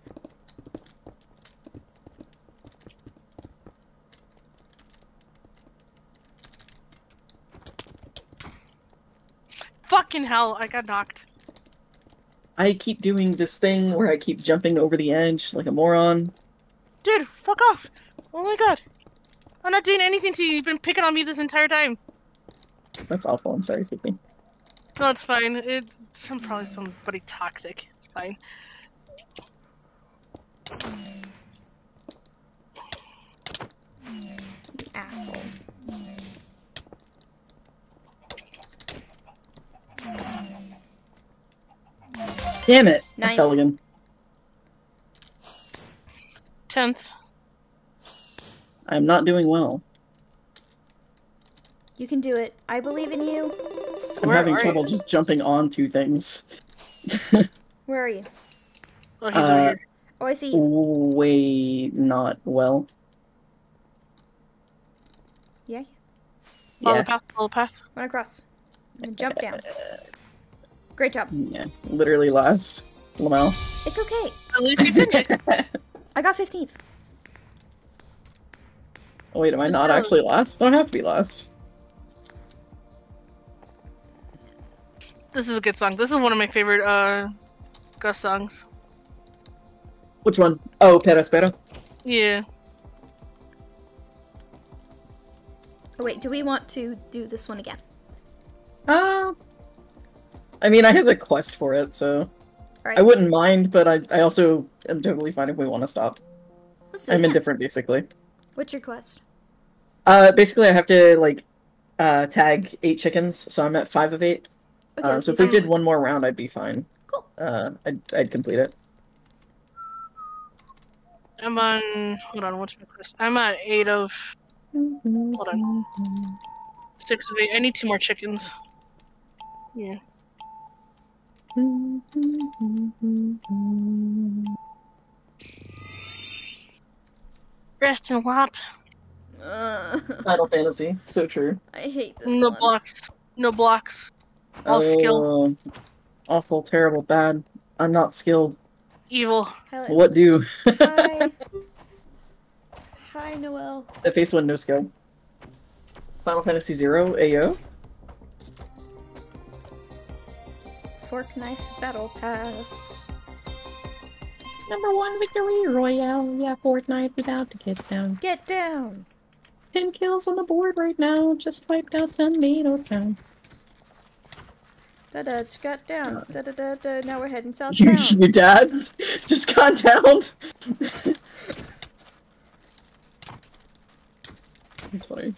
Fucking hell, I got knocked. I keep doing this thing where I keep jumping over the edge like a moron. Dude, fuck off. Oh my god. I'm not doing anything to you. You've been picking on me this entire time. That's awful. I'm sorry, Sophie. No, it's fine. It's some probably somebody toxic. It's fine. Asshole. Damn it! I fell again. Tenth. I'm not doing well. You can do it. I believe in you. I'm Where having trouble you? just jumping onto things. [LAUGHS] Where are you? Oh, he's Uh, over here. Oh, I see. Way not well. Yeah. Follow Yeah. the path. Follow the path. Run across. And jump down. Great job. Yeah. Literally last. Lamau. It's okay. At least you finished. [LAUGHS] I got 15th. Oh wait, am I not go. actually last? Don't have to be last. this is a good song. This is one of my favorite uh Ghost songs. Which one? Oh, Per Aspera. Yeah. Oh, wait. Do we want to do this one again? Uh, I mean, I have a quest for it, so Alright. I wouldn't mind, but I, I also am totally fine if we want to stop. Let's do it I'm again. indifferent, basically. What's your quest? Uh, basically, I have to, like, uh, tag eight chickens, so I'm at five of eight. Okay, Uh, so if we did one more round, I'd be fine. Cool. Uh, I'd, I'd complete it. I'm on hold on, what's my quest? I'm at eight of Hold on. six of eight. I need two more chickens. Yeah. Rest and wop. Uh, Final Fantasy, so true. I hate this No one. blocks. No blocks. All skill. Oh, Awful, terrible, bad. I'm not skilled. Evil. Highlight What do? Hi. Hi, Noel. The face one, no skill. Final Fantasy Zero, AO. Fork knife battle pass. Number one victory royale. Yeah, Fortnite without to get down. Get down. Ten kills on the board right now. Just wiped out Tomato Town. Da da, just got down. Uh, da da da da. Now we're heading south. [LAUGHS] Southbound. your dad [LAUGHS] just got downed. [LAUGHS] That's funny.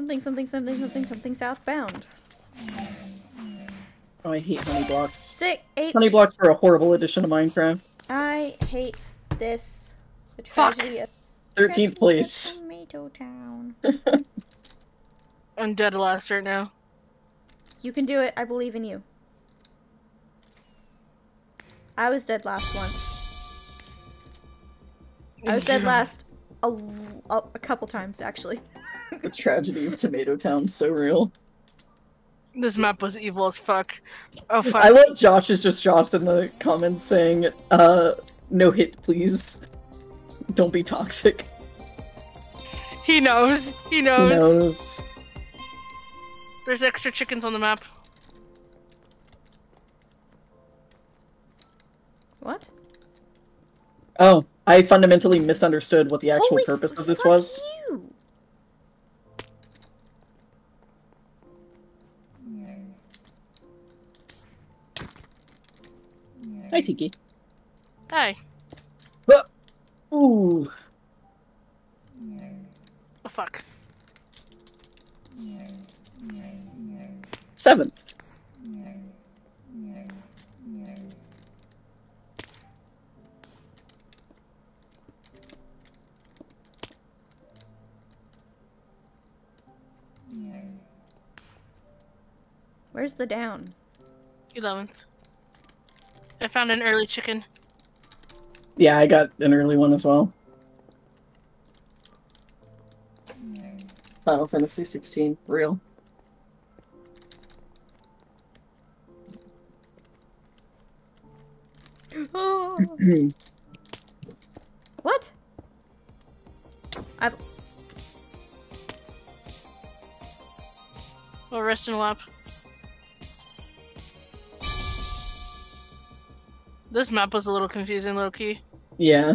Something, something, something, something, something southbound. Oh, I hate honey blocks. Six, eight. Honey blocks are a horrible addition to Minecraft. I hate this. The Fuck. tragedy of Thirteenth tragedy of place. Tomato Town. [LAUGHS] I'm dead last right now. You can do it. I believe in you. I was dead last once. I was dead last a couple times actually. [LAUGHS] The tragedy of Tomato Town, so real. This map was evil as fuck. Oh fuck. I love Josh is just Josh in the comments saying, uh, no hit, please. Don't be toxic. He knows. He Who knows. knows? There's extra chickens on the map. What? Oh, I fundamentally misunderstood what the actual Holy purpose of this was. You. Hi, Tiki. Hi. Uh, ooh. Oh fuck. Seventh. Where's the down? 11th. I found an early chicken. Yeah, I got an early one as well. Final Fantasy 16, real. Oh. [GASPS] what? I've Well, rest in a lap. This map was a little confusing, low key. yeah.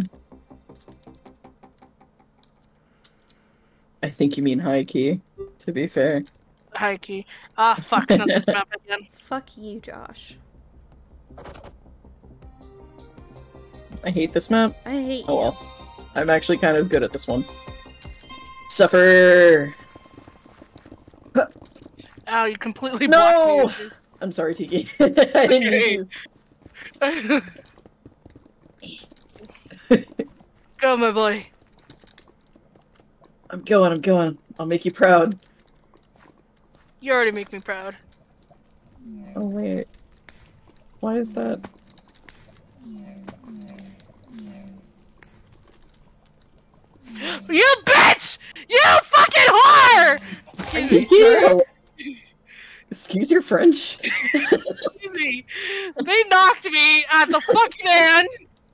I think you mean high key, to be fair. High key. Ah, fuck, not this map [LAUGHS] again. fuck you, Josh. I hate this map. I hate Oh you. well. I'm actually kind of good at this one. Suffer! Ow, you completely No! blocked I'm sorry, Tiki. [LAUGHS] I didn't mean me. [LAUGHS] Go, my boy. I'm going, I'm going. I'll make you proud. You already make me proud. Oh, wait. Why is that? You bitch! You fucking whore! Excuse [LAUGHS] me. Tiki? Excuse your French? Excuse me. They knocked me at the fucking end.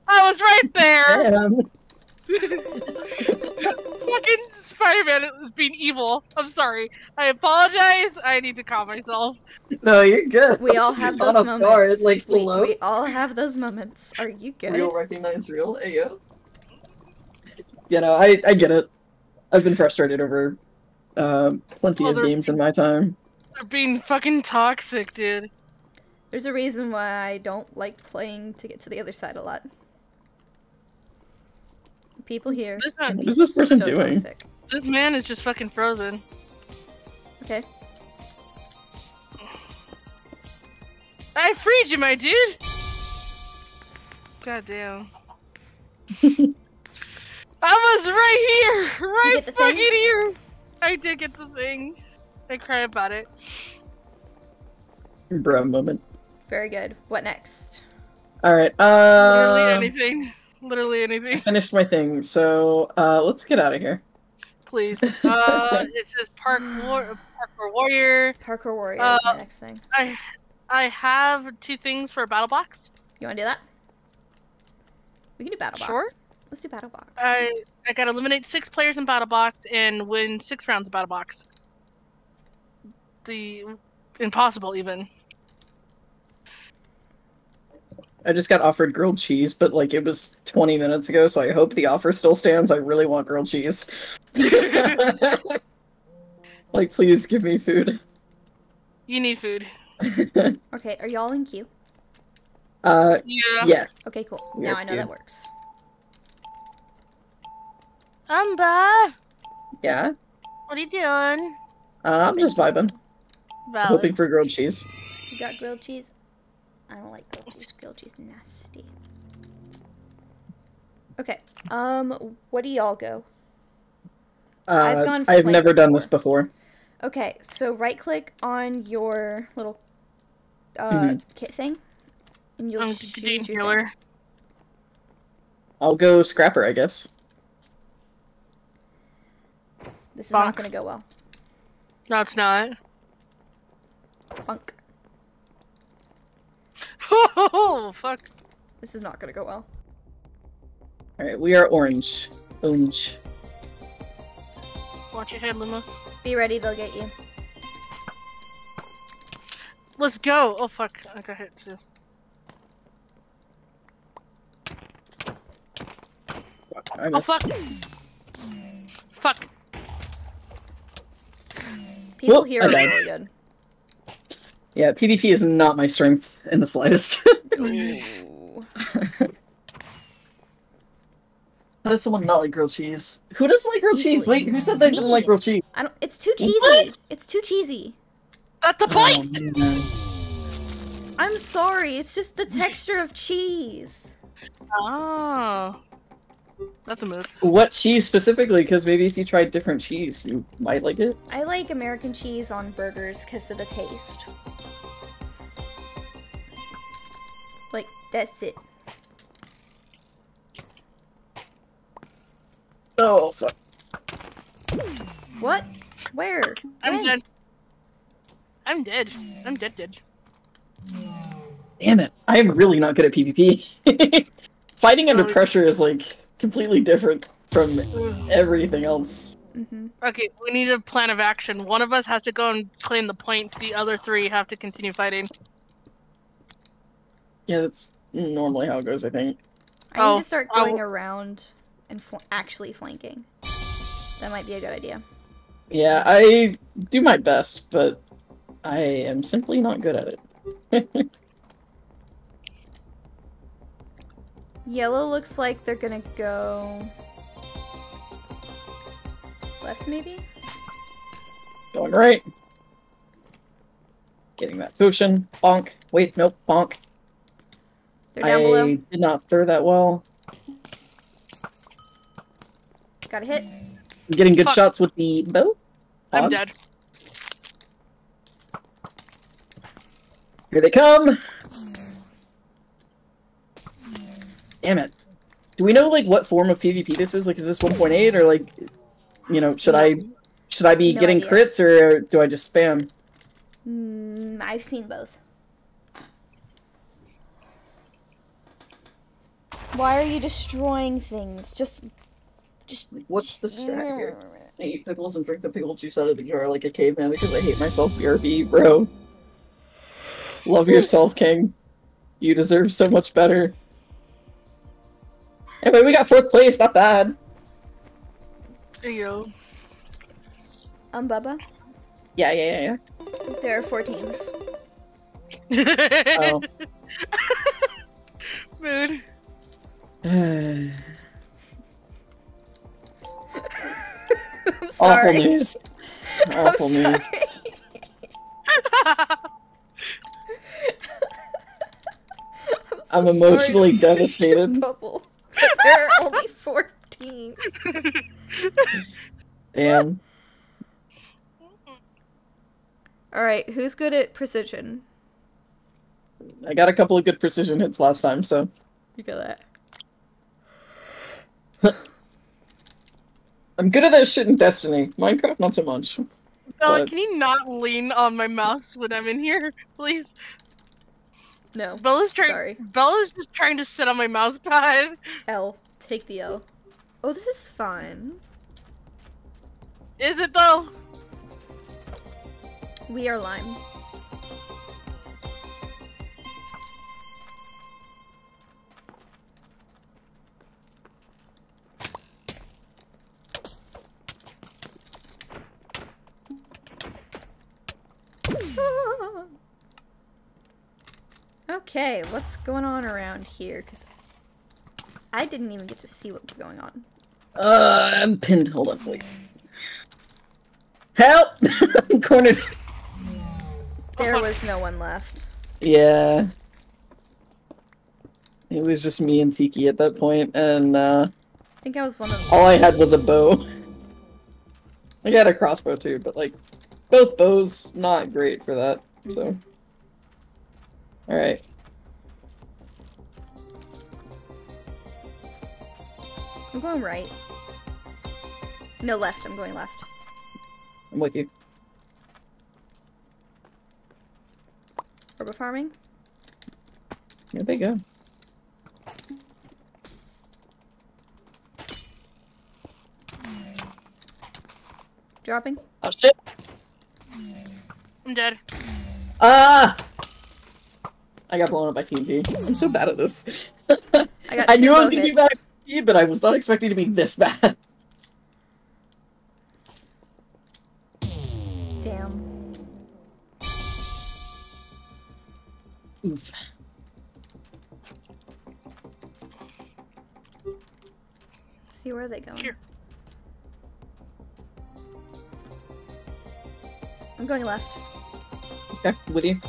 I was right there. Damn. fucking Spider-Man is being evil. I'm sorry. I apologize. I need to calm myself. No, you're good. We I'm all have those moments. guard, like, we, we all have those moments. Are you good? Real recognize real. Ayo. You know, I I get it. I've been frustrated over uh, plenty of games in my time. They're being fucking toxic, dude. There's a reason why I don't like playing to get to the other side a lot. People here. This man, What is this person so doing? toxic. this man is just fucking frozen. Okay. I freed you, my dude. God damn. [LAUGHS] I was right here, right fucking thing? here. I did get the thing. I cry about it. Bro moment. Very good. What next? Alright, Literally uh anything. [LAUGHS] Literally anything. finished my thing, so uh let's get out of here. Please. [LAUGHS] Uh, it says Park War- Parkour Warrior. Parkour Warrior Uh, is my next thing. I I have two things for battle box. You want to do that? We can do battle box. Sure. Let's do battle box. I I gotta eliminate six players in battle box and win six rounds of battle box. The impossible even. I just got offered grilled cheese, but like it was 20 minutes ago, so I hope the offer still stands. I really want grilled cheese. [LAUGHS] [LAUGHS] like, please give me food. You need food. [LAUGHS] okay, are y'all in queue? uh, Yeah. yes. Okay, cool. We now I know queue. that works. Umba, Yeah. what are you doing? Uh, I'm just vibing, Valid. hoping for grilled cheese. You got grilled cheese? I don't like grilled cheese. Grilled cheese nasty. Okay. Um, what do y'all go? Uh, I've gone I've flame never done this before. Okay, so right click on your little uh Mhm. kit thing, and you'll I'm choose Dean your thing. I'll go scrapper, I guess. This is not gonna go well. No, it's not. Funk. Oh fuck. This is not gonna go well. Alright, we are orange. Orange. Watch your head, Lumos. Be ready, they'll get you. Let's go. Oh fuck, I got hit too. I Oh fuck. Fuck. People Whoop, here I are died. really good. Yeah, PvP is not my strength in the slightest. [LAUGHS] How does someone not like grilled cheese? Who doesn't like grilled cheese? Wait, who said they didn't like grilled cheese? I don't. It's too cheesy. What? It's too cheesy. That's the point. Oh. I'm sorry. It's just the texture of cheese. Oh. That's a move. What cheese specifically? Because maybe if you tried different cheese, you might like it. I like American cheese on burgers because of the taste. Like, that's it. Oh, fuck. What? Where? I'm dead. I'm dead. I'm dead dead. Damn it. I am really not good at PvP. [LAUGHS] Fighting under um, pressure is like completely different from everything else. Mm-hmm. Okay, we need a plan of action. One of us has to go and claim the point. The other three have to continue fighting. Yeah, that's normally how it goes, I think. I need Oh, to start oh. going around and fl- actually flanking. That might be a good idea. Yeah, I do my best, but I am simply not good at it. [LAUGHS] Yellow looks like they're gonna go left, maybe. Going right. Getting that potion. Bonk. Wait, nope, bonk. They're down I below. did not throw that well. Got a hit. I'm getting good Fuck. shots with the bow. I'm Odd. dead. Here they come. Damn it. Do we know like what form of PvP this is? Like is this 1.8 or like you know, should I should I be No getting idea. crits or do I just spam? Mm, I've seen both. Why are you destroying things? Just, just. What's the strat here? I eat pickles and drink the pickle juice out of the jar like a caveman because I hate myself, BRB, bro. Love yourself, King. You deserve so much better. Anyway, we got fourth place, not bad. There you go. Um, Bubba. Yeah, yeah, yeah, There are four teams. yeah. Oh. [LAUGHS] Mood. [SIGHS] I'm Awful sorry. news. [LAUGHS] I'm Awful news. sorry. [LAUGHS] I'm so sorry emotionally to push your devastated. Bubble. [LAUGHS] There are only four teams. Damn. All right, who's good at precision? I got a couple of good precision hits last time, so You got that. I'm good at that shit in Destiny. Minecraft, not so much. Bella, But- can you not lean on my mouse when I'm in here, [LAUGHS] please? No. Bella's trying. Sorry. Bella's just trying to sit on my mouse pad. L. Take the L. Oh, this is fun. Is it though? We are lime. [LAUGHS] okay, what's going on around here? Because I didn't even get to see what was going on. Uh, I'm pinned. Hold on, wait. Help! [LAUGHS] I'm cornered. There was no one left. Yeah. It was just me and Tiki at that point, and uh, I think I was one of all I had was a bow. I got a crossbow too, but like, both bows not great for that. So, all right. I'm going right. No, left. I'm going left. I'm with you. Herba farming? Here they go. Dropping? Oh shit! I'm dead. Ah! I got blown up by TNT. I'm so bad at this. I got I knew I was gonna be bad at PvP, but I was not expecting to be this bad. Damn. Oof. See where are they going? Here. I'm going left. Okay, with you.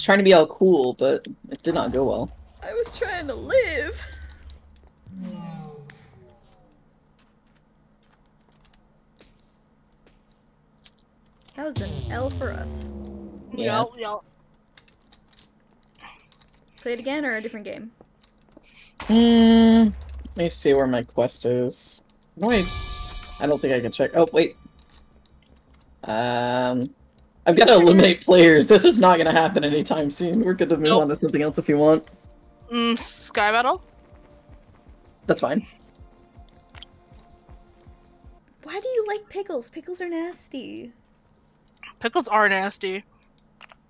was trying to be all cool, but it did not go well. I was trying to live. That was an L for us. Yeah. yeah. Play it again or a different game? Hmm. Let me see where my quest is. Wait. I don't think I can check. Oh, wait. Um. I've got to eliminate players. This is not going to happen anytime soon. We're good to move Nope. on to something else if you want. Mm, Sky Battle? That's fine. Why do you like pickles? Pickles are nasty. Pickles are nasty.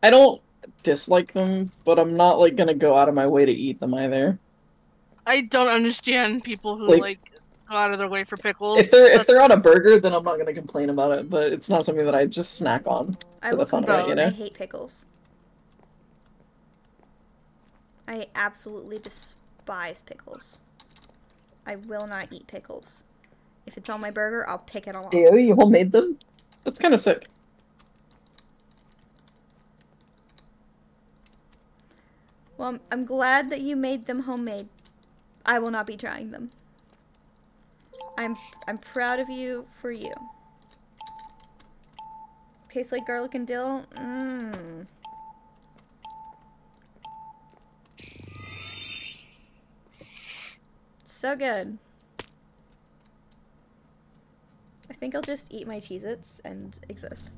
I don't dislike them, but I'm not like gonna go out of my way to eat them either. I don't understand people who Like- like, go out of their way for pickles. If they're if they're on a burger, then I'm not gonna complain about it. But it's not something that I just snack on. I For will the fun of it, you know? I hate pickles. I absolutely despise pickles. I will not eat pickles. If it's on my burger, I'll pick it off. Ew, you homemade them? That's kind of sick. Well, I'm, I'm glad that you made them homemade. I will not be trying them. I'm I'm proud of you for you. Tastes like garlic and dill. Mmm. So good. I think I'll just eat my Cheez-Its and exist.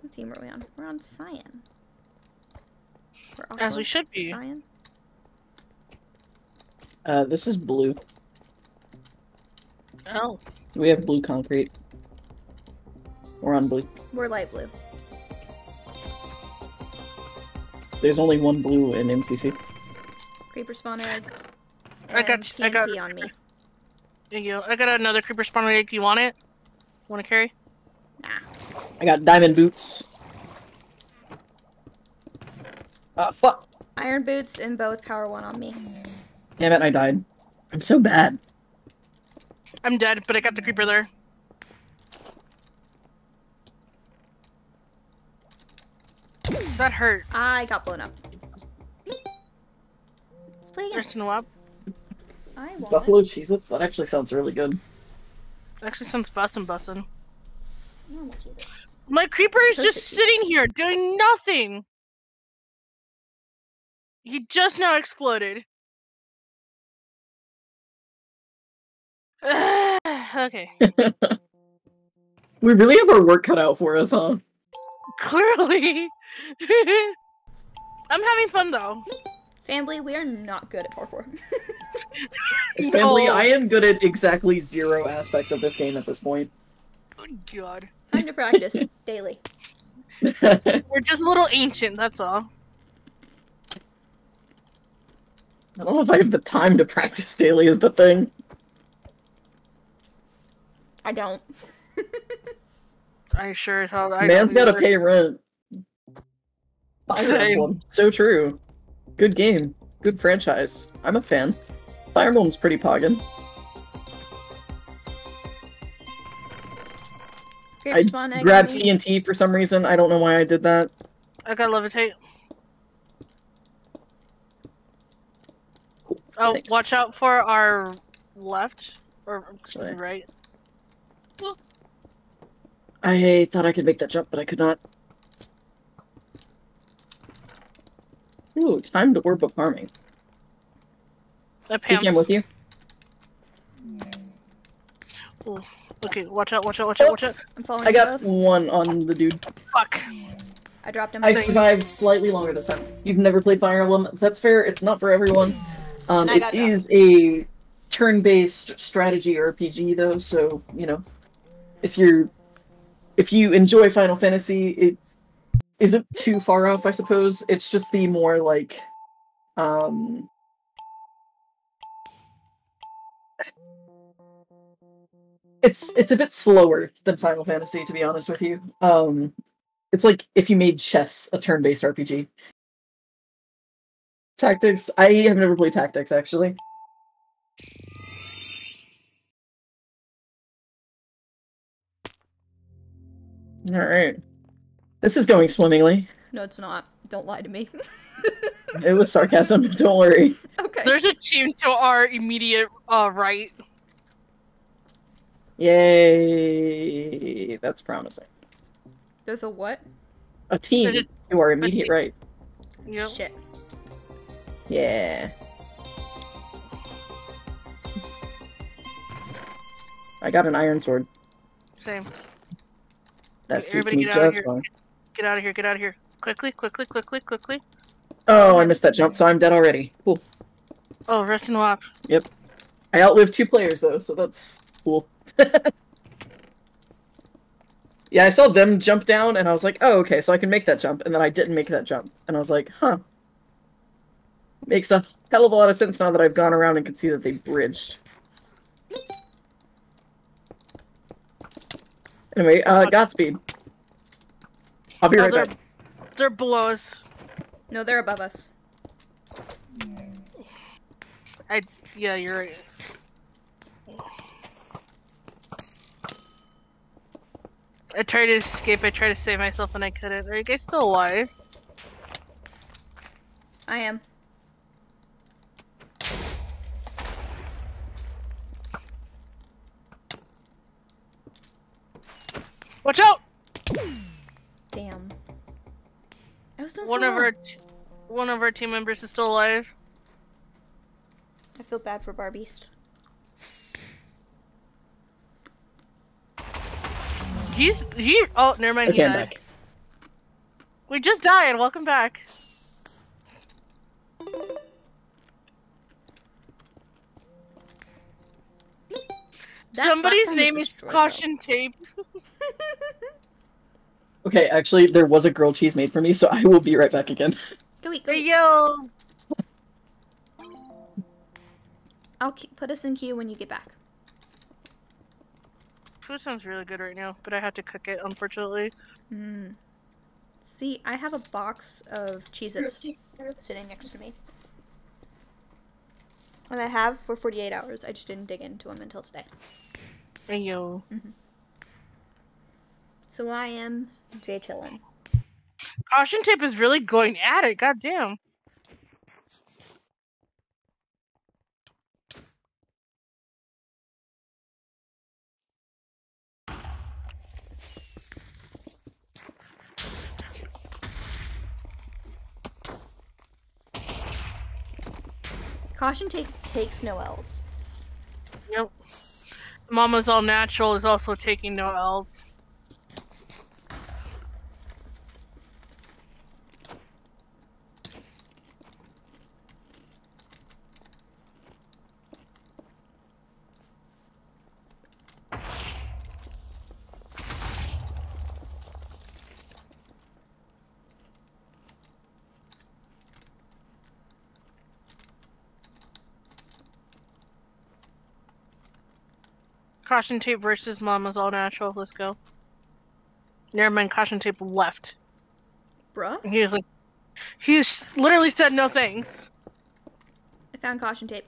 What team are we on? We're on Cyan. Or As we should be. Cyan? Uh, this is blue. Oh. We have blue concrete. We're on blue. We're light blue. There's only one blue in MCC. Creeper spawner egg. I got- and I got- TNT on me. There you go. I got another creeper spawner egg. Do you want it? Want to carry? Nah. I got diamond boots. Ah, fuck. Iron boots and both power one on me. Damn it, I died. I'm so bad. I'm dead, but I got the creeper there. That hurt. I got blown up. Let's play again. There's no up. I want. Buffalo cheese. its That actually sounds really good. Actually, sounds bussin' bussin'. Normal Cheez-Its. My creeper is Those just sitting Cheez-Its. here doing nothing. He just now exploded. [SIGHS] okay. [LAUGHS] we really have our work cut out for us, huh? Clearly. [LAUGHS] I'm having fun though. Family, we are not good at parkour. [LAUGHS] Family, No. I am good at exactly zero aspects of this game at this point. Oh, God. Time to practice daily. We're just a little ancient, that's all. I don't know if I have the time to practice daily is the thing. I don't. I sure as hell. I Man's gotta pay rent. Fire Same. Emblem. So true. Good game. Good franchise. I'm a fan. Fire Emblem's pretty poggin. Creeper I spawn egg grabbed on. TNT for some reason. I don't know why I did that. I gotta levitate. Cool. Oh, Thanks. watch out for our left. Or, excuse me, Sorry. Right. I thought I could make that jump, but I could not. Ooh, time to orb of harming. Uh, Take him with you. Okay, watch out, watch out, watch out, watch out. I'm following I got both. one on the dude. Fuck. I dropped him. I on survived slightly longer this time. You've never played Fire Emblem. That's fair. It's not for everyone. Um, I it a turn-based strategy RPG, though. So you know, if you're if you enjoy Final Fantasy, it isn't too far off, I suppose. It's just the more like, um, it's it's a bit slower than Final Fantasy, to be honest with you. Um, it's like if you made chess a turn-based RPG. Tactics. I have never played Tactics actually. All right. This is going swimmingly. No, it's not. Don't lie to me. [LAUGHS] It was sarcasm. Don't worry. [LAUGHS] okay. There's a team to our immediate uh, right. Yay! That's promising. There's a what? A team There's to our immediate right. Yep. Shit. Yeah. I got an iron sword. Same. That suits Everybody me get out of just here. fine. Get out of here. Get out of here. Quickly, quickly, quickly, quickly. Oh, I missed that jump, so I'm dead already. Cool. Oh, rest in wop. Yep. I outlived two players though, so that's cool. [LAUGHS] yeah, I saw them jump down, and I was like, "Oh, okay, so I can make that jump." And then I didn't make that jump, and I was like, "Huh." Makes a hell of a lot of sense now that I've gone around and can see that they bridged. Anyway, uh, Godspeed. I'll be Oh, right they're- back. They're below us. No, they're above us. I, yeah, you're right. I tried to escape. I tried to save myself, and I couldn't. Are you guys still alive? I am. Watch out! Damn. I was doing One so of well. our, one of our team members is still alive. I feel bad for Barbeast. He's he. Oh, never mind. Okay, he died. back. We just died. Welcome back. That Somebody's name is is destroyed, though. Caution Tape. [LAUGHS] [LAUGHS] Okay, actually, there was a grilled cheese made for me, so I will be right back again. Go eat, go eat. yo! I'll ke- put us in queue when you get back. Food sounds really good right now, but I have to cook it, unfortunately. Mm. See, I have a box of Cheez-Its sitting next to me. And I have for 48 hours. I just didn't dig into them until today. Hey yo. So I am Jay Chillin. Caution Tape is really going at it. God damn. Caution Tape takes no L's. Yep. Mama's All Natural is also taking no L's. Caution Tape versus Mama's All Natural. Let's go. Never mind. Caution Tape left. Bruh? He was like, he literally said no thanks. I found caution tape.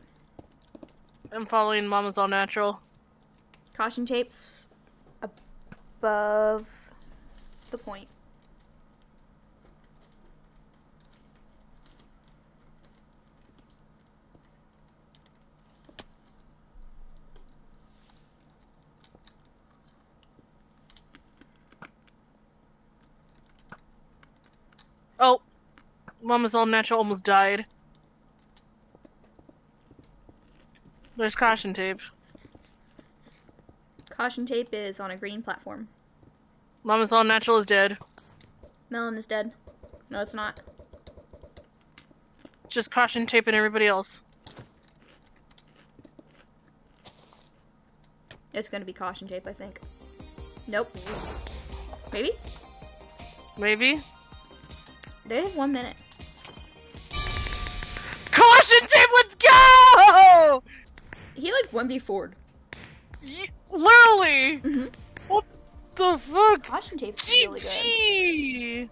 I'm following Mama's All Natural. Caution tapes above the point. Oh, Mama's All Natural almost died. There's caution tape. Caution tape is on a green platform. Mama's All Natural is dead. Melon is dead. No, it's not. Just caution tape and everybody else. It's gonna be caution tape, I think. Nope. Maybe? Maybe. They have one minute. Caution tape, let's go! He like 1v4'd. Y- literally! Mhm. What the fuck? Caution tape's really good.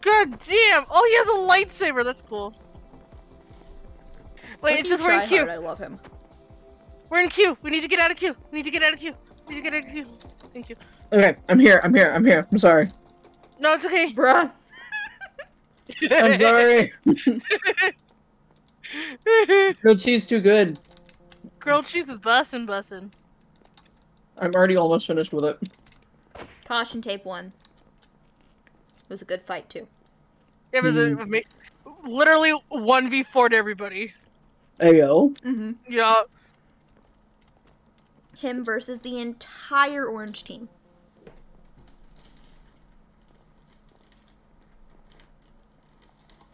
God damn! Oh, he has a lightsaber. That's cool. Wait, Look it's just we're in queue. I love him. We're in queue. We need to get out of queue. We need to get out of queue. We need to get out of queue. Thank you. Okay, I'm here, I'm here, I'm here. I'm sorry. No, it's okay. Bruh. I'm sorry. [LAUGHS] Grilled cheese too good. Grilled cheese is bussin' bussin'. I'm already almost finished with it. Caution tape one. It was a good fight too. It was a, literally 1v4 to everybody. There you go. Mm-hmm. Yeah. Him versus the entire orange team.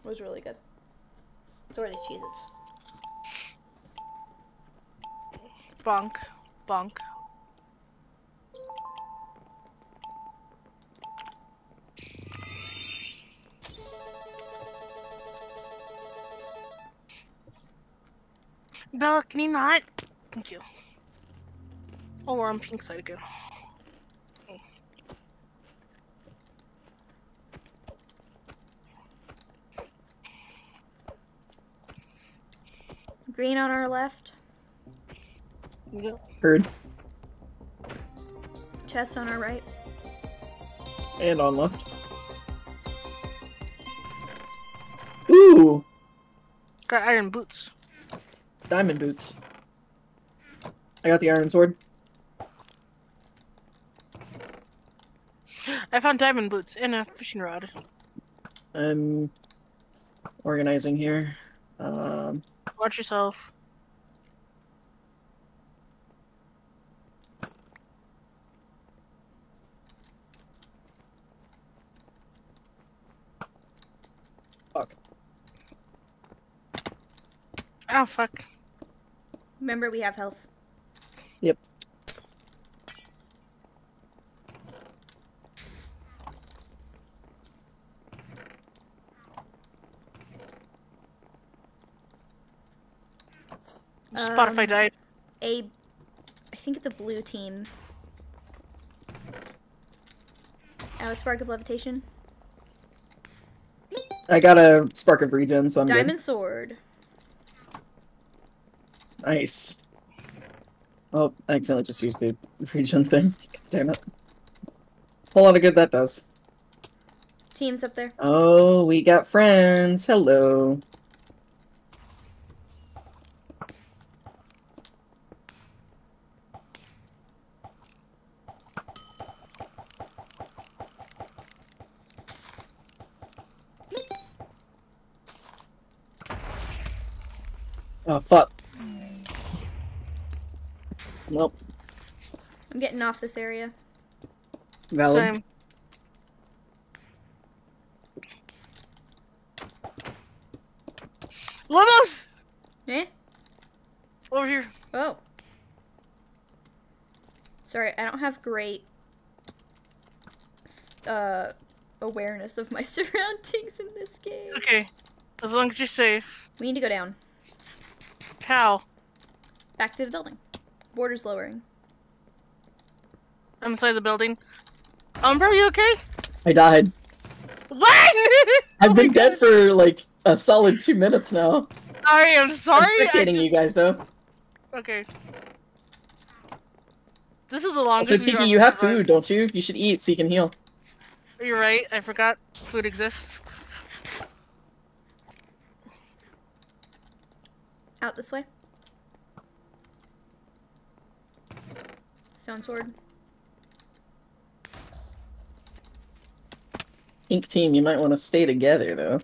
It was really good. So are these Cheez-Its. Bonk. Bonk. Bella, can you not? Thank you. Oh, we're on pink side again. Green on our left. Yeah. Heard. Chest on our right. And on left. Ooh! Got iron boots. Diamond boots. I got the iron sword. I found diamond boots and a fishing rod. I'm organizing here. Um, Watch yourself. fuck. Oh fuck. Remember, we have health. Spotify Um, died. A, I think it's a blue team. Uh, spark of levitation. I got a spark of regen, so I'm Diamond sword. Nice. Oh, I accidentally just used the [LAUGHS] regen thing. Damn it. Whole lot of good that does. Teams up there. Oh, we got friends. Hello. Oh, fuck. Nope. I'm getting off this area. Valid. Same. Lemons! Eh? Over here. Oh. Sorry, I don't have great uh awareness of my [LAUGHS] surroundings in this game. Okay. As long as you're safe. We need to go down. How? Back to the building. Border's lowering. I'm inside the building. Umbra, you okay? I died. What? [LAUGHS] I've Oh been dead God. for like a solid two minutes now. I am sorry. I'm I spectating you guys though. Okay. This is the So longest. we've Tiki, you have survived. food, don't you? You should eat so you can heal. You're right. I forgot food exists. Out this way. Stone sword. Pink team, you might want to stay together though.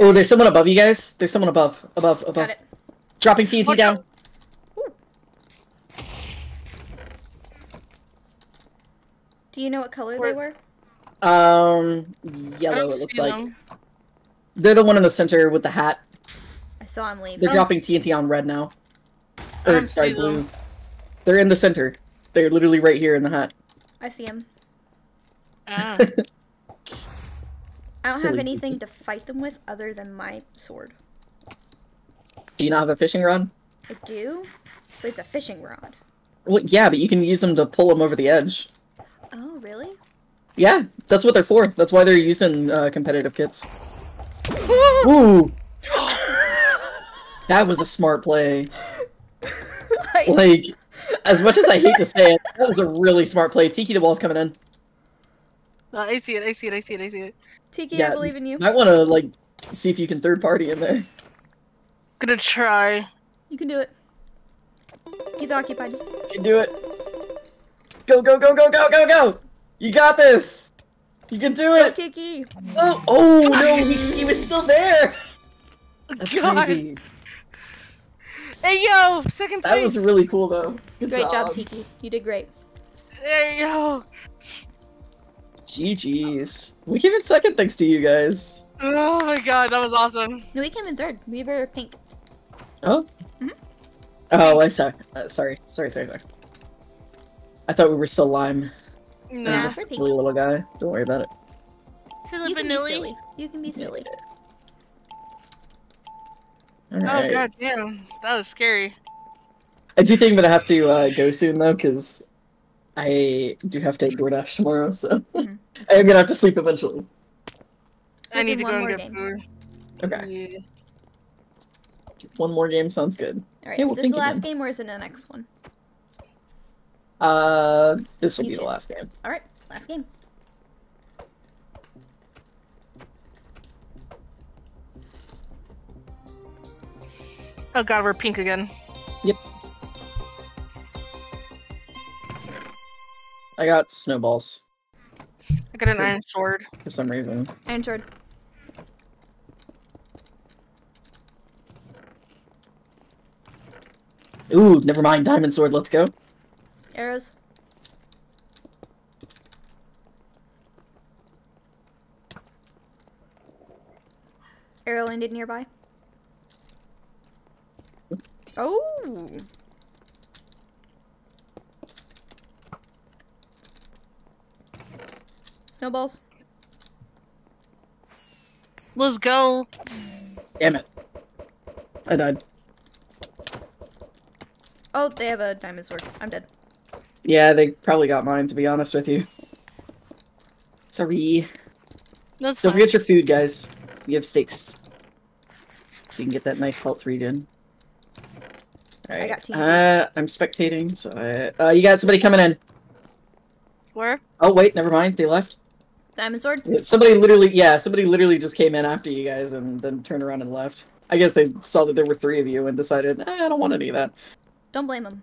Oh, there's someone above you guys. There's someone above, above, above. Got it. Dropping TNT Watch down. Do you know what color they were? Um, yellow. It looks like them. they're the one in the center with the hat. I saw him leave. They're Oh. dropping TNT on red now. I Or sorry, blue. them. They're in the center. They're literally right here in the hat. I see him. Ah. [LAUGHS] I don't Silly have anything Tiki. to fight them with other than my sword. Do you not have a fishing rod? I do, but it's a fishing rod. Well, yeah, but you can use them to pull them over the edge. Oh, really? Yeah, that's what they're for. That's why they're used in uh, competitive kits. Ooh, [LAUGHS] that was a smart play. I- Like, as much as I hate to say it, that was a really smart play. Tiki the wall's coming in. Uh, I see it. I see it. I see it. I see it. Tiki, Yeah. I believe in you. I want to like see if you can third party in there. Gonna try. You can do it. He's occupied. You can do it. Go, go, go, go, go, go, go! You got this! You can do Go it! Tiki! Oh, oh no, he, he was still there! That's God. crazy. Hey yo, second place. That was really cool though. Good Great job, Tiki. You did great. Hey yo. GG's. We came in second thanks to you guys. Oh my god, that was awesome. No, we came in third. We were pink. Oh? Mhm. Oh, I saw. Uh, sorry, sorry, sorry, sorry. I thought we were still lime. No. I'm just a we're pink. silly little guy. Don't worry about it. Silly You can be silly. You can be silly. Oh god damn, that was scary. I do think I'm gonna have to uh, go soon though, because I do have to DoorDash tomorrow, so Mhm. [LAUGHS] I am gonna have to sleep eventually. I We'll need do to one go more and get game. food. Okay. Yeah. One more game sounds good. Alright, Yeah, is we'll this the last again. game or is it the next one? Uh, this will You be the last game. Alright, last game. Oh god, we're pink again. I got snowballs I got an iron sword. for some reason. Iron Sword. Ooh, never mind. Diamond sword. Let's go. Arrows. Arrow landed nearby. Oh! Snowballs. Let's go. Damn it. I died. Oh, they have a diamond sword. I'm dead. Yeah, they probably got mine, to be honest with you. Sorry. That's Don't fine. forget your food, guys. You have steaks. So you can get that nice health regen. Alright. got TNT. Uh, I'm spectating, so I... Uh, you got somebody coming in. Where? Oh, wait, never mind. They left. Diamond sword? Yeah, Somebody literally... Yeah, somebody literally just came in after you guys and then turned around and left. I guess they saw that there were three of you and decided, eh, I don't want any of that. Don't blame them.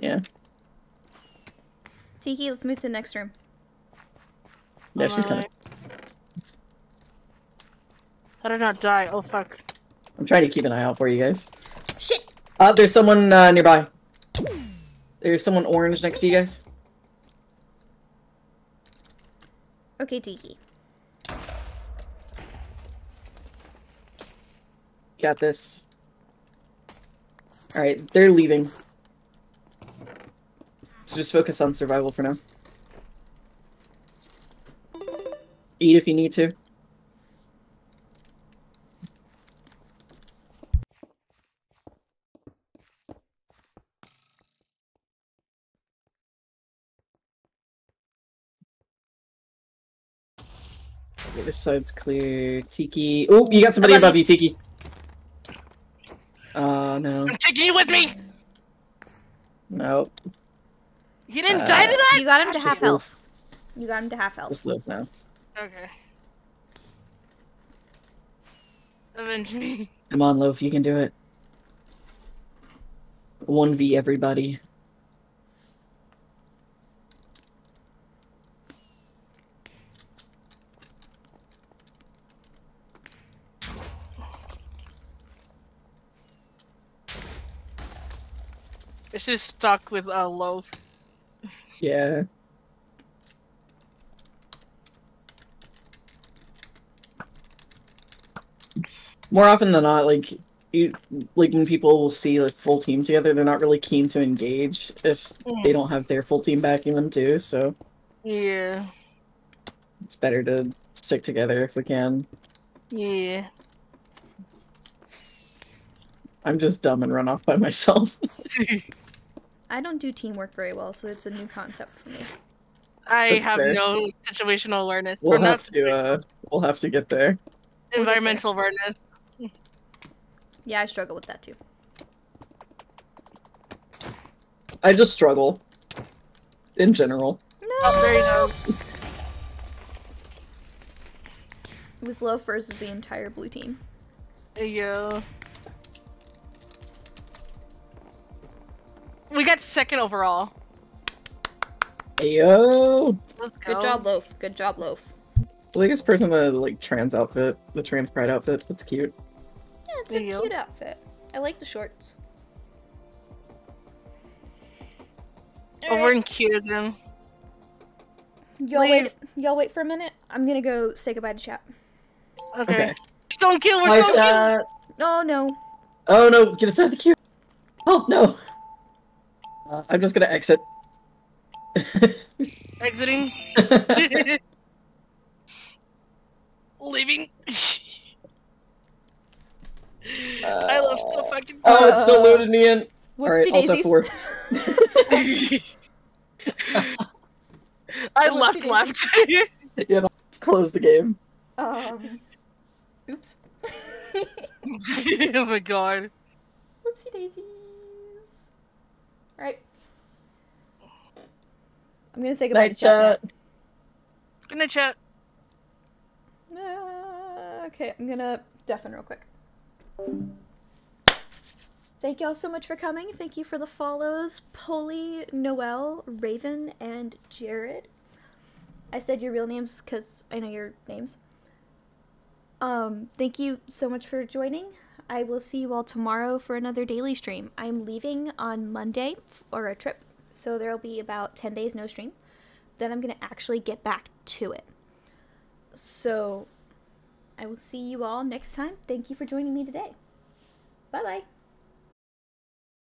Yeah. Tiki, let's move to the next room. Yeah, On she's my coming. way. How did I not die? Oh fuck. I'm trying to keep an eye out for you guys. Shit! Uh, there's someone uh, nearby. There's someone orange next to you guys. Okay, Tiki. Got this. Alright, they're leaving. So just focus on survival for now. Eat if you need to. This side's clear. Tiki. Oh, you got somebody Above above you, Tiki. Uh, no. I'm taking you with me! No. You didn't Uh, die to that? You got him to Just half live. health. You got him to half health. Just live now. Okay. Avenge me. Come on, Loaf, you can do it. 1v everybody. It's just stuck with a loaf. Yeah. More often than not, like you, like when people will see like full team together, they're not really keen to engage if they hmm. don't have their full team backing them too. So Yeah. it's better to stick together if we can. Yeah. I'm just dumb and run off by [LAUGHS] myself. [LAUGHS] I don't do teamwork very well, so it's a new concept for me. I That's have fair. no situational awareness. We'll or not have to. Uh, we'll have to get there. environmental awareness. Yeah, I struggle with that too. I just struggle. In general. No! Oh, there you go. It was low versus the entire blue team. There second overall. Ayo! Let's go. Good job, Loaf. Good job, Loaf. The biggest person in the like trans outfit, the trans pride outfit. That's cute. Yeah, it's There a you go. cute outfit. I like the shorts. Oh, Over in Q again. Y'all wait. Y'all wait for a minute. I'm gonna go say goodbye to chat. Okay. Okay. Stone kill. We're Hi, stone kill. chat. Oh no. Oh no! Get us out of the queue. Oh no! Uh, I'm just gonna exit. [LAUGHS] Exiting. [LAUGHS] Leaving. I love so fucking. Oh, it still Uh, loaded me in. All right, Whoopsie Alt daisies. [LAUGHS] F4. I Whoopsie left left. yeah, no, let's close the game. um. Oops. oh my god. Whoopsie daisies. Alright. I'm gonna say goodbye Night to chat. chat. Good night, chat. Uh, okay, I'm gonna deafen real quick. Thank y'all so much for coming. Thank you for the follows, Polly, Noel, Raven, and Jared. I said your real names because I know your names. Um, thank you so much for joining. I will see you all tomorrow for another daily stream. I'm leaving on Monday for a trip, so there'll be about 10 days no stream. Then I'm going to actually get back to it. So I will see you all next time. Thank you for joining me today. Bye bye.